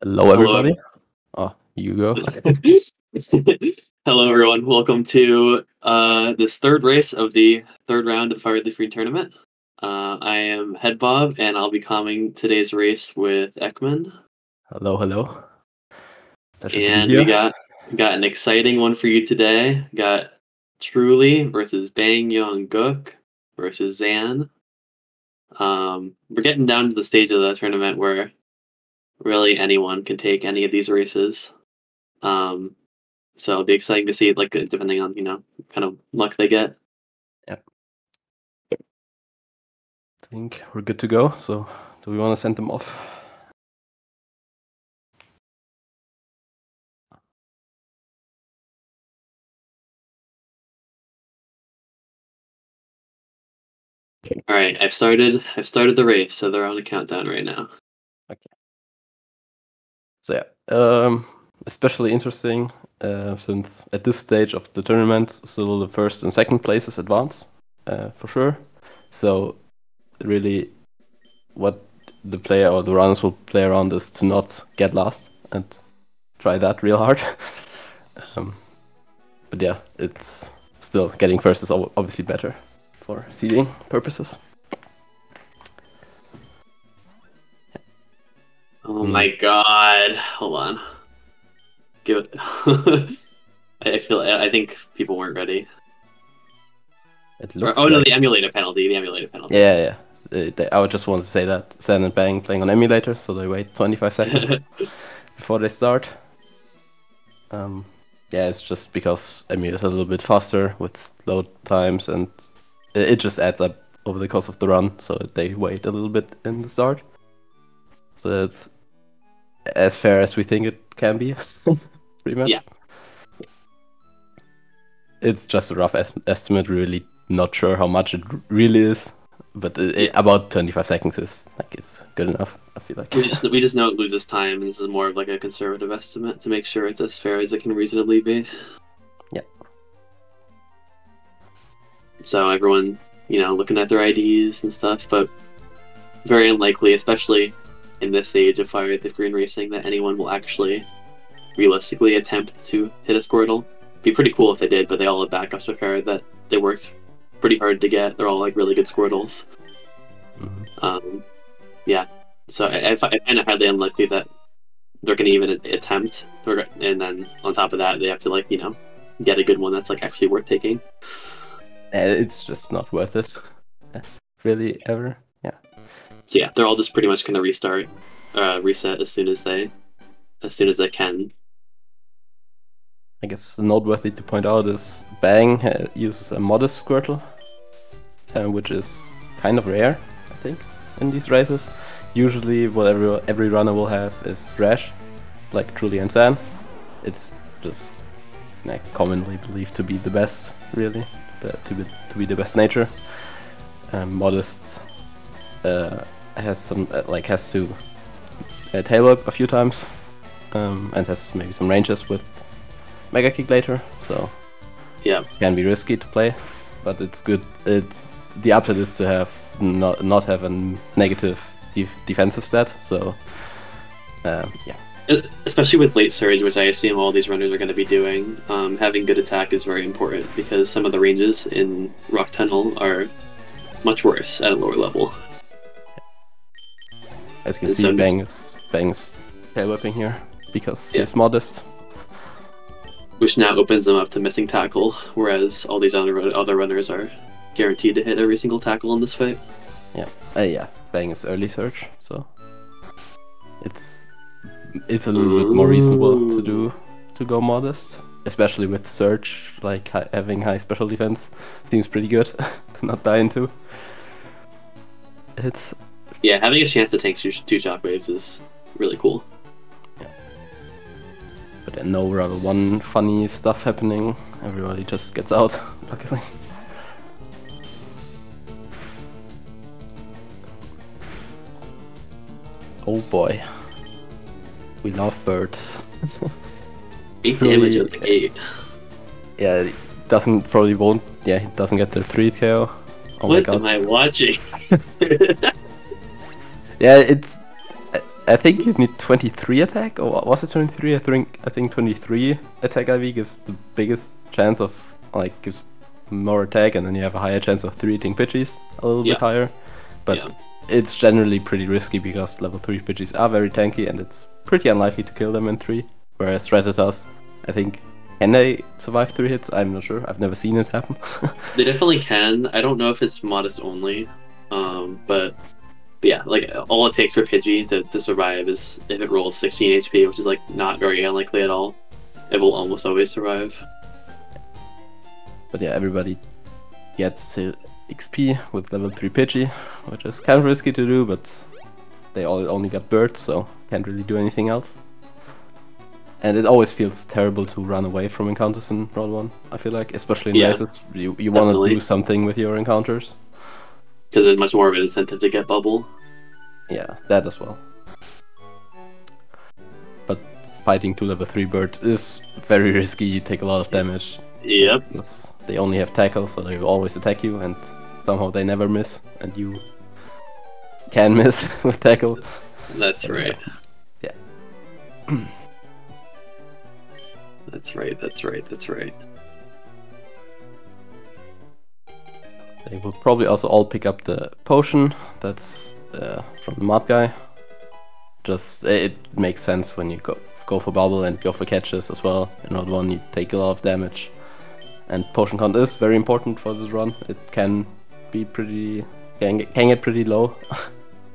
Hello, everybody. Oh, you go. Hello, everyone. Welcome to uh, this third race of the third round of Fire the Free tournament. Uh, I am Head Bob, and I'll be calming today's race with Ekman. Hello, hello. And we got got an exciting one for you today. Got Truely versus Bang Yong Guk versus Xan. Um, we're getting down to the stage of the tournament where really anyone can take any of these races. Um, so it'll be exciting to see, like depending on you know kind of luck they get. Yep. I think we're good to go. So, do we want to send them off? All right, I've started. I've started the race, so they're on a countdown right now. So yeah, um, especially interesting uh, since at this stage of the tournament, still the first and second places advance uh, for sure. So really, what the player or the runners will play around is to not get lost and try that real hard. um, but yeah, it's still getting first is obviously better for seeding purposes. Oh Hmm. my god! Hold on. Give it. I feel. I think people weren't ready. It Or- looks oh no, the emulator penalty. The emulator penalty. Yeah, yeah. I would just want to say that Xan and Bang playing on emulator, so they wait 25 seconds before they start. Um, yeah, it's just because emulator is a little bit faster with load times, and it, it just adds up over the course of the run, so they wait a little bit in the start. So that's as fair as we think it can be, pretty much. Yeah. It's just a rough es- estimate, really not sure how much it really is, but it, it- about 25 seconds is like it's good enough. I feel like. We just we just know it loses time, and this is more of like a conservative estimate to make sure it's as fair as it can reasonably be. Yeah. So everyone, you know, looking at their IDs and stuff, but very unlikely, especially in this age of Fire the Green Racing, that anyone will actually realistically attempt to hit a Squirtle. Be pretty cool if they did, but they all have backups prepared that they worked pretty hard to get. They're all like really good Squirtles. Mhm. Um, yeah. So I, I find it highly unlikely that they're going to even attempt, or, and then on top of that, they have to like you know get a good one that's like actually worth taking. It's just not worth it, really ever. So yeah, they're all just pretty much going to restart, uh, reset as soon as they, as soon as they can. I guess noteworthy to point out is Bang uh, uses a modest Squirtle, uh, which is kind of rare, I think, in these races. Usually, what every, every runner will have is Rash, like Truely and Xan. It's just like, commonly believed to be the best, really, to, be, to be the best nature. Um, modest uh, has some uh, like has to uh, tailwhip a few times, um, and has maybe some ranges with Mega Kick later, so Yeah. can be risky to play, but it's good. It's the upside is to have not not have a negative def- defensive stat. So um, yeah, Especially with late surge, which I assume all these runners are going to be doing, um, having good attack is very important because some of the ranges in Rock Tunnel are much worse at a lower level. As you can see, so- Bang's Bang's tail whipping here because Yeah. he's modest. which now opens them up to missing tackle, whereas all these other other runners are guaranteed to hit every single tackle in this fight. Uh, yeah, Bang is early surge, so it's it's a little bit more reasonable to do to go modest, especially with surge like hi- having high special defense seems pretty good to not die into. It's Yeah, having a chance to tank two, two shockwaves is really cool. Yeah. but then no rather one funny stuff happening. Everybody just gets out, luckily. Oh boy. We love birds. Eight damage at the gate. Yeah, doesn't probably won't. Yeah, he doesn't get the three KO. Oh what my god. am I watching? Yeah, it's. I think you need 23 attack, or was it 23? I think I think 23 attack IV gives the biggest chance of like gives more attack, and then you have a higher chance of three hitting Pidgeys, a little Yeah. bit higher. But Yeah. it's generally pretty risky because level three Pidgeys are very tanky, and it's pretty unlikely to kill them in three. Whereas Rattatas, I think, can they survive three hits? I'm not sure. I've never seen it happen. They definitely can. I don't know if it's modest only, um, but, but yeah, like all it takes for Pidgey to, to survive is if it rolls 16 HP, which is like not very unlikely at all. It will almost always survive. But yeah, everybody gets to XP with level 3 Pidgey, which is kind of risky to do, but they all only got birds, so can't really do anything else. And it always feels terrible to run away from encounters in round 1, I feel like, especially in Yeah, races. You, you want to do something with your encounters. Because there's much more of an incentive to get bubble. Yeah, that as well. But fighting two level 3 birds is very risky, you take a lot of damage. Yep. because they only have tackle, so they will always attack you, and somehow they never miss, and you can miss with tackle. That's right. Yeah. That's right. That's right. That's right. They will probably also all pick up the potion that's uh, from the mud guy. Just it makes sense when you go go for bubble and go for catches as well. In round one, you take a lot of damage, and potion count is very important for this run. It can be pretty can can get pretty low,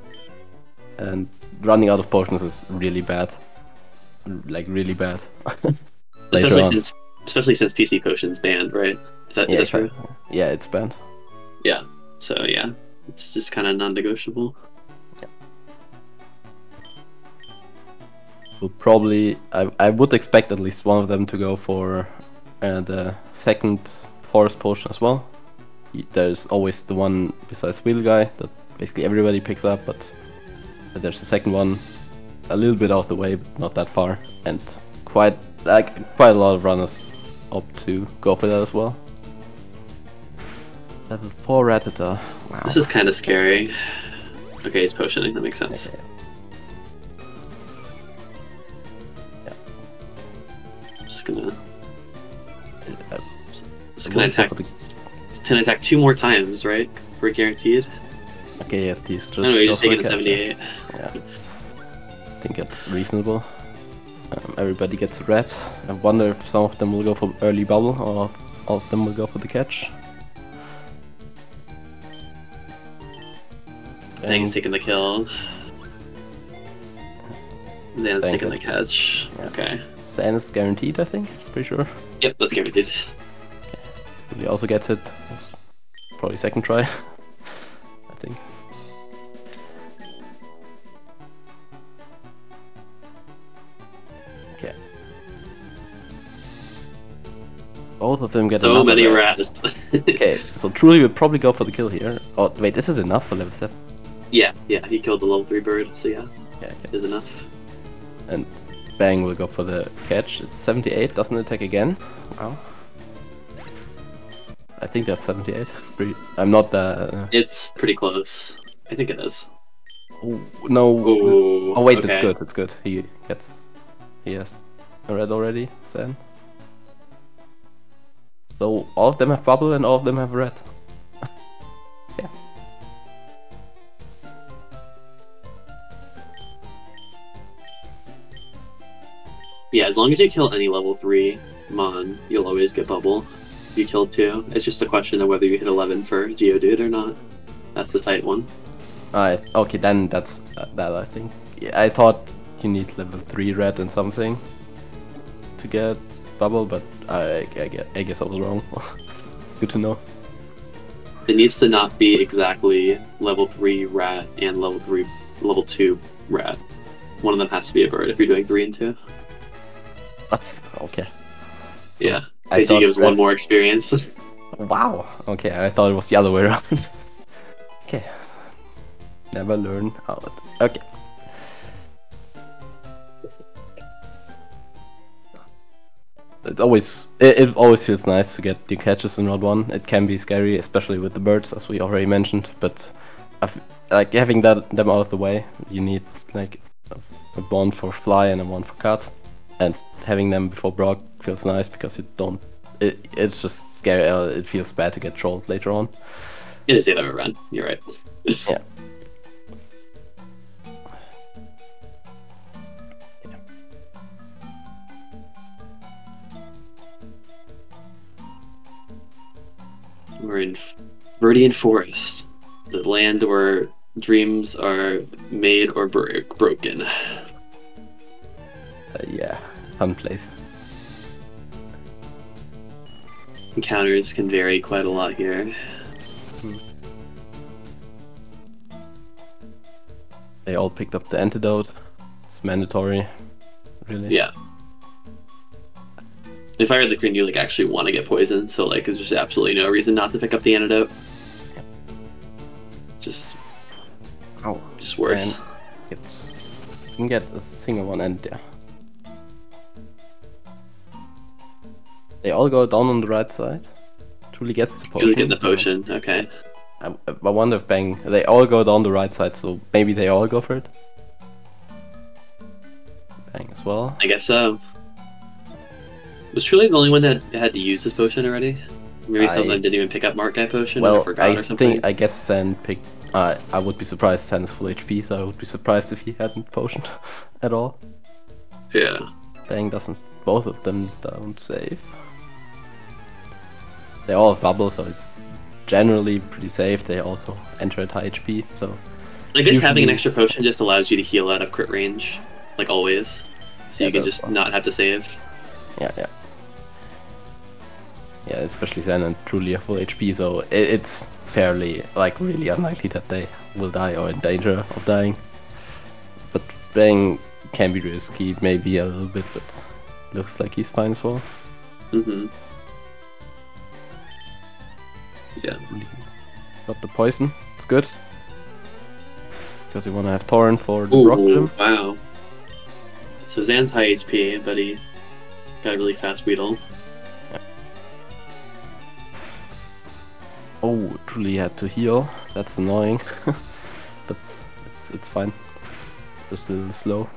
and running out of potions is really bad, like really bad. Especially on. since especially since PC potions banned, right? Is that, is yeah, that true? yeah, it's banned. Yeah. So yeah, it's just kind of non-negotiable. will probably I, I would expect at least one of them to go for uh, the second forest potion as well. There's always the one besides wheel guy that basically everybody picks up, but there's the second one a little bit out of the way, but not that far, and quite like quite a lot of runners opt to go for that as well. Level four Rattata. Wow. This is kind of scary. Okay, he's potioning. That makes sense. Okay. I'm just gonna Uh, just gonna Go attack. the- Can attack two more times, right? We're guaranteed. Okay, yeah, these just. No, you're just taking a 78. Yeah. I think that's reasonable. Um, everybody gets a red. I wonder if some of them will go for early bubble or all of them will go for the catch. Bang's And oh. taking the kill. Xan's Thank taking the catch. Yeah. Okay. Xan is guaranteed, I think. Pretty sure. Yep, that's guaranteed. He also gets it. Probably second try. I think. Okay. Both of them get So many rats. Okay, so Truely we'll probably go for the kill here. Oh wait, this is enough for level seven. Yeah, yeah, he killed the level 3 bird, so yeah, Yeah, okay. is enough. And Bang will go for the catch. It's 78, doesn't attack again. Wow. I think that's 78. I'm not the. Uh, It's pretty close. I think it is. oh, no. Ooh, oh wait, that's good. That's good. He gets. He has a red already. Then. So all of them have bubble and all of them have red. Yeah, as long as you kill any level 3 Mon, you'll always get bubble. If you kill two, it's just a question of whether you hit 11 for Geodude or not. That's the tight one. I okay then that's uh, that I think. Yeah, I thought you need level three red and something to get bubble, but I I, guess, I guess I was wrong. Good to know. It needs to not be exactly level 3 rat and level 3 level 2 rat. One of them has to be a bird if you're doing 3 and 2. That's okay. Yeah. I thought gives red- one more experience. Wow. Okay, I thought it was the other way around. okay. Never learn out. Okay. It always it, it always feels nice to get the catches in round one. It can be scary, especially with the birds, as we already mentioned. But I've, like having that them out of the way, you need like a bond for fly and a one for cut, and having them before Brock feels nice because you don't. It, it's just scary. Uh, it feels bad to get trolled later on. It is the other way around. You're right. Yeah. We're in Viridian Forest, the land where dreams are made or bro- broken. Yeah, fun place. Encounters can vary quite a lot here. They all picked up the antidote. It's mandatory. Really. Yeah. If I read the green, you like actually want to get poisoned, so like there's just absolutely no reason not to pick up the antidote. Just, Oh, just worse. It's, you can get a single one and yeah. They all go down on the right side. Truely gets the potion. Julie getting the potion. Okay. I, I wonder if Bang. They all go down the right side, so maybe they all go for it. Bang as well. I guess so. Was Truely the only one that had to use this potion already? Maybe some of I- them didn't even pick up Mark Guy potion Well, forgot I or something. think I guess Xan picked. Uh, I would be surprised. Xan is full HP, so I would be surprised if he hadn't potioned at all. Yeah. Bang doesn't. Both of them don't save. They all have bubble, so it's generally pretty safe. They also enter at high HP, so I guess having an extra potion just allows you to heal out of crit range, like always. So Yeah, you can just not have to save. yeah, yeah. Yeah, especially Xan and Truely are full HP, so i it's fairly, like, really unlikely that they will die or in danger of dying. But Bang can be risky, maybe a little bit, but looks like he's fine as well. hmm Yeah. Got the poison, it's good. Because you want to have Torrent for the Rock Gym. wow. So Xan's high HP, but he got a really fast Weedle. Oh, Truely had to heal. That's annoying. but it's it's fine. Just a little slow.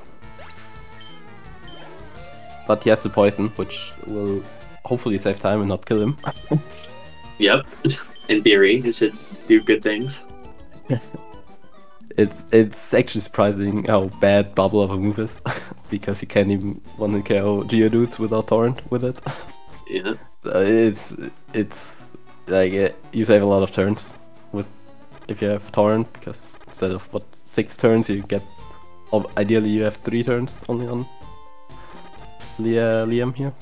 But he has the poison, which will hopefully save time and not kill him. Yep. In theory, it should do good things. It's it's actually surprising how bad Bubble of a move is, because you can't even one KO Geodudes without Torrent with it. Yeah. Uh, it's it's like uh, you save a lot of turns with if you have torrent because instead of what six turns you get of ideally you have three turns only on Liam here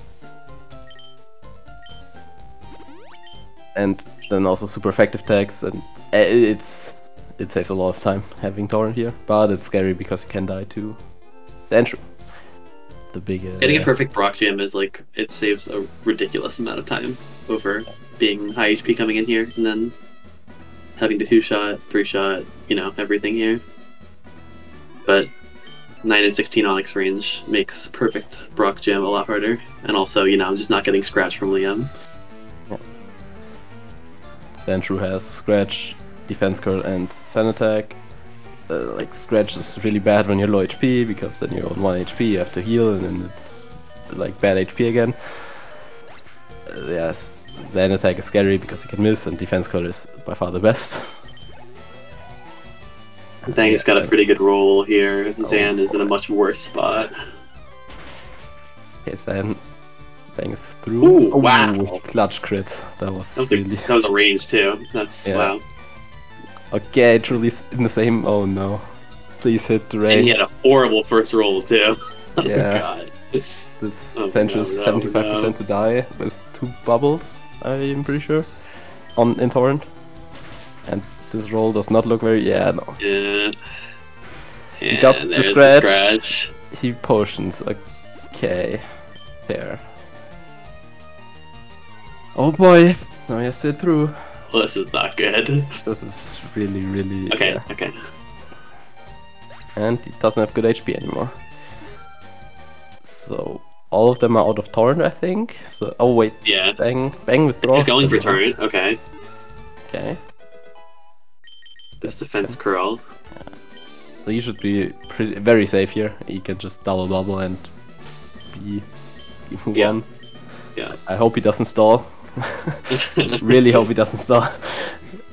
and then also super effective tags and uh, it's it saves a lot of time having torrent here but it's scary because you can die to the entry the big uh, Getting a perfect Brock Gym is like, it saves a ridiculous amount of time over being high HP coming in here and then having to two shot, three shot, you know, everything here. But 9 and 16 Onix range makes perfect Brock Gym a lot harder. And also, you know, I'm just not getting scratched from Liam. Sandshrew has Scratch, Defense Curl, and Sand Attack. Uh, like, Scratch is really bad when you're low HP, because then you're on 1 HP, you have to heal, and then it's like bad HP again. Uh, yes, Sand Attack is scary because you can miss, and Defense Curl is by far the best. Bang's got a pretty good roll here. Xan is in a much worse spot. Okay, Xan bangs through. Ooh, wow. Clutch crit. That was, That was, a, really. that was a range too. That's Yeah. wow. Okay, Truely s- in the same. Oh no. Please hit the And he had a horrible first roll too. oh Yeah. god. This Oh, Sandshrew is no, 75% no. to die with two bubbles, I'm pretty sure, on in Torrent. And this roll does not look very. Yeah, no. Yeah. And got the there's scratch. scratch. He potions. Okay. Fair. Oh boy. Now he has to through. Well, this is not good. This is really, really. Okay, yeah. okay. And he doesn't have good HP anymore. So all of them are out of Torrent, I think. So oh wait, Yeah. bang, bang withdraws. He's going for turn. Okay. Okay. This defense curl. So he should be pretty very safe here. He can just double bubble and be, move Yeah. on. Yeah. I hope he doesn't stall. really hope he doesn't stall.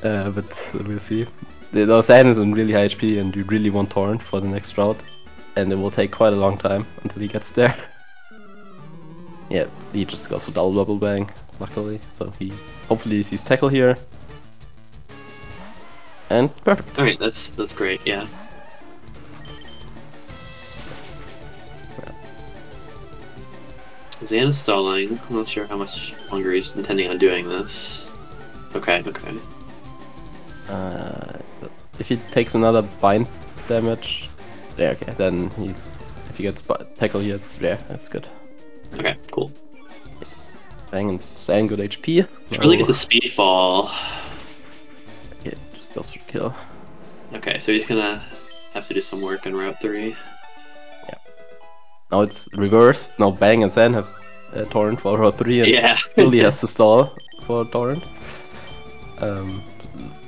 Uh, but we'll see. The Xan is in really high HP and you really want Torrent for the next route. And it will take quite a long time until he gets there. yeah, he just goes for double bubble bang, luckily. So he hopefully sees tackle here. And perfect. All right, that's that's great. Yeah. Is stalling. I'm not sure how much longer he's intending on doing this. Okay, okay. Uh, if he takes another bind damage, yeah, okay, then he's if he gets tackle here, it's yeah, that's good. Okay, cool. Bang and staying good HP. Really get the speed fall. Yeah, just goes for kill. Okay, so he's gonna have to do some work on Route 3. Now it's reversed. Now Bang and Xan have uh, Torrent for Row 3 and Yeah. Billy has to stall for Torrent. Um,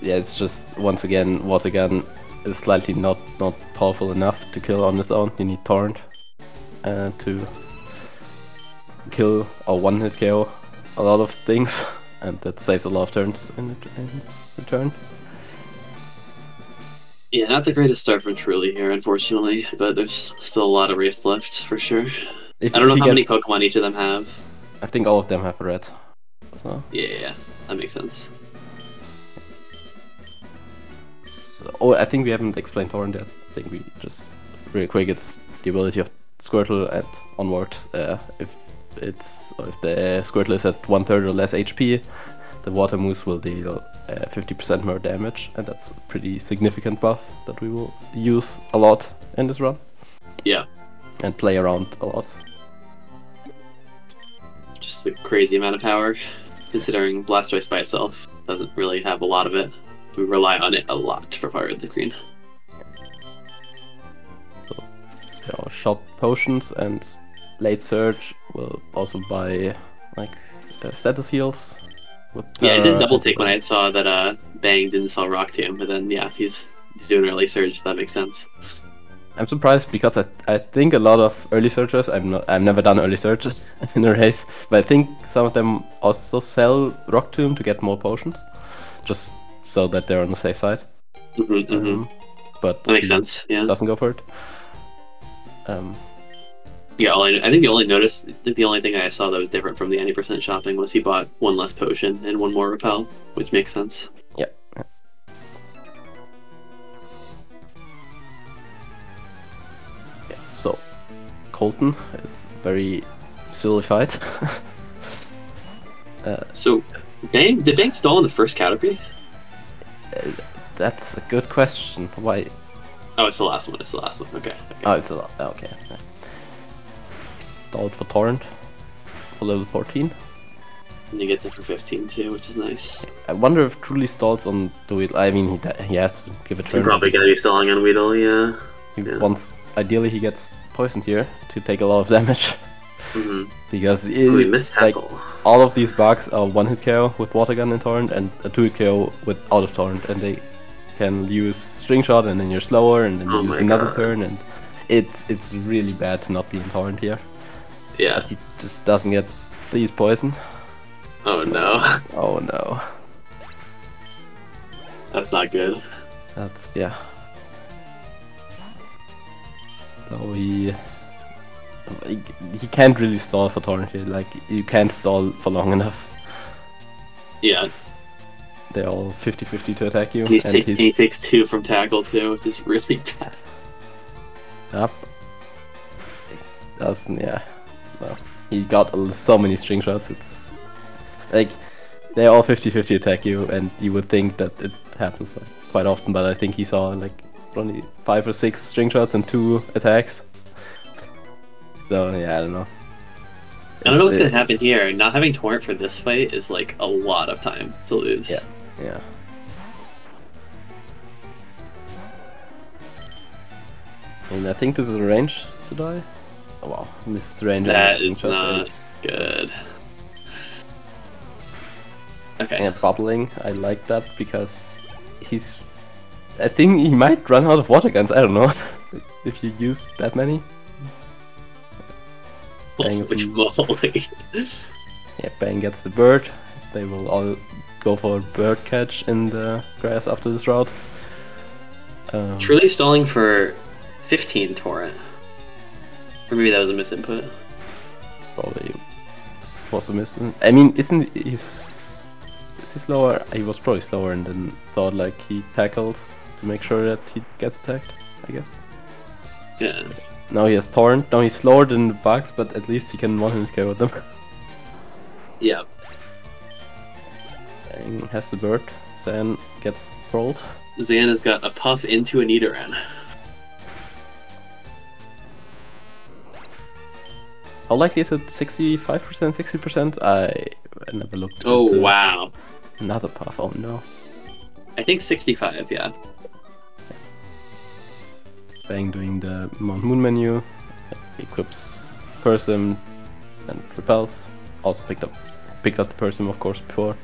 yeah, it's just once again Water Gun is slightly not not powerful enough to kill on its own. You need Torrent uh, to kill or one hit KO a lot of things, and that saves a lot of turns in, in return. Yeah, not the greatest start from Truely here, unfortunately, but there's still a lot of race left for sure. If, I don't know how many Pokemon each of them have. I think all of them have a red. So, Yeah, yeah, that makes sense. so- oh, I think we haven't explained Torrent yet. I think we just really quick. It's the ability of Squirtle and onwards. Uh, if it's if the Squirtle is at one third or less HP, the Water Moose will deal 50% more damage, and that's a pretty significant buff that we will use a lot in this run Yeah, and play around a lot. just a crazy amount of power, considering Blastoise by itself doesn't really have a lot of it. We rely on it a lot for Fire of the Green. So, you know, shop potions and late surge will also buy like uh, status heals. With Yeah, I did double take when I saw that uh, Bang didn't sell Rock Tomb, but then yeah, he's he's doing early surge. That makes sense. I'm surprised because I, I think a lot of early searchers I'm not I've never done early searches in a race, but I think some of them also sell Rock Tomb to get more potions, just so that they're on the safe side. hmm hmm Um, but That makes sense. Yeah. Doesn't go for it. Um, Yeah, all I, I think the only notice, the only thing I saw that was different from the 90% shopping was he bought one less potion and one more repel, which makes sense. yeah. Yeah, So, Colton is very sillified. Uh, so, Bang did Bang stall in the first category? Uh, that's a good question. Why? Oh, it's the last one. It's the last one. Okay. okay. Oh, it's a lot. Okay. Stalled for Torrent for level 14. and he gets it for 15 too, which is nice. I wonder if truly stalls on the wheel. I mean, he, he has to give a turn. He's probably gonna be stalling on Weedle, yeah. He yeah. wants, ideally, he gets poisoned here to take a lot of damage. Mm-hmm. because it, Ooh, like all of these bugs are one hit KO with water gun in torrent and a two hit KO with out of torrent, and they can use string shot and then you're slower and then you Oh use another God. turn and it's it's really bad to not be in torrent here. Yeah. He just doesn't get please poison. Oh no. Oh no, That's not good. that's yeah. So he. He, he can't really stall for torrent here. Like you can't stall for long enough. Yeah. They're all 50-50 to attack you, And, and take, he takes two from tackle too, which is really bad. Yep. Doesn't yeah. Well, he got so many string shots. It's like they all 50-50 attack you, and you would think that it happens like quite often, but I think he saw like only five or six string shots and two attacks. So yeah, I don't know. I don't know what's gonna uh, happen here. Not having Torrent for this fight is like a lot of time to lose. Yeah. Yeah. And I think this is a range to die. Oh wow, misses the range. and That is not good. Okay. and bubbling. I like that because he's I think he might run out of water guns. I don't know if you use that many. Bang is Holy m- moly. Yeah, Bang gets the bird. They will all go for a bird catch in the grass after this route. Um, Truely stalling for 15 torrent. Or maybe that was a misinput. probably was a miss. I mean, isn't he's is he slower? He was probably slower and then thought like he tackles to make sure that he gets attacked. I guess. Yeah. Now he has torrent. Now he's slower than the bugs, but at least he can one hit KO them. Yeah. Has the bird. Xan gets trolled. Xan has got a puff into a Nidoran. How likely is it? 65%, 60%? I I never looked. Oh, wow. Another puff. Oh no. I think 65, yeah. Bang doing the Mount Moon menu. Equips Persim and repels. Also picked up picked up the Persim of course before.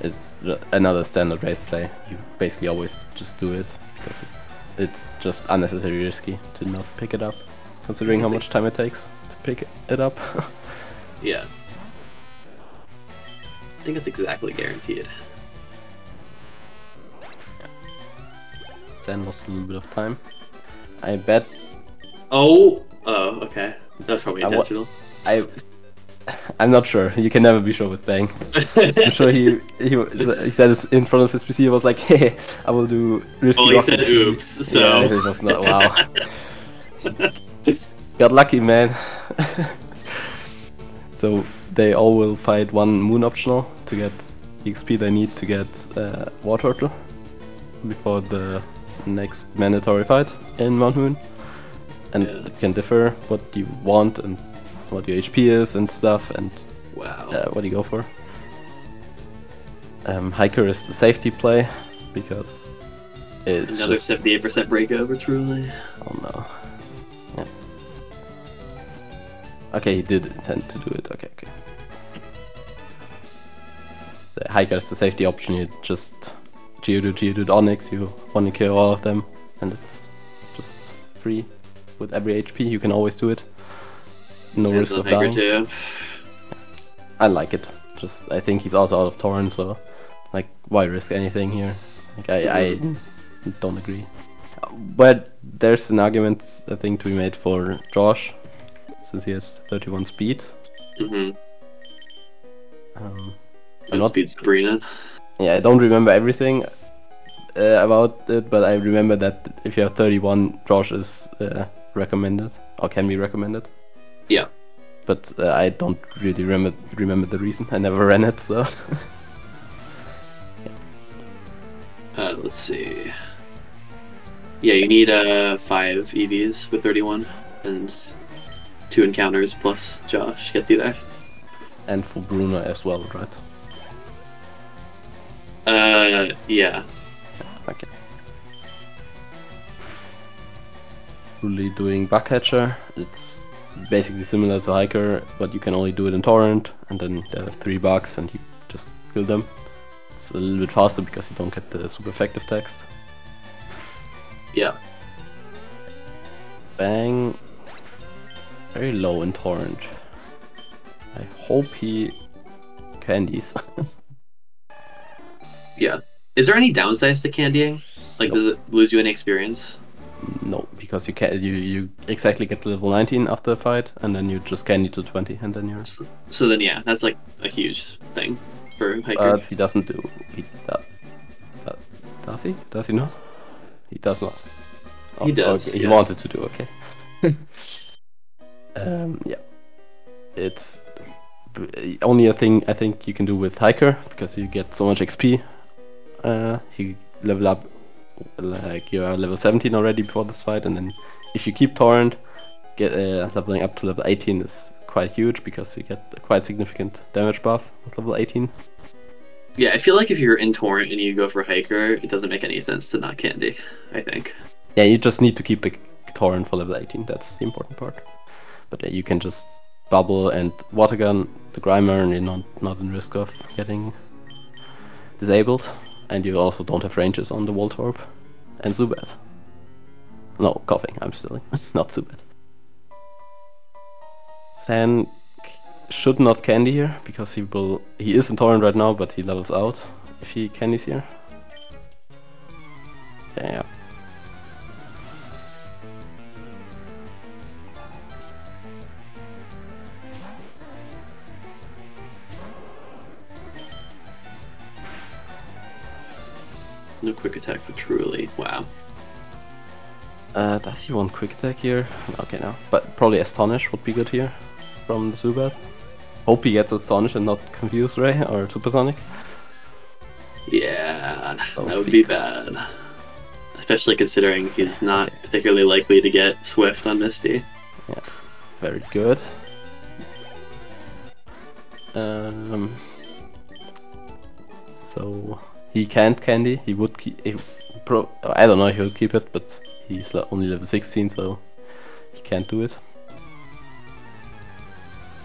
It's another standard race play. You basically always just do it because it, it's just unnecessarily risky to not pick it up, considering how much time it takes pick it up. Yeah. I think it's exactly guaranteed. Xan lost a little bit of time. I bet Oh! Oh, okay. That's probably intentional. I. I'm not sure. You can never be sure with Bang. I'm sure he he he said this in front of his PC. He was like, "Hey, I will do risky." Well, he rocket said oops, so. yeah, it was not. Wow, got lucky, man. so they all will fight one moon optional to get the XP they need to get uh, Wartortle before the next mandatory fight in Mount Moon. And Yeah. it can differ what you want and what your HP is and stuff and Wow. uh, what do you go for? Um, Hiker is the safety play because it's Another just 78% breakover, Truely. oh no. Okay, he did intend to do it. Okay, okay. The Hiker is the safety option. You just Geodude, Geodude, Onix. You want to kill all of them, and it's just free with every HP. You can always do it. No Sans risk of dying. too. I like it. Just I think he's also out of torrent, so like why risk anything here? Like I, I don't agree. But there's an argument I think to be made for Josh, since he has 31 speed. Mm-hmm. Um, And not- speed Sabrina. yeah, I don't remember everything uh, about it, but I remember that if you have 31, Josh is uh, recommended or can be recommended. Yeah. But uh, I don't really remember remember the reason. I never ran it, so. Uh, let's see. Yeah, you need uh five EVs with 31 and two encounters plus Josh get you there. and for Bruno as well, right? Uh, yeah. Okay. Really doing bug catcher. It's basically similar to hiker, but you can only do it in torrent, and then there are three bugs, and you just kill them. It's a little bit faster because you don't get the super effective text. Yeah. Bang. Very low in torrent. I hope he candies. Yeah. Is there any downsides to candying? Like, Nope. does it lose you any experience? no, because you can you you exactly get to level 19 after the fight, and then you just candy to 20, and then you're. So, so then, yeah, that's like a huge thing for hiker. But he doesn't do. He does. Does he? Does he not? He does not. He oh, does, Okay. He wanted to do. Okay. um. Yeah. It's only a thing I think you can do with hiker because you get so much XP. Uh, you level up like you are level 17 already before this fight, and then if you keep torrent, get uh, leveling up to level 18 is quite huge because you get a quite significant damage buff with level 18. yeah, I feel like if you're in torrent and you go for hiker, it doesn't make any sense to not candy. I think. Yeah, you just need to keep the torrent for level 18. That's the important part. But uh, you can just bubble and water gun the Grimer, and you're not not in risk of getting disabled. And you also don't have ranges on the Voltorb. and Zubat. No, Coughing, I'm stealing. not Zubat. Xan should not candy here because he will he is in torrent right now but he levels out if he candies here. Yeah. No quick attack for Truely. Wow. Uh, does he want quick attack here? Okay, no. But probably Astonish would be good here from the Zubat. Hope he gets Astonish and not Confuse Ray or Supersonic. Yeah, that would be bad. Especially considering he's not particularly likely to get Swift on Misty. Yeah, very good. Um, so he can't candy. He would keep. He pro, I don't know if he would keep it, but he's only level 16, so he can't do it.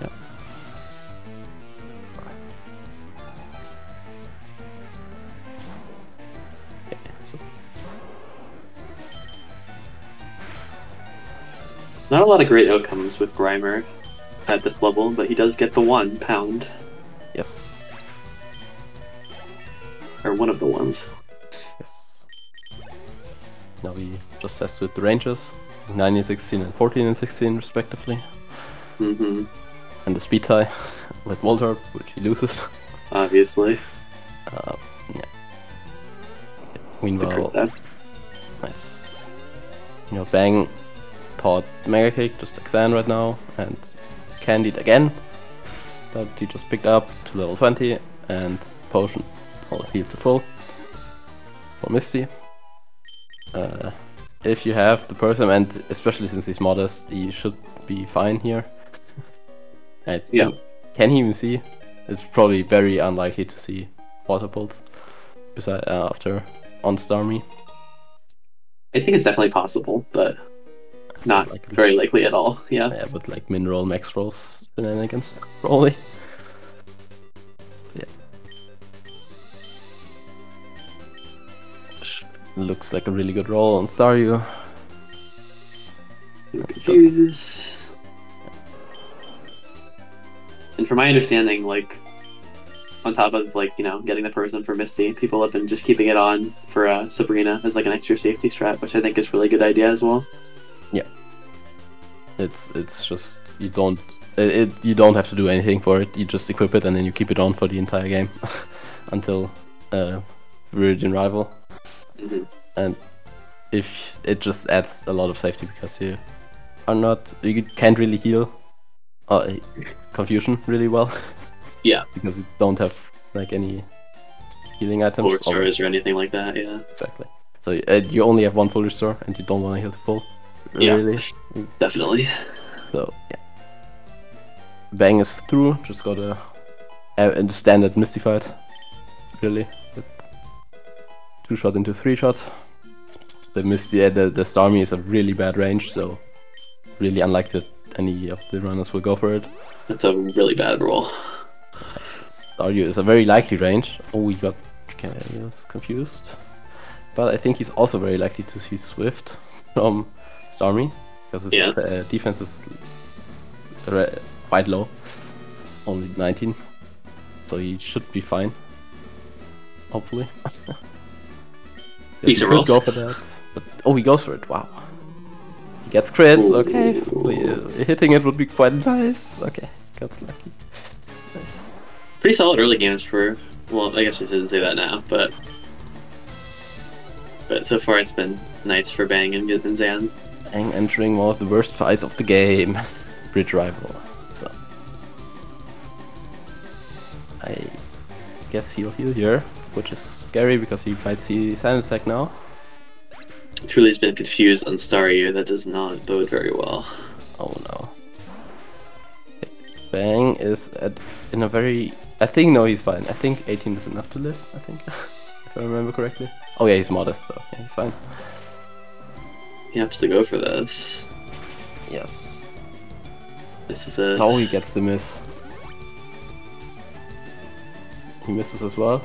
Yeah. Okay, so Not a lot of great outcomes with Grimer at this level, but he does get the one pound, yes, or one of the ones. yes. Now he just has to hit the ranges, 9 and 16 and 14 and 16 respectively, Mm -hmm. and the speed tie with Voltorb, which he loses. Obviously, Uh, yeah. A Meanwhile, crit nice. You know, Bang taught Mega Kick just like Xan right now, and Candied again. That he just picked up to level 20, and Potion all healed to full for Misty. Uh, if you have the Persim, and especially since he's modest, he should be fine here. And Yeah. Can he even see? It's probably very unlikely to see water pulse beside uh, after on Starmie. I think it's definitely possible, but not Likely. very likely at all. Yeah. Yeah, but like mineral max rolls and then shenanigans, probably. Looks like a really good roll on Staryu. Confuse. And from my understanding, like on top of like you know getting the Persim for Misty, people have been just keeping it on for uh, Sabrina as like an extra safety strat, which I think is a really good idea as well. Yeah, it's it's just you don't it, it you don't have to do anything for it. You just equip it and then you keep it on for the entire game until uh, Viridian Rival. Hmm and if it just adds a lot of safety because you are not you can't really heal uh, confusion really well Yeah. because you don't have like any healing items Or or- stars or anything like that. Yeah. exactly so uh, you only have one full restore and you don't want to heal the full Yeah. really Definitely. so yeah bang is through just got a, a, standard mystified really two shot into three shot the misty uh, the, the starmie is a really bad range so really unlikely that any of the runners will go for it That's a really bad roll. Staryu is a very likely range oh we got Chaos confused but I think he's also very likely to see Swift from Starmie because his Yeah. uh, defense is quite low, only 19, so he should be fine. Hopefully. Yes, he could roll. go for that, but oh, he goes for it. Wow. He gets crits. Okay, Ooh. uh, hitting it would be quite nice. Okay, got lucky. Nice. Pretty solid early games for. Well, I guess I shouldn't say that now, but. But so far it's been nice for Bang and, and Xan. Bang entering one of the worst fights of the game. Bridge rival. So I guess he'll heal here, which is scary because he might see Sand Attack now. Truely's been confused on Staryu. That does not bode very well. Oh no. Bang is at in a very I think no he's fine. I think 18 is enough to live, I think. if I remember correctly. Oh yeah, he's modest though. Yeah, he's fine. He has to go for this. Yes. This is a. Oh he gets the miss. He misses as well.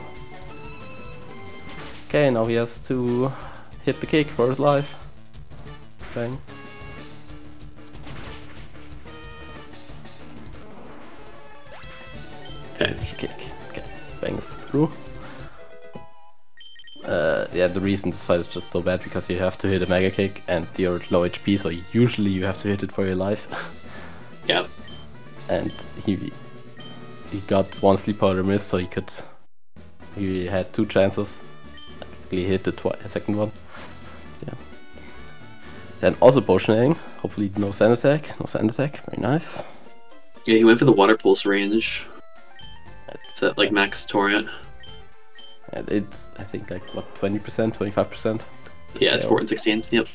Okay, now he has to hit the kick for his life. Bang. The kick. Okay, bangs through. Uh, yeah, the reason this fight is just so bad because you have to hit a mega kick and you're low HP, so usually you have to hit it for your life. Yep. and he he got one sleep powder miss, so he could he had two chances. Hit the twi- second one. Yeah. Then also potioning. Hopefully no sand attack. No sand attack. Very nice. Yeah, he went for the water pulse range. It's Set like max torrent. and it's I think like what twenty percent, twenty five percent. Yeah, it's Yeah. 4 and 16. Yep.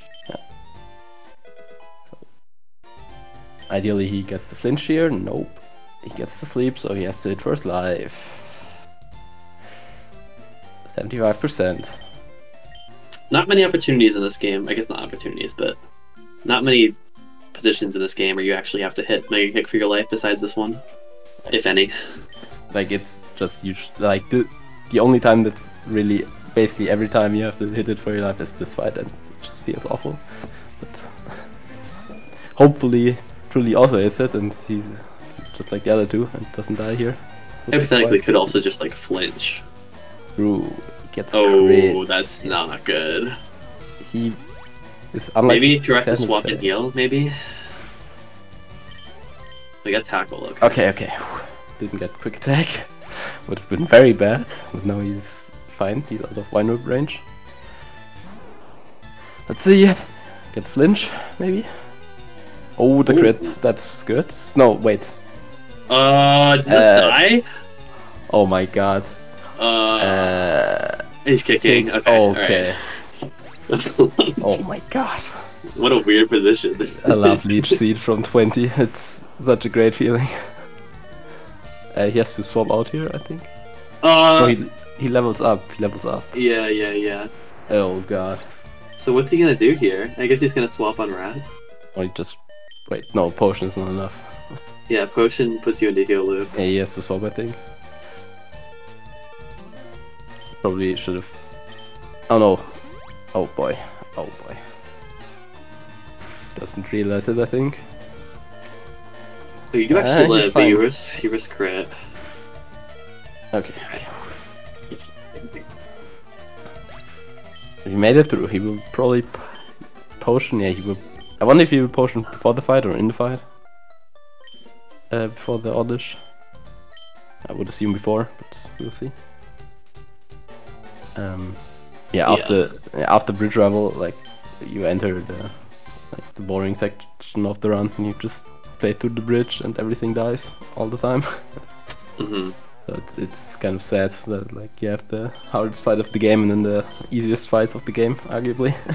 Ideally he gets the flinch here. Nope. He gets the sleep, so he has to hit first life. Seventy five percent. Not many opportunities in this game. I guess not opportunities, but not many positions in this game where you actually have to hit mega kick for your life besides this one, if any. Like it's just huge. Like the the only time that's really basically every time you have to hit it for your life is this fight, and it just feels awful. But hopefully, Truely also hits it, and he's just like the other two and doesn't die here. Hypothetically, could also just like flinch. True. Gets Oh, crits, that's not good. He is unlike Maybe try to swap and heal. Maybe. We got tackle. Okay. Okay, okay. Didn't get quick attack. Would have been very bad, but now he's fine. He's out of vine whip range. Let's see. Get flinch, maybe. Oh, the Ooh. crit. That's good. No, wait. Uh, did this Uh, die? Oh my god. Uh, Uh, he's kicking. kicked. Okay. okay. alright. Oh my god. what a weird position. I love Leech Seed from 20. It's such a great feeling. Uh, he has to swap out here, I think. Uh, Oh, he, he levels up. He levels up. yeah, yeah, yeah. Oh god. So what's he gonna do here? I guess he's gonna swap on Rat. Or he just wait. No, potion is not enough. Yeah, potion puts you into heal loop. Yeah, he has to swap, I think. Probably should have. Oh no. Oh boy. Oh boy. Doesn't realize it, I think. You do Uh, actually he's live, but you risk you risk crit. Okay. If he made it through, he will probably potion. Yeah, he will. I wonder if he will potion before the fight or in the fight. Uh, before the Oddish. I would assume before, but we'll see. Um, yeah, Yeah. after yeah, after bridge travel, like you enter the like the boring section of the run, and you just play through the bridge, and everything dies all the time. hmm So it's, it's kind of sad that like you have the hardest fight of the game and then the easiest fights of the game, arguably.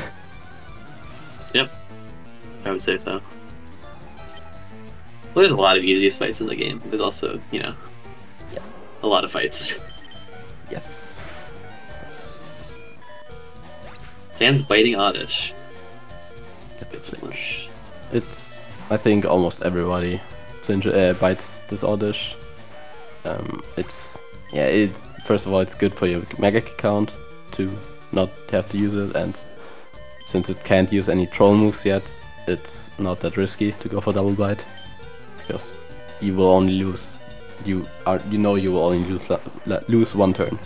Yep, I would say so. Well, there's a lot of easiest fights in the game. There's also, you know, Yeah. a lot of fights. yes. Sans biting Oddish. It's, Good flinch. it's I think almost everybody flinch, uh, bites this oddish. Um, it's yeah. It first of all, it's good for your mega kick count to not have to use it, and since it can't use any troll moves yet, it's not that risky to go for double bite because you will only lose. You are you know you will only lose lose one turn.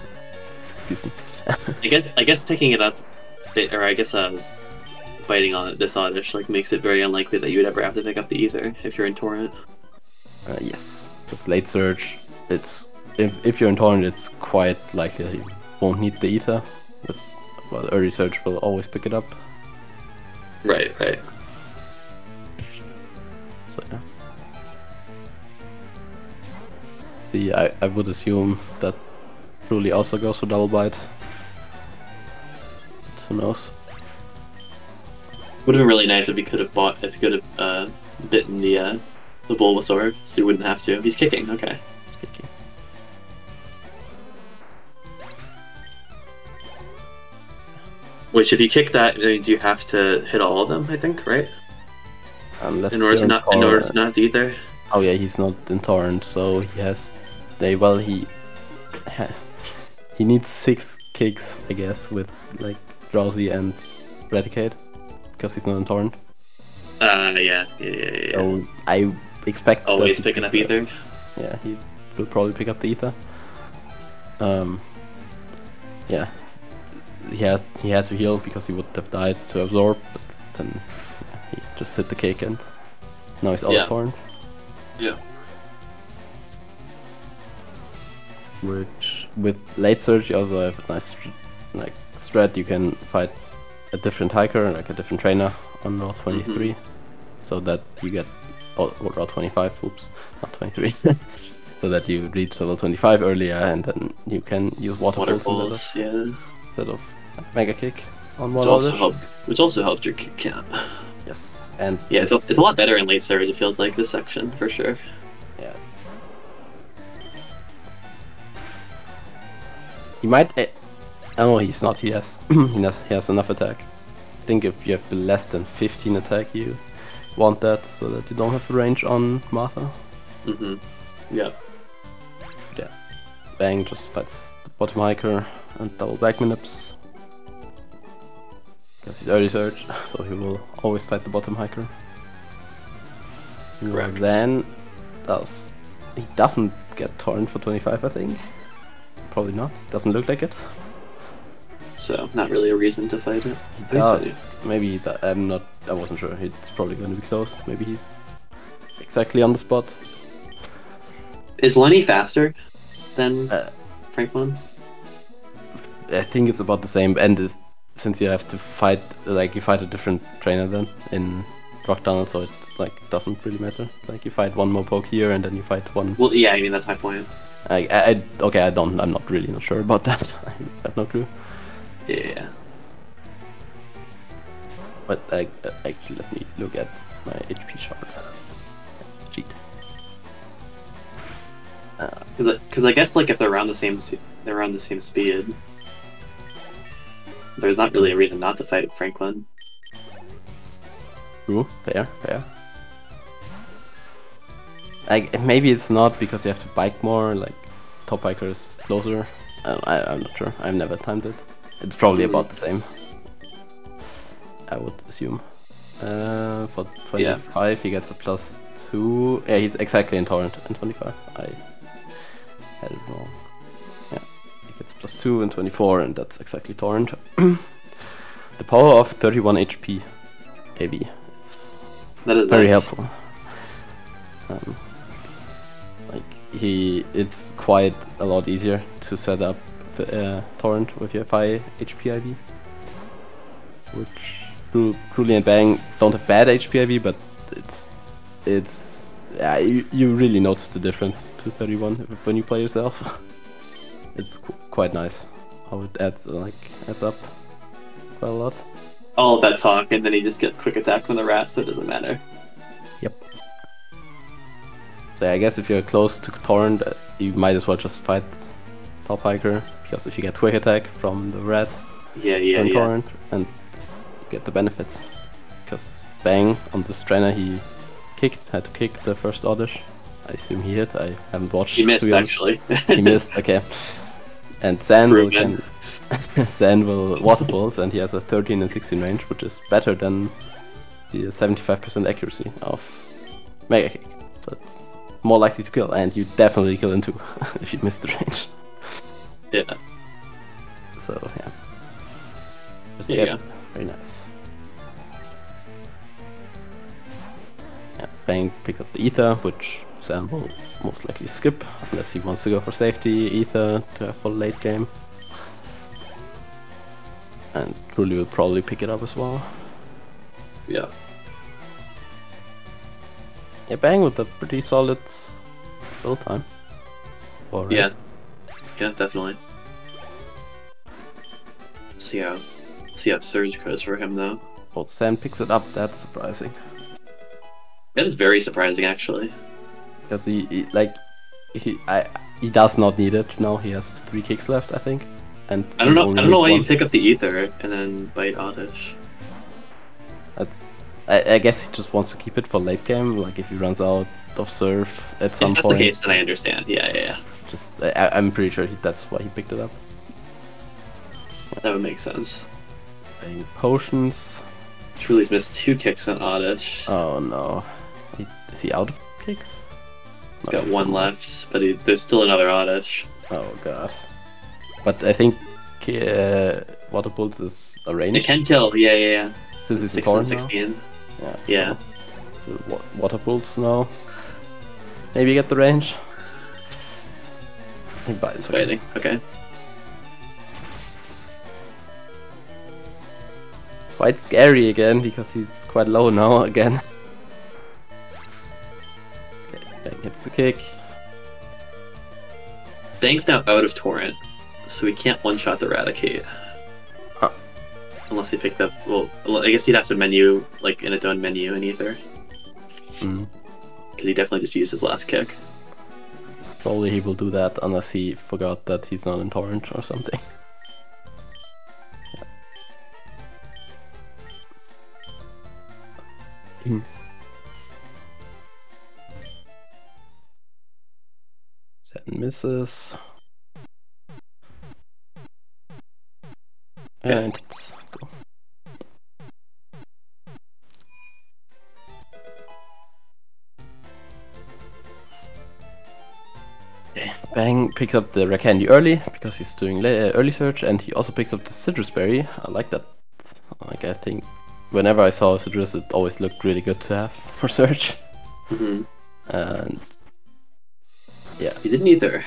Excuse me. I guess I guess picking it up, it- or I guess uh, biting on it, this Oddish like makes it very unlikely that you would ever have to pick up the Ether if you're in Torrent. Uh, yes, with late surge, it's if if you're in torrent, it's quite likely that you won't need the ether. But well, early surge will always pick it up. Right, right. So yeah. See, I I would assume that Truely also goes for double bite. Who knows? Would have been really nice if he could have bought if he could have uh, bitten the uh, the Bulbasaur, so he wouldn't have to. He's kicking. Okay. Which, if you kick that, it means you have to hit all of them. I think, right? Unless In order to not, in order to not either. Oh yeah, he's not in torrent, so he has. They well he. He needs six kicks, I guess, with like drowsy and Raticate because he's not in Torrent. Uh, yeah, yeah, yeah, yeah. So I expect Always picking up ether. Yeah, he will probably pick up the ether. Um, yeah, he has he has to heal because he would have died to absorb, but then yeah, he just hit the cake and now he's out Yeah. of Torrent. Yeah. Which with late surge you also have a nice like strat. You can fight a different hiker, like a different trainer on route mhm. 23, so that you get oh, or route 25. Oops, not 23. so that you reach level 25 earlier, and then you can use water, Water pulse pulse, yeah. instead of mega kick on Which also helped. Which also helped your kick count. Yes, and Yeah, it's a, it's a lot better in late surge. It feels like this section for sure. Yeah. You might. Eh, Oh, he's not. He has. he has. He has enough attack. I think if you have less than 15 attack, you want that so that you don't have range on Martha. Mm-hmm. Yeah. Yeah. Bang just fights the bottom hiker and double back minips. Because he's early surge, so he will always fight the bottom hiker. Correct. Then does he doesn't get torn for 25, I think. Probably not. Doesn't look like it. So not really a reason to fight it. He I guess I do. does. Maybe that I'm not. I wasn't sure. It's probably going to be close. Maybe he's exactly on the spot. Is Lenny faster than Uh, Franklin? I think it's about the same. And is, since you have to fight, like you fight a different trainer then in Rock Tunnel, so it's like doesn't really matter. Like you fight one more poke here, and then you fight one. Well, yeah. I mean that's my point. I, I, I okay. I don't. I'm not really not sure about that. I have no clue. Yeah. But I, uh, actually, let me look at my HP chart. Cheat. Because because I guess like if they're around the same they're around the same speed, there's not really a reason not to fight Franklin. True. Fair. Fair. Like maybe it's not because you have to bike more. Like top biker is closer. I, I, I'm not sure. I've never timed it. It's probably about the same. I would assume. Uh, for Yeah. 25, he gets a plus two. Yeah, he's exactly in torrent in 25. I had it wrong. Yeah, he gets plus two in 24, and that's exactly torrent. the power of 31 HP IV. It's That is very nice. helpful. Um, like he, it's quite a lot easier to set up uh, torrent with your high HP IV, which Cru- Truely and Bang don't have bad HP IV, but it's it's yeah, you, you really notice the difference to 31 when you play yourself. it's qu- quite nice how it adds like adds up quite a lot. All that talk, and then he just gets quick attack from the rat, so it doesn't matter. Yep. So I guess if you're close to Torrent, uh, you might as well just fight Top Hiker, because if you get Quick Attack from the red Yeah, yeah, yeah. And get the benefits. Because Bang, on this trainer, he kicked, had to kick the first Oddish. I assume he hit, I haven't watched. He missed actually. He missed, okay. And Xan will, can, Xan will Water Pulse, and he has a 13 and 16 range, which is better than the 75% accuracy of Mega Kick. So it's more likely to kill, and you definitely kill in two if you miss the range. Yeah. So yeah. Just yeah, very nice. Yeah, Bang picked up the Ether, which Sam will most likely skip unless he wants to go for safety Ether to have for late game. And Truely will probably pick it up as well. Yeah. Yeah, Bang with a pretty solid build time. For Yeah. Yeah, definitely. See how see how Surge goes for him though. Well, Sam picks it up, that's surprising. That is very surprising actually. Because he, he like he I he does not need it now. He has three kicks left, I think. And I don't know I don't know why you pick up the ether and then bite Oddish. That's I, I guess he just wants to keep it for late game. Like if he runs out of surf at some If that's point, the case, then I understand. Yeah, yeah, yeah. Just I, I'm pretty sure he, that's why he picked it up. That would make sense. Playing potions. Truely's missed two kicks on Oddish. Oh no. He, is he out of kicks? He's got one left, but he, there's still another Oddish. Oh god. But I think uh, Water Pulse is a range. It can kill, yeah, yeah, yeah. Since it's a 6 torn and now. 16. Yeah. Yeah. So, water Pulse now. Maybe get the range. He bites. okay. Okay. Quite scary again because he's quite low now again. Okay, Bang hits the kick. Bang's now out of Torrent, so he can't one shot the Raticate. Huh. Unless he picked up. Well, I guess he'd have to menu, like, in its own menu in Ether. Mm. Because he definitely just used his last kick. Probably he will do that unless he forgot that he's not in torrent or something. Hmm. Seven misses. Yeah. And let's Okay, Bang picks up the Rare Candy early because he's doing uh, early surge, and he also picks up the Sitrus Berry. I like that. Like I think, whenever I saw Sitrus, it always looked really good to have for surge. hmm And yeah. He didn't either.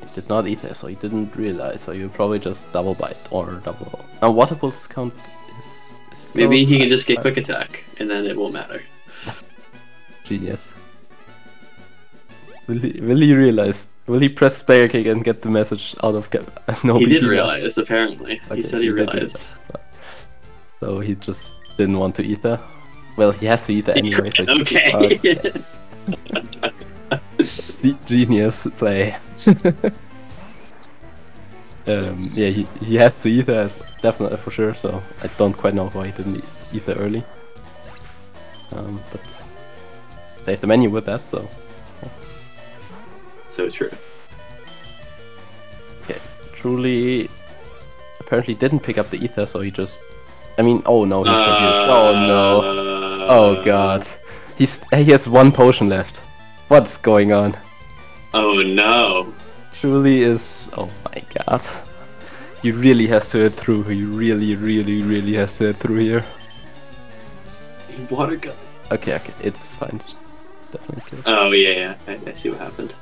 he did not either, so he didn't realize. So you probably just double bite or double. Now water pulse count is. is Maybe he can just get quick attack, and then it won't matter. Genius. Will he, will he realize? Will he press spare kick and get the message out of cap? no he BP did realize, apparently. Okay, he said he he realized. So he just didn't want to ether. Well, he has to ether anyway. so he- okay. Genius play. um, yeah, he, he has to ether definitely for sure. So I don't quite know why he didn't ether early. Um, but they have the menu with that, so so true. Okay, Truely apparently didn't pick up the ether, so he just. I mean, oh no, he's confused. oh no. Uh, Oh god. He's he has one potion left. What's going on? Oh no. Truely is. Oh my god. He really has to hit through. He really, really, really has to hit through here. Water gun. Okay, okay, it's fine. Just definitely kill. Oh yeah, yeah. I, I see what happened.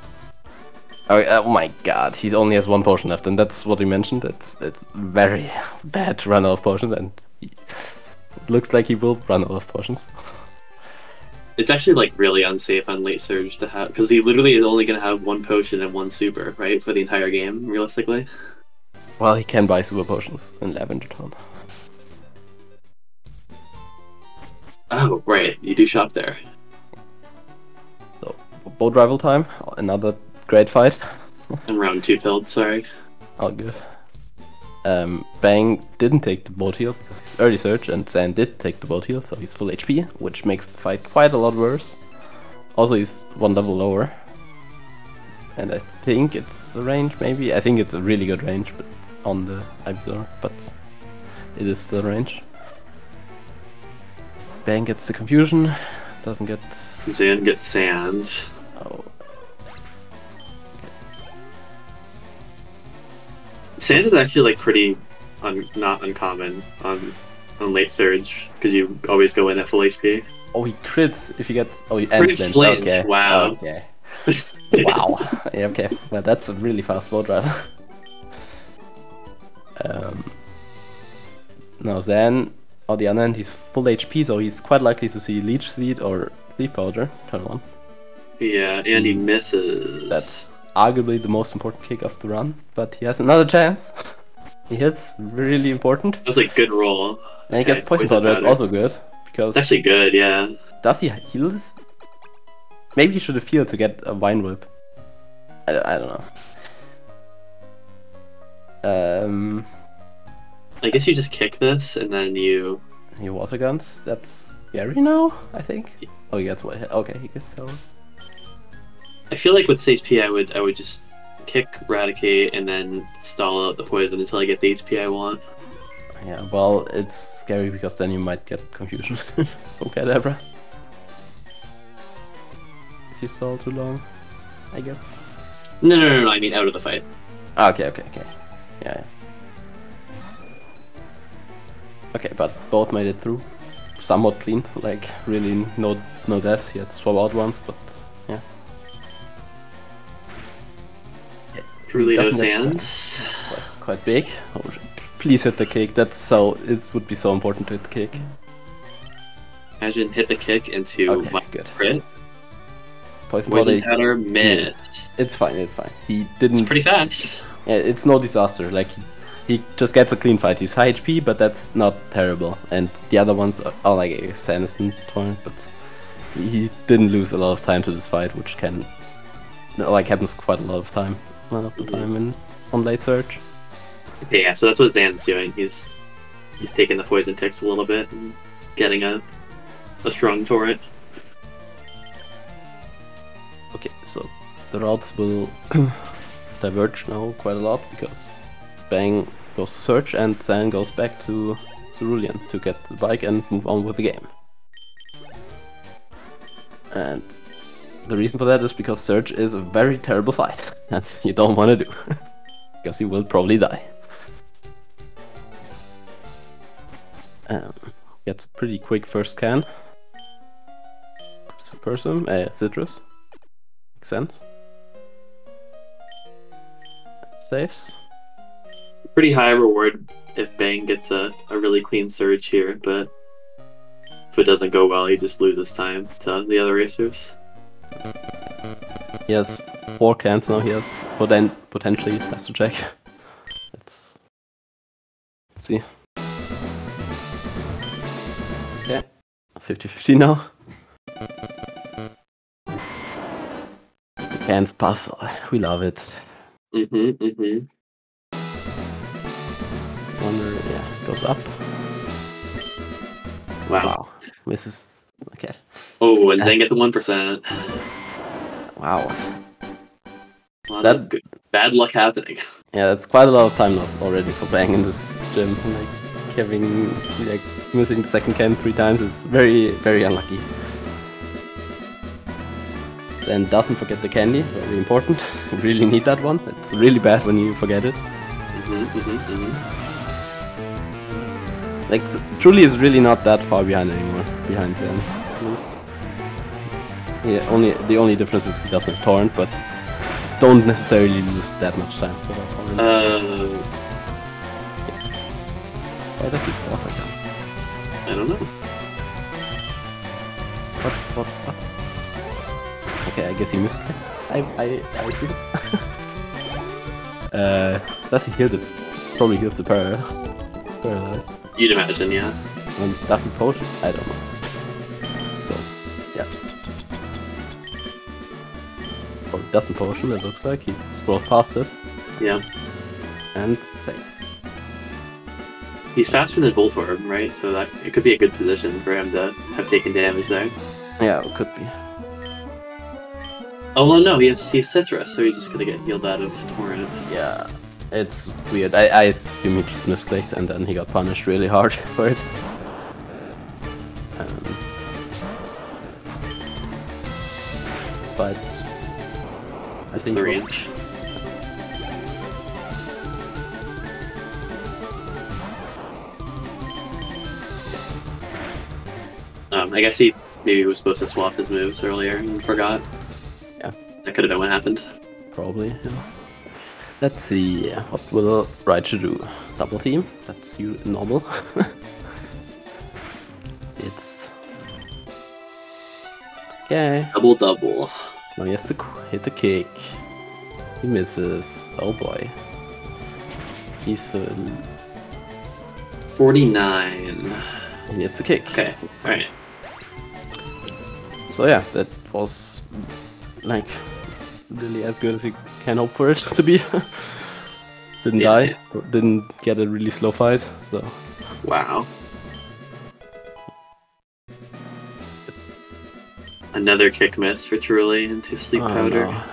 Oh, oh my god, he only has one potion left, and that's what we mentioned. It's it's very bad run out of potions, and he, it looks like he will run out of potions. It's actually like really unsafe on late surge to have because he literally is only gonna have one potion and one super, right, for the entire game, realistically. Well, he can buy super potions in Lavender Town. Oh right, you do shop there. So, boat rival time, another great fight. I'm round two pilled. Sorry. All good. Um, Bang didn't take the boat heal because he's early surge, and Xan did take the boat heal, so he's full HP, which makes the fight quite a lot worse. Also, he's one level lower. And I think it's a range, maybe? I think it's a really good range but on the Ivysaur, but it is still range. Bang gets the confusion, doesn't get. Xan gets sand. Oh, Sand is actually like pretty un- not uncommon on on late surge because you always go in at full HP. oh, he crits if he gets. Oh, he ends then. flinch, Okay. wow. Okay. wow. Yeah, okay. Well, that's a really fast ball drive. um, now Xan, on the other hand, he's full HP, so he's quite likely to see Leech Seed or Sleep Powder turn one. Yeah, and he misses. That's arguably the most important kick of the run, but he has another chance. he hits, really important. that was like good roll. And he gets Poison Powder, that's also good, because It's actually good, yeah. Does he heal this? Maybe he should have healed to get a Vine Whip. I, I don't know. Um, I guess you just kick this and then you. New water guns. That's Gary now, I think. Oh, he gets what? Okay, he gets so. I feel like with this HP, I would I would just kick, Raticate, and then stall out the poison until I get the HP I want. Yeah, well, it's scary because then you might get confusion okay, Kadabra. If you stall too long, I guess. No, no, no, no. I mean out of the fight. Ah, okay, okay, okay. Yeah, yeah. Okay, but both made it through. Somewhat clean, like really no no deaths. He had swap out once, but yeah. Truely no sands. quite, quite big. Oh, please hit the cake. That's so. It would be so important to hit the cake. Imagine hit the kick into Okay, my good. crit. Poison Poison body. powder hmm. missed. It's fine. It's fine. He didn't. It's pretty fast. Yeah, it's no disaster. Like he, just gets a clean fight. He's high HP, but that's not terrible. And the other ones are, are like a Sanderson torrent, but he didn't lose a lot of time to this fight, which can like happens quite a lot of time, lot of the time in on late surge. Yeah. So that's what Xan's doing. He's he's taking the poison ticks a little bit and getting a a strong torrent. Okay, so the routes will diverge now quite a lot because Bang goes to Surge and Xan goes back to Cerulean to get the bike and move on with the game. And the reason for that is because Surge is a very terrible fight that you don't want to do because you will probably die. Um, gets a pretty quick first can. Supersum, uh, Sitrus. Makes sense. Saves. Pretty high reward if Bang gets a, a really clean surge here, but if it doesn't go well, he just loses time to the other racers. He has four cans now. He has poten- potentially has to check. Let's see. Okay, 50-50 now. Cans pass. We love it. Mm-hmm, mm-hmm. Wonder, yeah, goes up. Wow. Wow, misses. Okay. Oh, and Zang gets a one percent. Wow. Well, That- that's good. Bad luck happening. Yeah, that's quite a lot of time lost already for Bang in this gym. Like having like missing the second can three times is very very unlucky. Then doesn't forget the candy, very important. You really need that one. It's really bad when you forget it. Mm-hmm, mm-hmm, mm-hmm. Like Truely is really not that far behind anymore. Behind Xan. Yeah, only the only difference is he doesn't have torrent, but don't necessarily lose that much time for that torrent. Uh, Why does he pause that? I don't know. What? What? What? Okay, I guess he missed it. I I I see. uh, does he heal the? Probably heals the para. Paralyze. You'd imagine, yeah. And does he potion? I don't know. Probably doesn't potion. It looks like he scrolled past it Yeah. and save. He's faster than Voltorb, right? So that it could be a good position for him to have taken damage there. Yeah, it could be. Oh well, no, he has he's Sitrus, so he's just gonna get healed out of torrent. Yeah, it's weird. I, I assume he just misclicked and then he got punished really hard for it. Um, despite, That's think the range. Um, I guess he maybe was supposed to swap his moves earlier and forgot. Yeah. That could have been what happened. probably. Yeah. Let's see what will Raichu do. Double team. That's you normal. it's okay. Double double. Now he has to hit the kick. He misses. Oh boy. He's uh, Forty nine. he hits the kick. Okay. Alright. So yeah, that was like really as good as you can hope for it to be. didn't Yeah, die, didn't get a really slow fight, so Wow. Another kick miss for Truely into sleep oh, powder. no.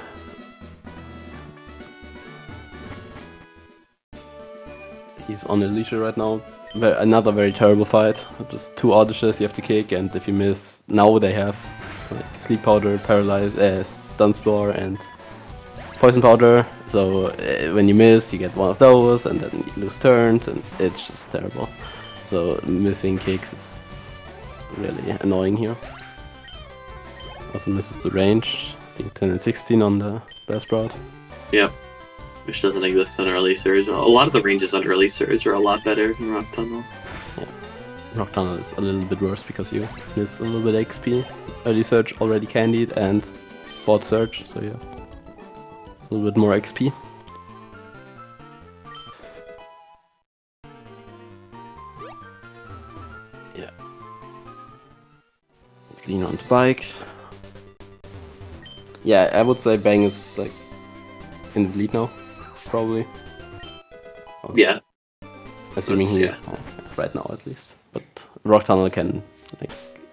He's on Alicia right now, another very terrible fight. Just two Oddishes you have to kick, and if you miss, now they have like, sleep powder, paralyze, uh, stun spore, and poison powder. So uh, when you miss, you get one of those, and then you lose turns, and it's just terrible. So missing kicks is really annoying here. Also misses the range. I think 10 and 16 on the best route. Yep. Which doesn't exist on early surge. A lot of the ranges on early surge are a lot better in Rock Tunnel. Rock Tunnel is a little bit worse because you miss a little bit XP. Early Surge already candied and Fourth Surge, so yeah. a little bit more XP. Yeah. Let's lean on the bike. Yeah, I would say Bang is like in the lead now, probably. Yeah. Assuming he, yeah. uh, right now at least. But Rock Tunnel can like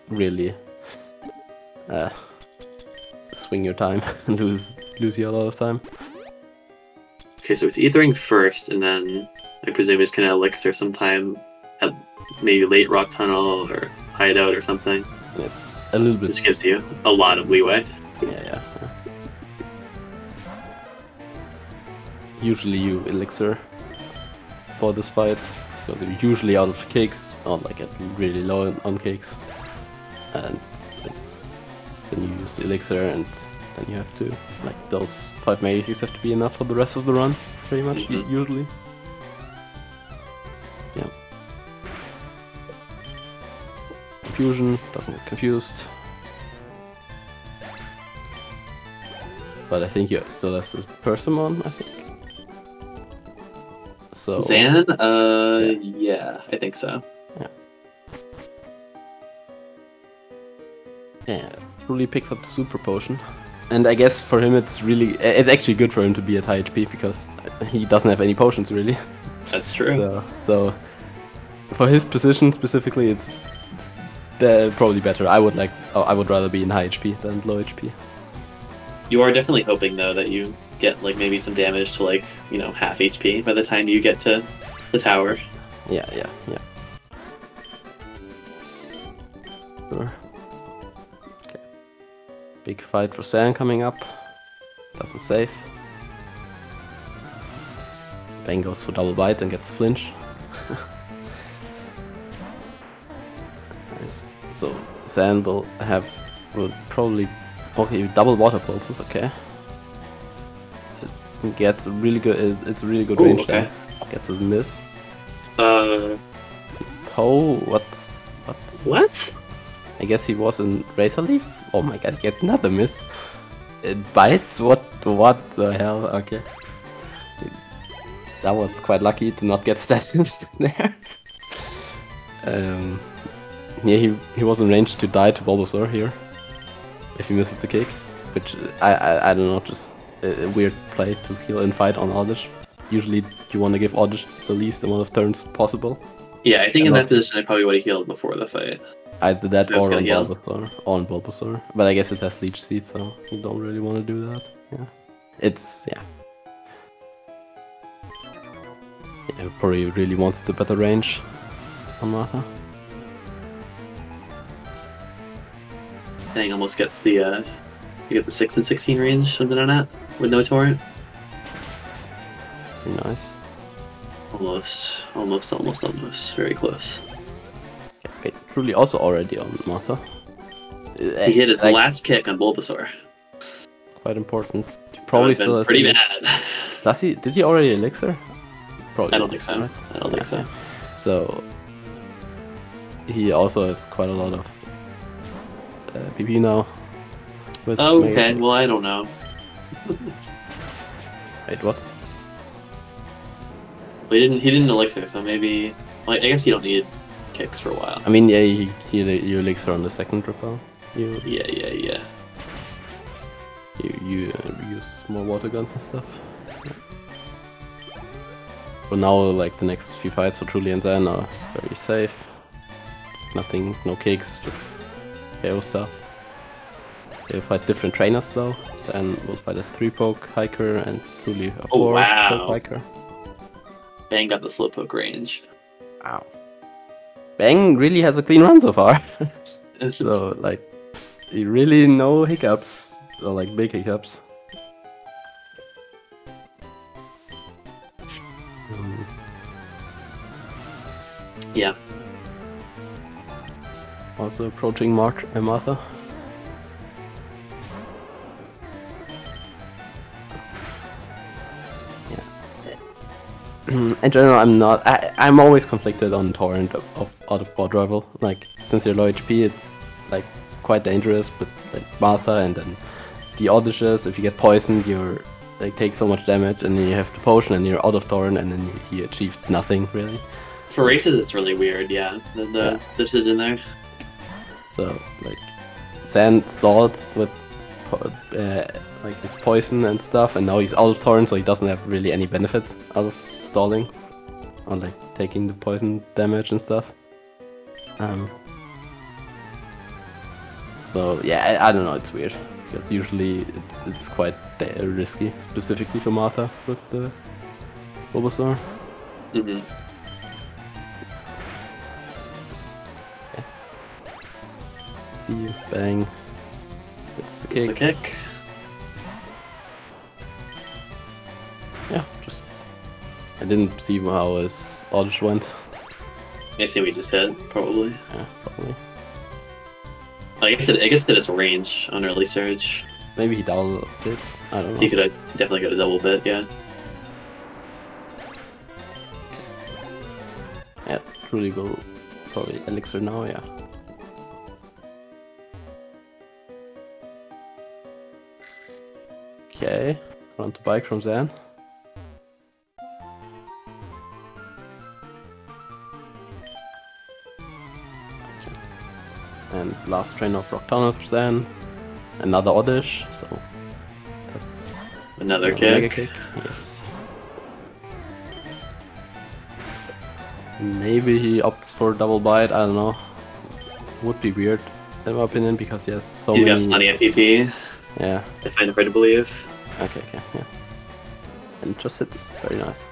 really uh, swing your time and lose lose you a lot of time. Okay, so it's ethering first, and then I presume it's gonna elixir sometime at maybe late Rock Tunnel or Hideout or something, it's a little bit which gives you a lot of leeway. Usually you elixir for this fight because you're usually out of cakes or like at really low on- cakes, and it's then you use the elixir and then you have to like those five magics have to be enough for the rest of the run, pretty much u- Mhm. usually. Yeah. It's confusion doesn't get confused. But I think you still has this Persim, I think. So Xan? Uh. Yeah. yeah, I think so. Yeah, really picks up the super potion. And I guess for him it's really it's actually good for him to be at high HP because he doesn't have any potions really. That's true. So, so for his position specifically it's probably better. I would like oh, I would rather be in high HP than low HP. You are definitely hoping though that you get like maybe some damage to like you know half HP by the time you get to the tower. Yeah, yeah, yeah. Okay. Big fight for Sand coming up. Doesn't save. Bang goes for double bite and gets flinch. nice. So Sand will have will probably okay double water pulses. Okay. Gets a really good. It's a really good Ooh, range okay. there. Gets a miss. Uh, Poe, what's what's what? I guess he was in Razor Leaf. Oh my god, he gets another miss. It bites? What what the hell? Okay. That was quite lucky to not get statues there. Um yeah, he, he was in range to die to Bulbasaur here. If he misses the kick. Which I I, I don't know, just a, weird play to heal and fight on Oddish. Usually you want to give Oddish the least amount of turns possible. Yeah, I think I'm in that position I probably would have healed before the fight. Either that I was or on. Bulbasaur. Or on Bulbasaur. But I guess it has Leech Seed, so you don't really want to do that. Yeah. It's, yeah. Yeah, probably really wants the better range on Martha. Dang, almost gets the uh, you get the six and sixteen range something on that with no torrent. Pretty nice. Almost, almost, almost, almost. Very close. Okay, Truely also already on Martha. He hit his last kick on Bulbasaur. Quite important. He probably still has pretty bad. Does he? Did he already elixir? Probably. I don't think so. right? I don't think so. So he also has quite a lot of uh, PP now. With Oh, Mega- okay. Well, I don't know. Wait, what? He didn't. He didn't elixir, so maybe. Like, I guess you don't need kicks for a while. I mean, yeah, he, he you elixir on the second repel. You Yeah, yeah, yeah. you you uh, use more water guns and stuff. Yeah. But now, like the next few fights for Truely and Xan are very safe. Nothing, no kicks, just KO stuff. They'll fight different trainers though. Xan will fight a three poke hiker and Truely a Oh, four wow. poke hiker. Bang got the slowpoke range. Wow. Bang really has a clean run so far. so like, really no hiccups or like big hiccups. Yeah. Also approaching Mart and Martha. in general, I'm not. I, I'm always conflicted on torrent of, of out of board rival. Like since you're low HP, it's like quite dangerous. But like Martha and then the Oddishes, if you get poisoned, you're like take so much damage, and then you have the potion, and you're out of torrent, and then he achieved nothing really. For races, it's really weird. Yeah, the, the Yeah. decision there. So like, Sand stalled with uh, like his poison and stuff, and now he's out of torrent, so he doesn't have really any benefits out of stalling, on like taking the poison damage and stuff. Um. So yeah, I, I don't know. It's weird because usually it's it's quite risky, specifically for Martha with the Bulbasaur. hmm See you, bang. It's the It's kick. the kick. Yeah, just I didn't see how his Oddish went. I see we just hit probably. Yeah, probably. I guess it. I guess it is range on early surge. Maybe he doubled it. I don't know. He could have definitely got a double bit. Yeah. Yeah, Truely will probably elixir now. Yeah. Okay, run to bike from Xan. And last train of Rock Tunnel for Xan. Another Oddish, so that's Another kick. kick. Yes. Maybe he opts for double bite. I don't know. Would be weird, in my opinion, because he has so He's many. got plenty of PP. Yeah. I find it hard to believe. Okay. Okay. Yeah. And it just sits. Very nice.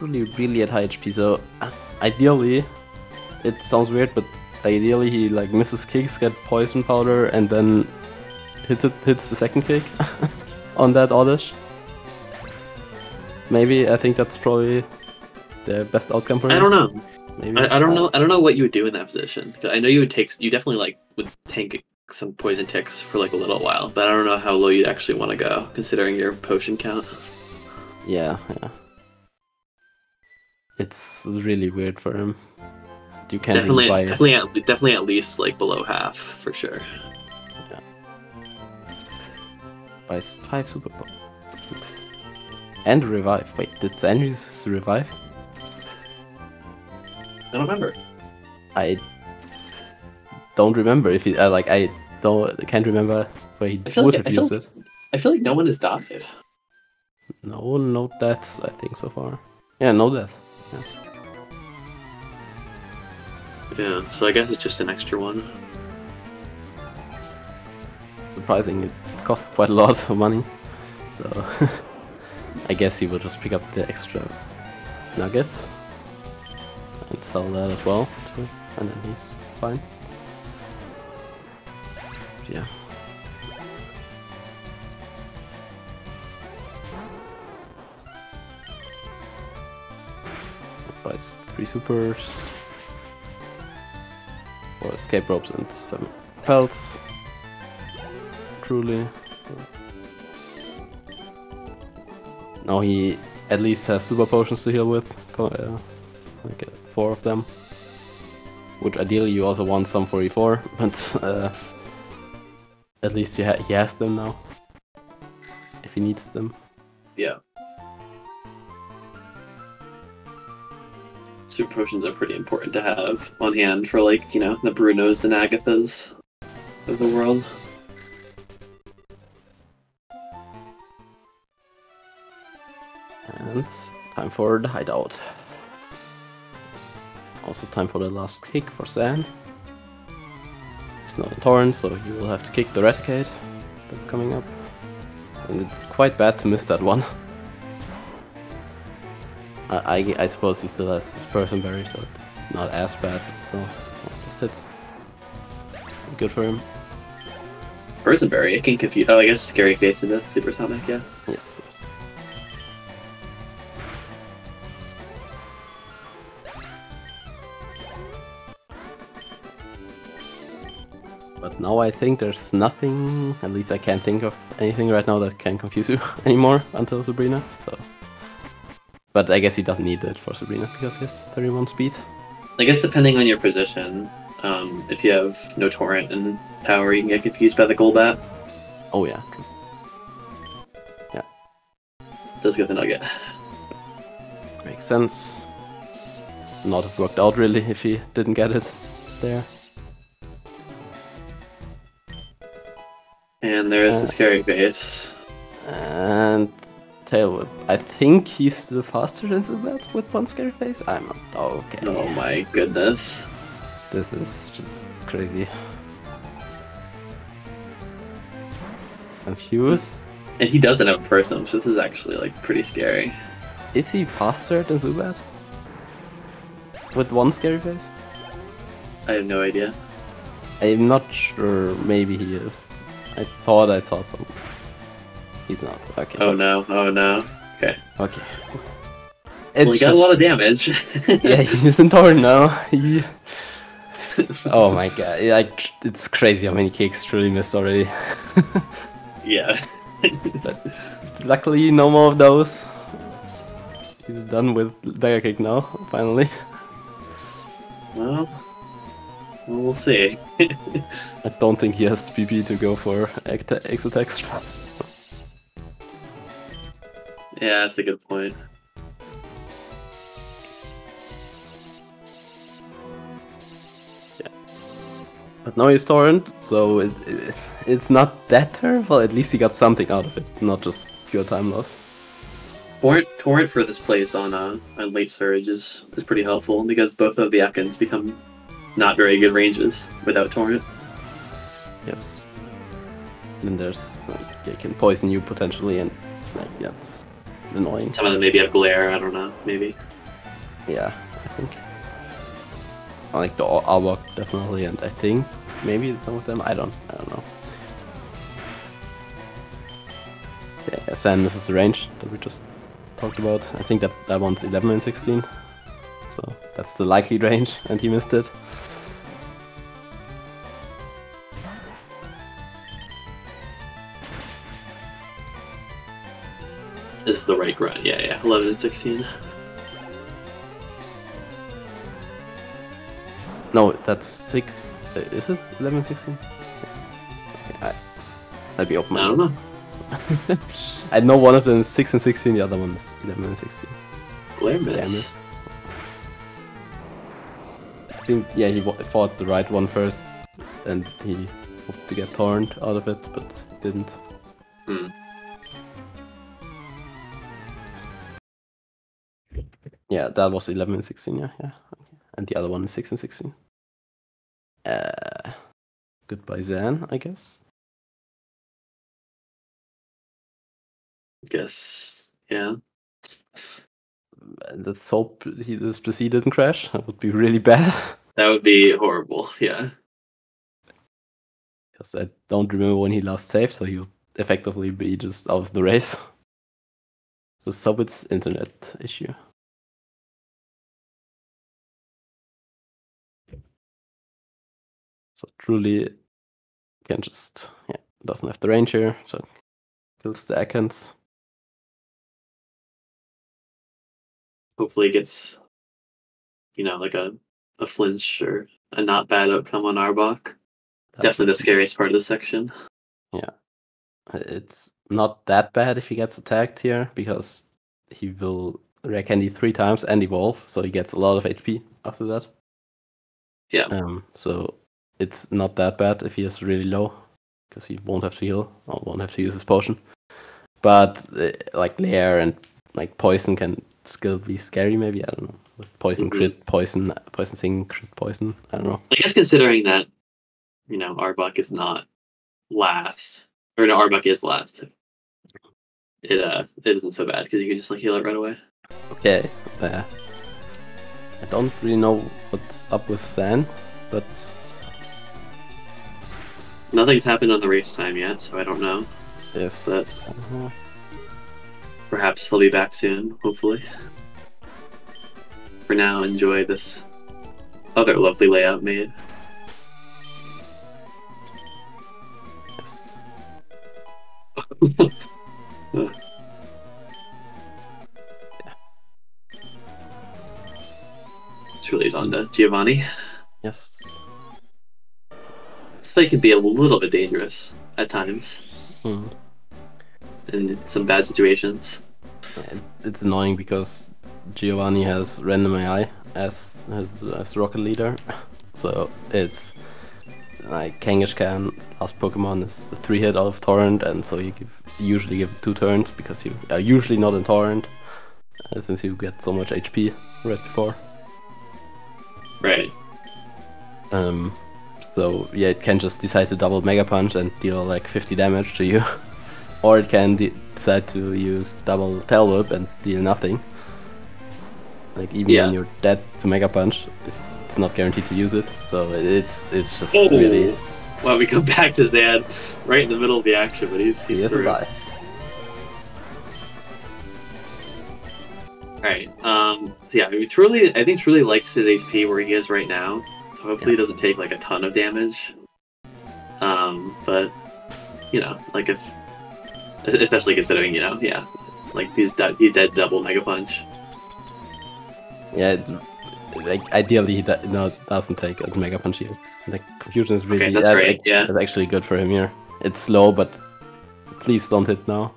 Really, really at high HP. So ideally, it sounds weird, but ideally he like misses kicks, get poison powder, and then hits it hits the second kick on that Oddish. Maybe I think that's probably the best outcome for him. I don't know. Maybe I, I don't know. I don't know what you would do in that position. I know you would take. You definitely like would tank some poison ticks for like a little while, but I don't know how low you'd actually want to go considering your potion count. Yeah, yeah. It's really weird for him. You can't definitely, buy definitely, at, definitely at least like below half for sure. Yeah. Buys five super potions. And revive. Wait, did use revive? I don't remember. I don't remember if he uh, like I don't can't remember where he would like- have used like- it. I feel like no one has died. No, no deaths I think so far. Yeah, no death. Yeah, so I guess it's just an extra one. Surprising, it costs quite a lot of money. So I guess he will just pick up the extra nuggets and sell that as well, too, and then he's fine. Yeah. Buys three supers, four escape ropes, and some pelts. Truely. Now he at least has super potions to heal with, uh, like four of them. Which ideally you also want some for E4, but uh, at least ha- he has them now. If he needs them. Yeah. Super potions are pretty important to have on hand for like, you know, the Brunos and Agathas of the world. And time for the hideout. Also time for the last kick for Xan. It's not in Torrent, so you will have to kick the Raticate that's coming up. And it's quite bad to miss that one. I, I, I suppose he still has his Persim berry, so it's not as bad, but still, just hits. Good for him. Persim Berry, I can confuse. Oh, I guess Scary Face in into Supersonic, yeah. Yes, yes. But now I think there's nothing, at least I can't think of anything right now that can confuse you anymore until Sabrina, so... But I guess he doesn't need it for Sabrina because he has 31 speed. I guess depending on your position, um, if you have no torrent and power, you can get confused by the Golbat. Oh yeah, Yeah. Does get the nugget. Makes sense. Not have worked out really if he didn't get it there. And there is Uh, the Scary Face. And tail whip. I think he's still faster than Zubat with one scary face. I'm not. Okay. Oh my goodness. This is just crazy. Confused. And he doesn't have a Persim, so this is actually like pretty scary. Is he faster than Zubat? With one scary face? I have no idea. I'm not sure. Maybe he is. I thought I saw some. He's not. Okay. Oh no, oh no. Okay. Okay. well, he got a lot of damage. yeah, he's in Torn now. He... Oh my god, like it's crazy how many kicks Truely missed already. yeah. but luckily, no more of those. He's done with Mega Kick now, finally. Well, well, see. I don't think he has PP to go for X attack strats. Yeah, that's a good point. But now he's torrent, so it, it, it's not that terrible. At least he got something out of it, not just pure time loss. Torrent, torrent for this place on uh, on late surge is, is pretty helpful because both of the Ekans become not very good ranges without torrent. Yes. Then there's like they can poison you potentially, and like that's annoying. Some of them maybe have glare. I don't know. Maybe. Yeah, I think. I like the Arbok definitely, and I think maybe some of them. I don't. I don't know. Yeah, Xan misses the range that we just talked about. I think that that one's 11 and 16, so that's the likely range, and he missed it. This is the right grunt. Yeah, yeah. 11 and 16. No, that's six. uh, Is it 11 and 16? Okay, I, let me open my I don't know. I know one of them is 6 and 16, the other one is 11 and 16. Glare Glare miss. miss. I think, yeah, he fought the right one first, and he hoped to get torn out of it, but didn't. Hmm. Yeah, that was 11 and 16, yeah, yeah. Okay. And the other one is 6 and 16. Uh, goodbye, Xan, I guess. Guess. Yeah. Let's hope he, this PC didn't crash. That would be really bad. That would be horrible. Yeah. Because I don't remember when he last saved, so he would effectively be just out of the race. So Subit's internet issue. So Truely can just yeah, doesn't have the range here, so kills the Ekans. Hopefully, it gets, you know, like a, a flinch or a not bad outcome on Arbok. Definitely the scariest part of this section. Yeah. It's not that bad if he gets attacked here because he will rare candy three times and evolve, so he gets a lot of HP after that. Yeah. Um. So it's not that bad if he is really low, because he won't have to heal or won't have to use his potion. But uh, like lair and like poison can still be scary. Maybe I don't know. Like poison Mhm. crit, poison, poison thing, crit poison. I don't know. I guess considering that, you know, Arbok is not last, or no, Arbok is last. It uh, it isn't so bad because you can just like heal it right away. Okay, uh, I don't really know what's up with Xan, but Nothing's happened on the race time yet, so I don't know. yes. But uh, perhaps he'll be back soon, hopefully. For now, enjoy this other lovely layout made. yes. It's really on to Giovanni. Yes. Fight can be a little bit dangerous at times Hmm. in some bad situations. It's annoying because Giovanni has random AI as as, as rocket leader, so it's like Kangaskhan last Pokemon is three hit out of Torrent, and so you give usually give two turns because you are usually not in Torrent, uh, since you get so much HP right before. Right. Um, so yeah, it can just decide to double Mega Punch and deal like 50 damage to you, or it can de- decide to use double Tail Whip and deal nothing. Like even Yeah. when you're dead to Mega Punch, it's not guaranteed to use it. So it's it's just Oh, really Well, we go back to Xan right in the middle of the action, but he's he's he through. alive. Right. Um. So yeah, I mean, Truely, I think Truely likes his HP where he is right now. Hopefully, he doesn't take like a ton of damage. Um. But you know, like if, especially considering you know, yeah, like he's de- he's dead double mega punch. Yeah, like ideally he do- no, doesn't take a Mega Punch here. Like confusion is really Okay, that's that- great, yeah. that's actually good for him here. It's slow, but please don't hit now.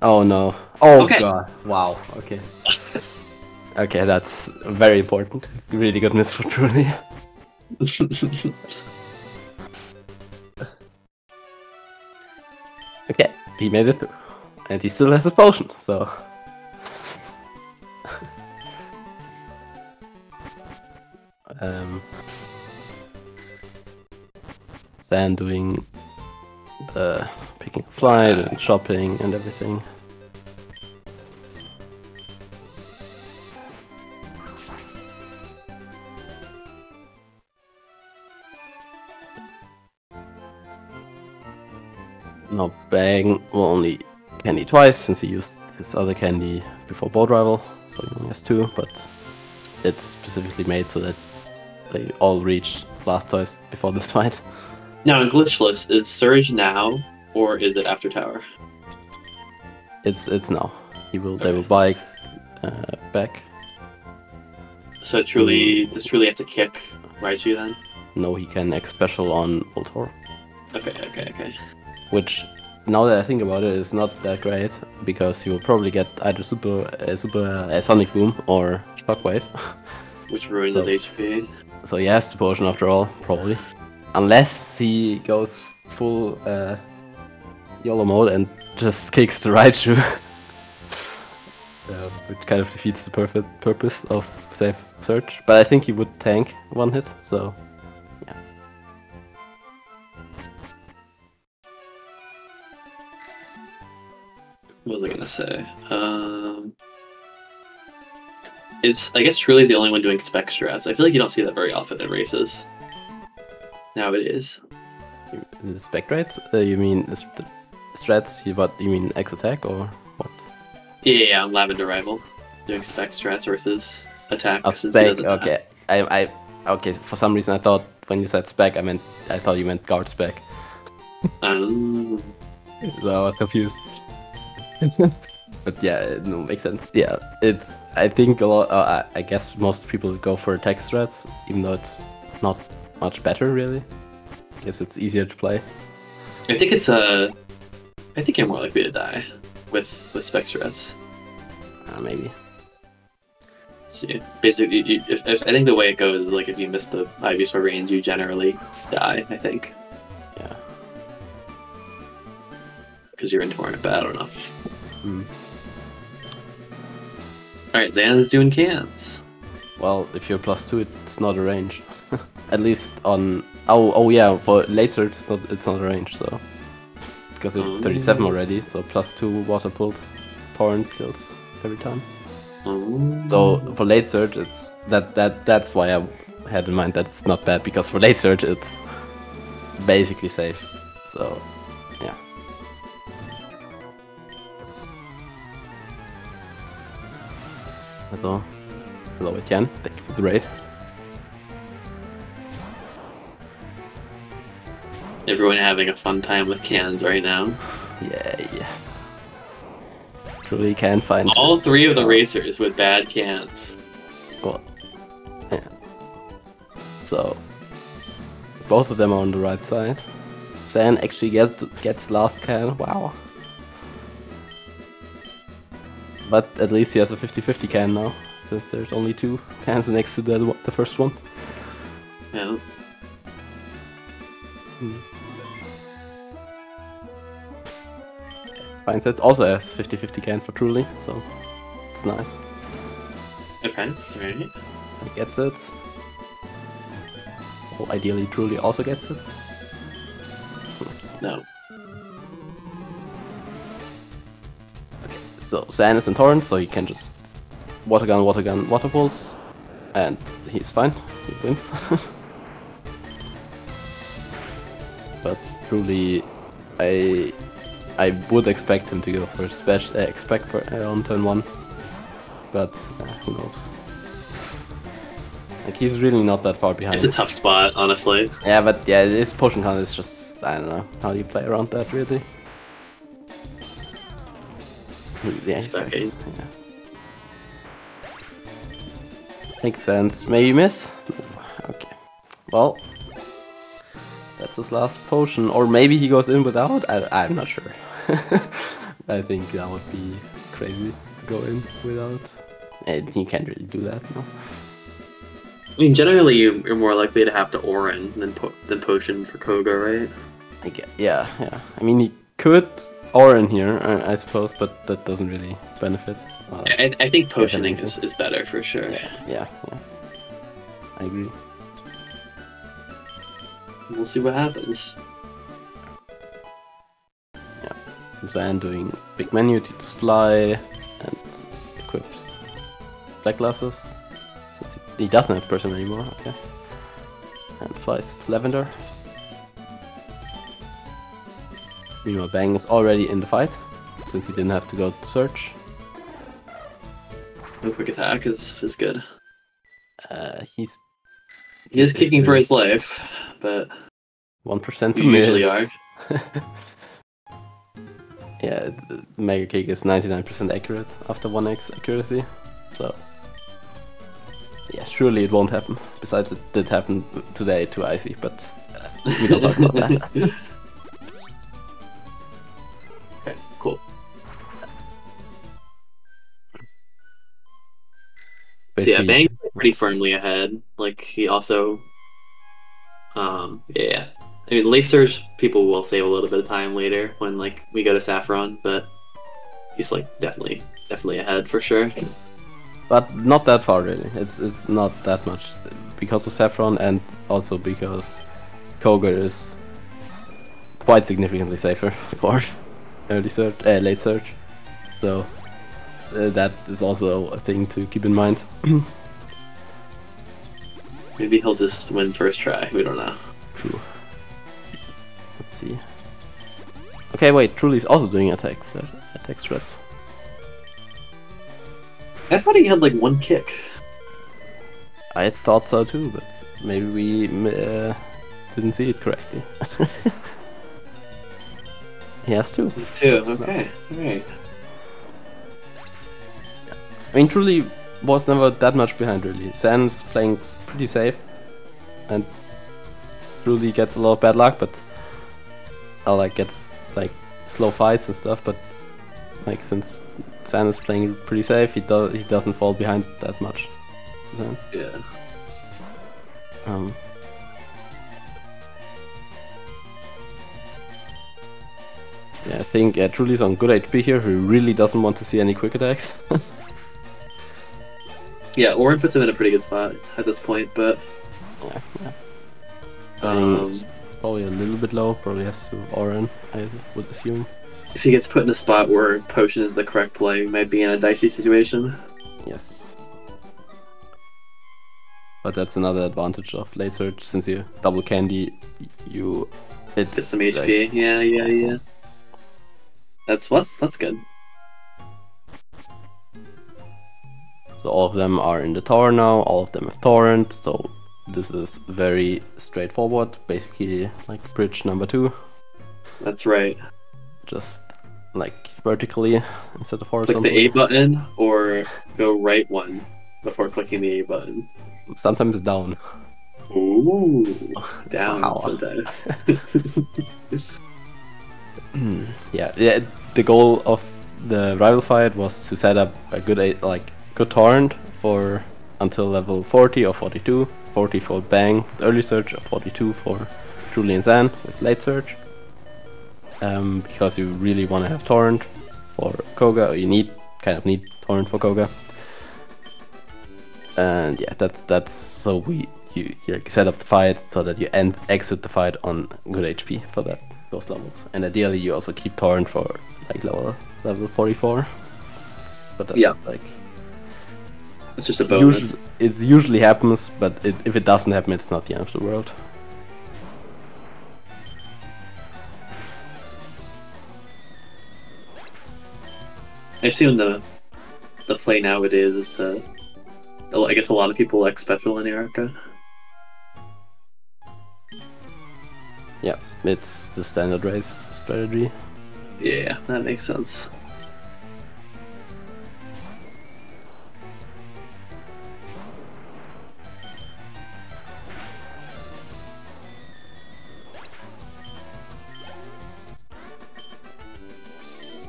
Oh no! Oh Okay. god! Wow. Okay. okay, that's very important. Really good miss for Truely. Okay, he made it through, and he still has a potion. So. um. Then doing the picking a flight and shopping and everything. No, Bang will only candy twice since he used his other candy before Boat Rival, so he only has two, but it's specifically made so that they all reach Blastoise before this fight. now in glitchless, is Surge now or is it after tower? It's it's now. He will they will Okay. bike uh, back. So Truely, does Truely have to kick Raichu then? No, he can X special on Voltorb, Okay, okay, okay. Which now that I think about it is not that great because you will probably get either super uh, super uh, Sonic Boom or Shockwave. Which ruins So- his HP. so he has the potion after all, probably, unless he goes full uh, YOLO mode and just kicks the Raichu. Uh, which kind of defeats the perfect purpose of safe search, but I think he would tank one hit, so What was I gonna say? Um, is I guess Truely's the only one doing spec strats. I feel like you don't see that very often in races. Nowadays. The spec rate? Uh, you mean the, st- strats? You, what you mean X attack or what? Yeah, yeah, on Lavender Rival. Doing spec strats versus attacks. Oh, spec. have- Okay, I, I, okay. For some reason, I thought when you said spec, I meant I thought you meant guard spec. Um, So I was confused. but yeah, it no, makes sense. Yeah, it's. I think a lot. Uh, I I guess most people go for attack strats, even though it's not much better, really. I guess it's easier to play. I think it's Uh, I think you're more likely to die with with spec strats. Uh, maybe. See, basically, you, you, if, if, I think the way it goes is like if you miss the Ivysaur range, you generally die. I think because you're in torrent, but I don't. Hmm. All right, Xan's doing cans. Well, if you're plus two, it's not a range. At least on. Oh, oh yeah. For later, it's not. It's not a range. So because it's Oh. 37 already. So plus two water pulse, torrent kills every time. Oh. So for late surge, it's that that that's why I had in mind that it's not bad because for late surge it's basically safe. So Hello, hello Etienne. Thank you for the raid. Everyone having a fun time with cans right now. Yeah, yeah. Truely can find All three of the racers with bad cans. Well, yeah. So both of them are on the right side. Xan actually gets gets last can. Wow. But at least he has a 50-50 can now, since there's only two cans next to the the first one. Yeah. Hmm. Finds it also has 50-50 can for Truely, so it's nice. Okay. He gets it. Well, ideally, Truely also gets it. No. So Xan is in Torrent, so he can just water gun, water gun, water pulse, and he's fine. He wins. but Truely, I I would expect him to go for special, uh, expect for uh, on turn one, but uh, who knows? Like he's really not that far behind. It's a tough spot, honestly. Yeah, but yeah, it's potion count is just I don't know how do you play around that really. Spec yeah. Makes sense. Maybe miss. Okay. Well, that's his last potion, or maybe he goes in without. I, I'm not sure. I think that would be crazy to go in without. And you can't really do that. No. I mean, generally, you- you're more likely to have to Oran than po- than potion for Koga, right? I get, yeah, yeah. I mean, he could Oran here, I, I suppose, but that doesn't really benefit. Uh, I, I think potioning is, is better for sure. yeah, yeah. I agree. We'll see what happens. Yeah, Xan doing big menu, teaches fly, and equips black glasses. Since he, doesn't have Persim anymore, okay. And flies to Lavender. Meanwhile, Bang is already in the fight, since he didn't have to go to Surge. No quick attack is, is good. Uh, he's He is kicking for his life, but one percent to we usually are. yeah, the Mega Kick is 99% accurate after 1x accuracy, so yeah, surely it won't happen. Besides, it did happen today to Icy, but uh, we don't talk about that. So yeah, Bang's pretty firmly ahead. Like he also, um, yeah. I mean, Lacers people will save a little bit of time later when like we go to Saffron, but he's like definitely definitely ahead for sure. but not that far really. It's it's not that much because of Saffron and also because Koga is quite significantly safer for early surge, uh, late surge. So uh, that is also a thing to keep in mind. Maybe he'll just win first try. We don't know. True. Let's see. Okay, wait. Truely's also doing attacks. Uh, attack threats. I thought he had like one kick. I thought so too, but maybe we uh, didn't see it correctly. he has two. It's two. Okay, all right. I mean, Truely was never that much behind, really. Xan's playing pretty safe, and Truely gets a lot of bad luck, but uh, like gets like slow fights and stuff. But like since Xan is playing pretty safe, he does he doesn't fall behind that much. Yeah. Um, yeah, I think yeah, Truely's on good HP here. He really doesn't want to see any quick attacks. Yeah, Oran puts him in a pretty good spot at this point, but yeah, yeah. Um, probably a little bit low. Probably has to Oran, I would assume. if he gets put in a spot where potion is the correct play, he might be in a dicey situation. Yes. But that's another advantage of late surge, since you double candy, you it's Get some like- HP. yeah, yeah, yeah. That's what's that's good. So all of them are in the tower now. All of them have torrent. So this is very straightforward. Basically, like bridge number two, That's right. just like vertically instead of horizontally. Click the A button or go right one before clicking the A button. Sometimes down. Ooh, down sometimes. Hmm, yeah, yeah. The goal of the rival fight was to set up a good like good torrent for until level 40 or 42. 40 for Bang, with early surge, or 42 for Julian Xan with late surge. Um, because you really want to have torrent for Koga, or you need kind of need torrent for Koga. And yeah, that's that's so we you, you set up the fight so that you end exit the fight on good HP for that those levels. And ideally, you also keep torrent for like level level 44. But that's Yeah. like It's just a bonus. usually, it usually happens, but it, if it doesn't happen, it's not the end of the world. I assume the the play nowadays is to. I guess a lot of people like special in Erica. Yeah, it's the standard race strategy. Yeah, that makes sense.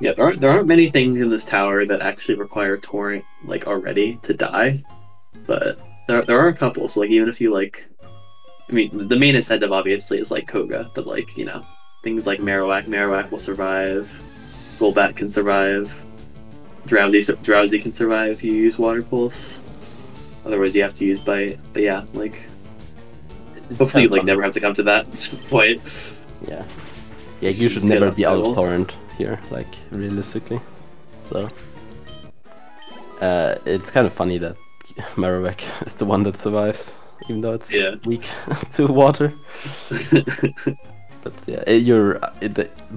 Yeah, there aren't there aren't many things in this tower that actually require torrent like already to die, but there there are a couple. So like even if you like, I mean the main incentive obviously is like Koga, but like you know things like Marowak, Marowak will survive. Golbat can survive. Drowzee Drowzee can survive if you use Water Pulse. Otherwise, you have to use Bite. But yeah, like It's hopefully, you like fun. never have to come to that point. Yeah, yeah. You just should never be out of torrent here, like realistically. So, uh, it's kind of funny that Marowak is the one that survives, even though it's Yeah. weak to water. But yeah, eh, you're uh,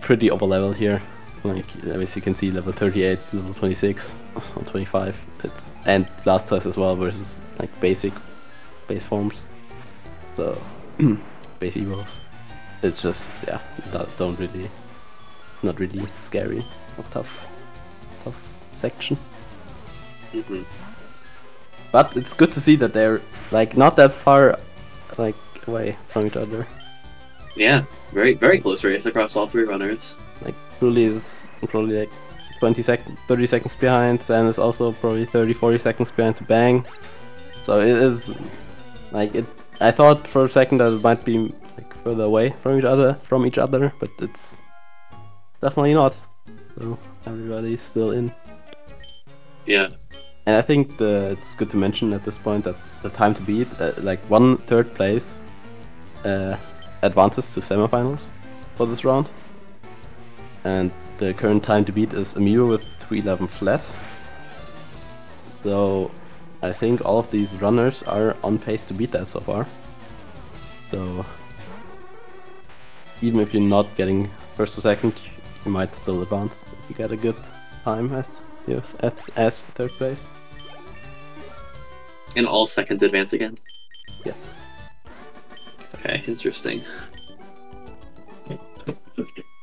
pretty over level here. Like as you can see, level 38, level 26, or 25. It's and Blastoise as well versus like basic base forms. So base evils. It's just yeah, don't really, not really scary or tough, tough section. Mhm. But it's good to see that they're like not that far, like away from each other. Yeah, very very close race across all three runners. Like Truely is probably like 20 seconds, 30 seconds behind, and is also probably 30, 40 seconds behind to Bang. So it is like it. I thought for a second that it might be like further away from each other, from each other, but it's definitely not. So everybody's still in. Yeah, And I think the, it's good to mention at this point that the time to beat, uh, like one third place, uh, advances to semifinals for this round. And the current time to beat is Amiibo with 311 flat. So I think all of these runners are on pace to beat that so far. So even if you're not getting first or second, you might still advance if you get a good time as yes, at, as third place. and all seconds advance again. Yes. Okay, interesting.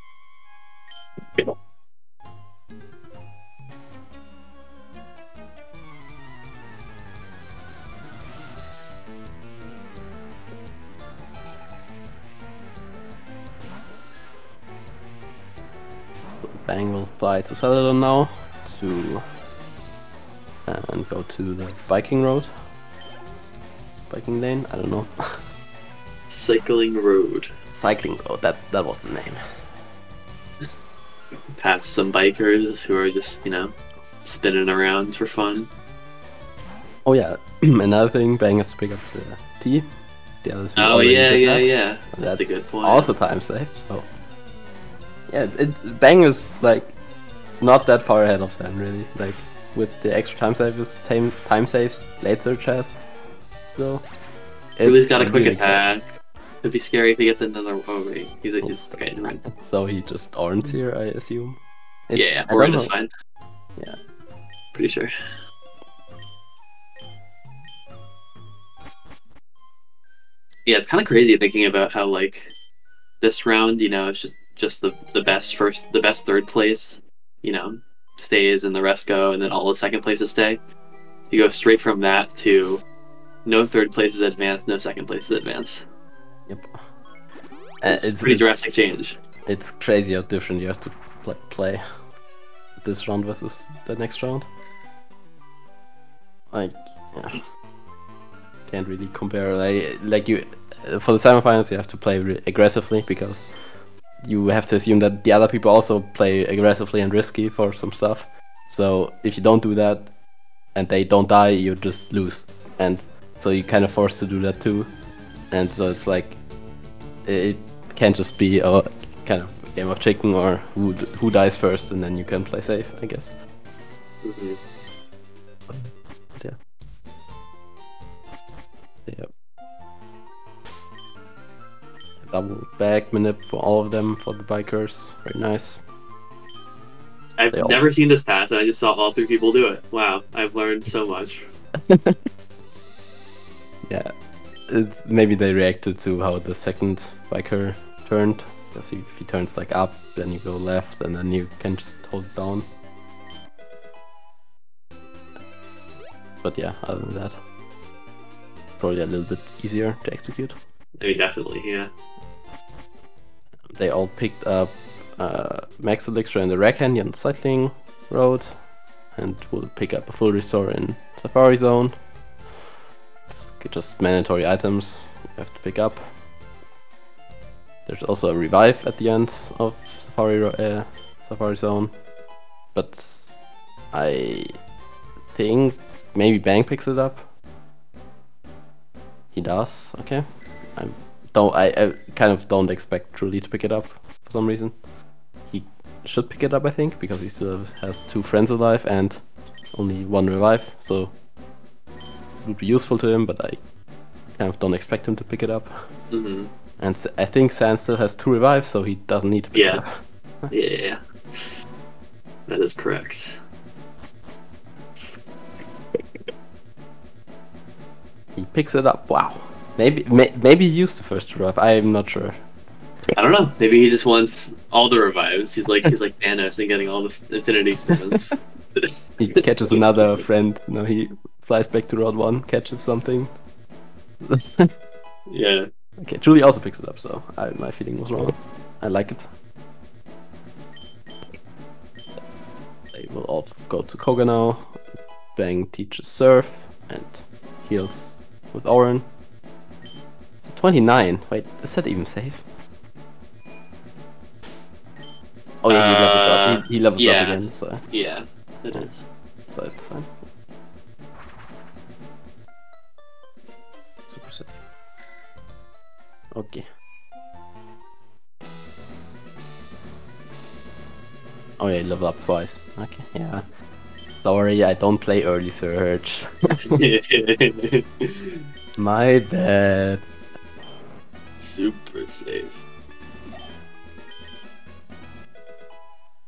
Bang will fly to Celadon now to uh, and go to the Viking Road. Viking Lane? I don't know. Cycling road. Cycling Road, that that was the name. Past some bikers who are just you know spinning around for fun. Oh yeah, another thing, Bang has to pick up the T. The Oh yeah, yeah, yeah. That's, That's a good point. Also time safe, so yeah, it Bang is like not that far ahead of Xan really. Like with the extra time saves, time time saves, late surge has. Still, Truely's got a quick really good. attack. It'd be scary if he gets another. Oh wait, he's he's okay. Never mind. So he just orange here, I assume. It- yeah, yeah, I is fine. Yeah. pretty sure. Yeah, it's kind of crazy thinking about how like this round, you know, it's just just the the best first, the best third place, you know, stays, and the rest go, and then all the second places stay. You go straight from that to no third places advance, no second places advance. Yep. Uh, It's, pretty drastic change. It's crazy how different you have to pl- play this round versus the next round. Like, yeah. can't really compare. Like, like you, uh, for the semifinals, you have to play re- aggressively because you have to assume that the other people also play aggressively and risky for some stuff. So if you don't do that, and they don't die, you just lose. And so you're kind of forced to do that too. And so it's like it can't just be a kind of game of chicken or who d- who dies first and then you can play safe, I guess. Mhm. Yeah. Yep. Double back manip for all of them for the bikers. Very nice. I've all- never seen this pass, and I just saw all three people do it. Wow, I've learned so much. Yeah. It's, maybe they reacted to how the second biker turned. Because if he turns like up, then you go left, and then you can just hold down. But yeah, other than that, probably a little bit easier to execute. I mean, definitely, yeah. They all picked up uh, Max Elixir in the Rack Canyon cycling road, and will pick up a full restore in Safari Zone. It's just mandatory items you have to pick up. There's also a revive at the end of Safari, uh, Safari Zone, but I think maybe Bang picks it up. He does. Okay. I don't. I, I kind of don't expect Truely to pick it up for some reason. He should pick it up, I think, because he still has two friends alive and only one revive, so it would be useful to him. But I kind of don't expect him to pick it up. hmm And I think Xan still has two revives, so he doesn't need to pick Yeah. it up. Yeah, that is correct. He picks it up. Wow. Maybe may, maybe he used the first revive. I'm not sure. I don't know. Maybe he just wants all the revives. He's like he's like Thanos and getting all the Infinity Stones. He catches another friend. No, he flies back to Road One, catches something. yeah. Okay, Truely also picks it up, so I, my feeling was wrong. I like it. They will all go to Koga now. Bang teaches Surf and heals with Oran. It's a 29. Wait, is that even safe? Oh yeah, he leveled Uh, up. He, he levels yeah. up again, so Yeah. It is. so it's fine. Super safe. Okay. Oh yeah, level up twice. Okay, yeah. Sorry, I don't play early surge. My bad. Super safe.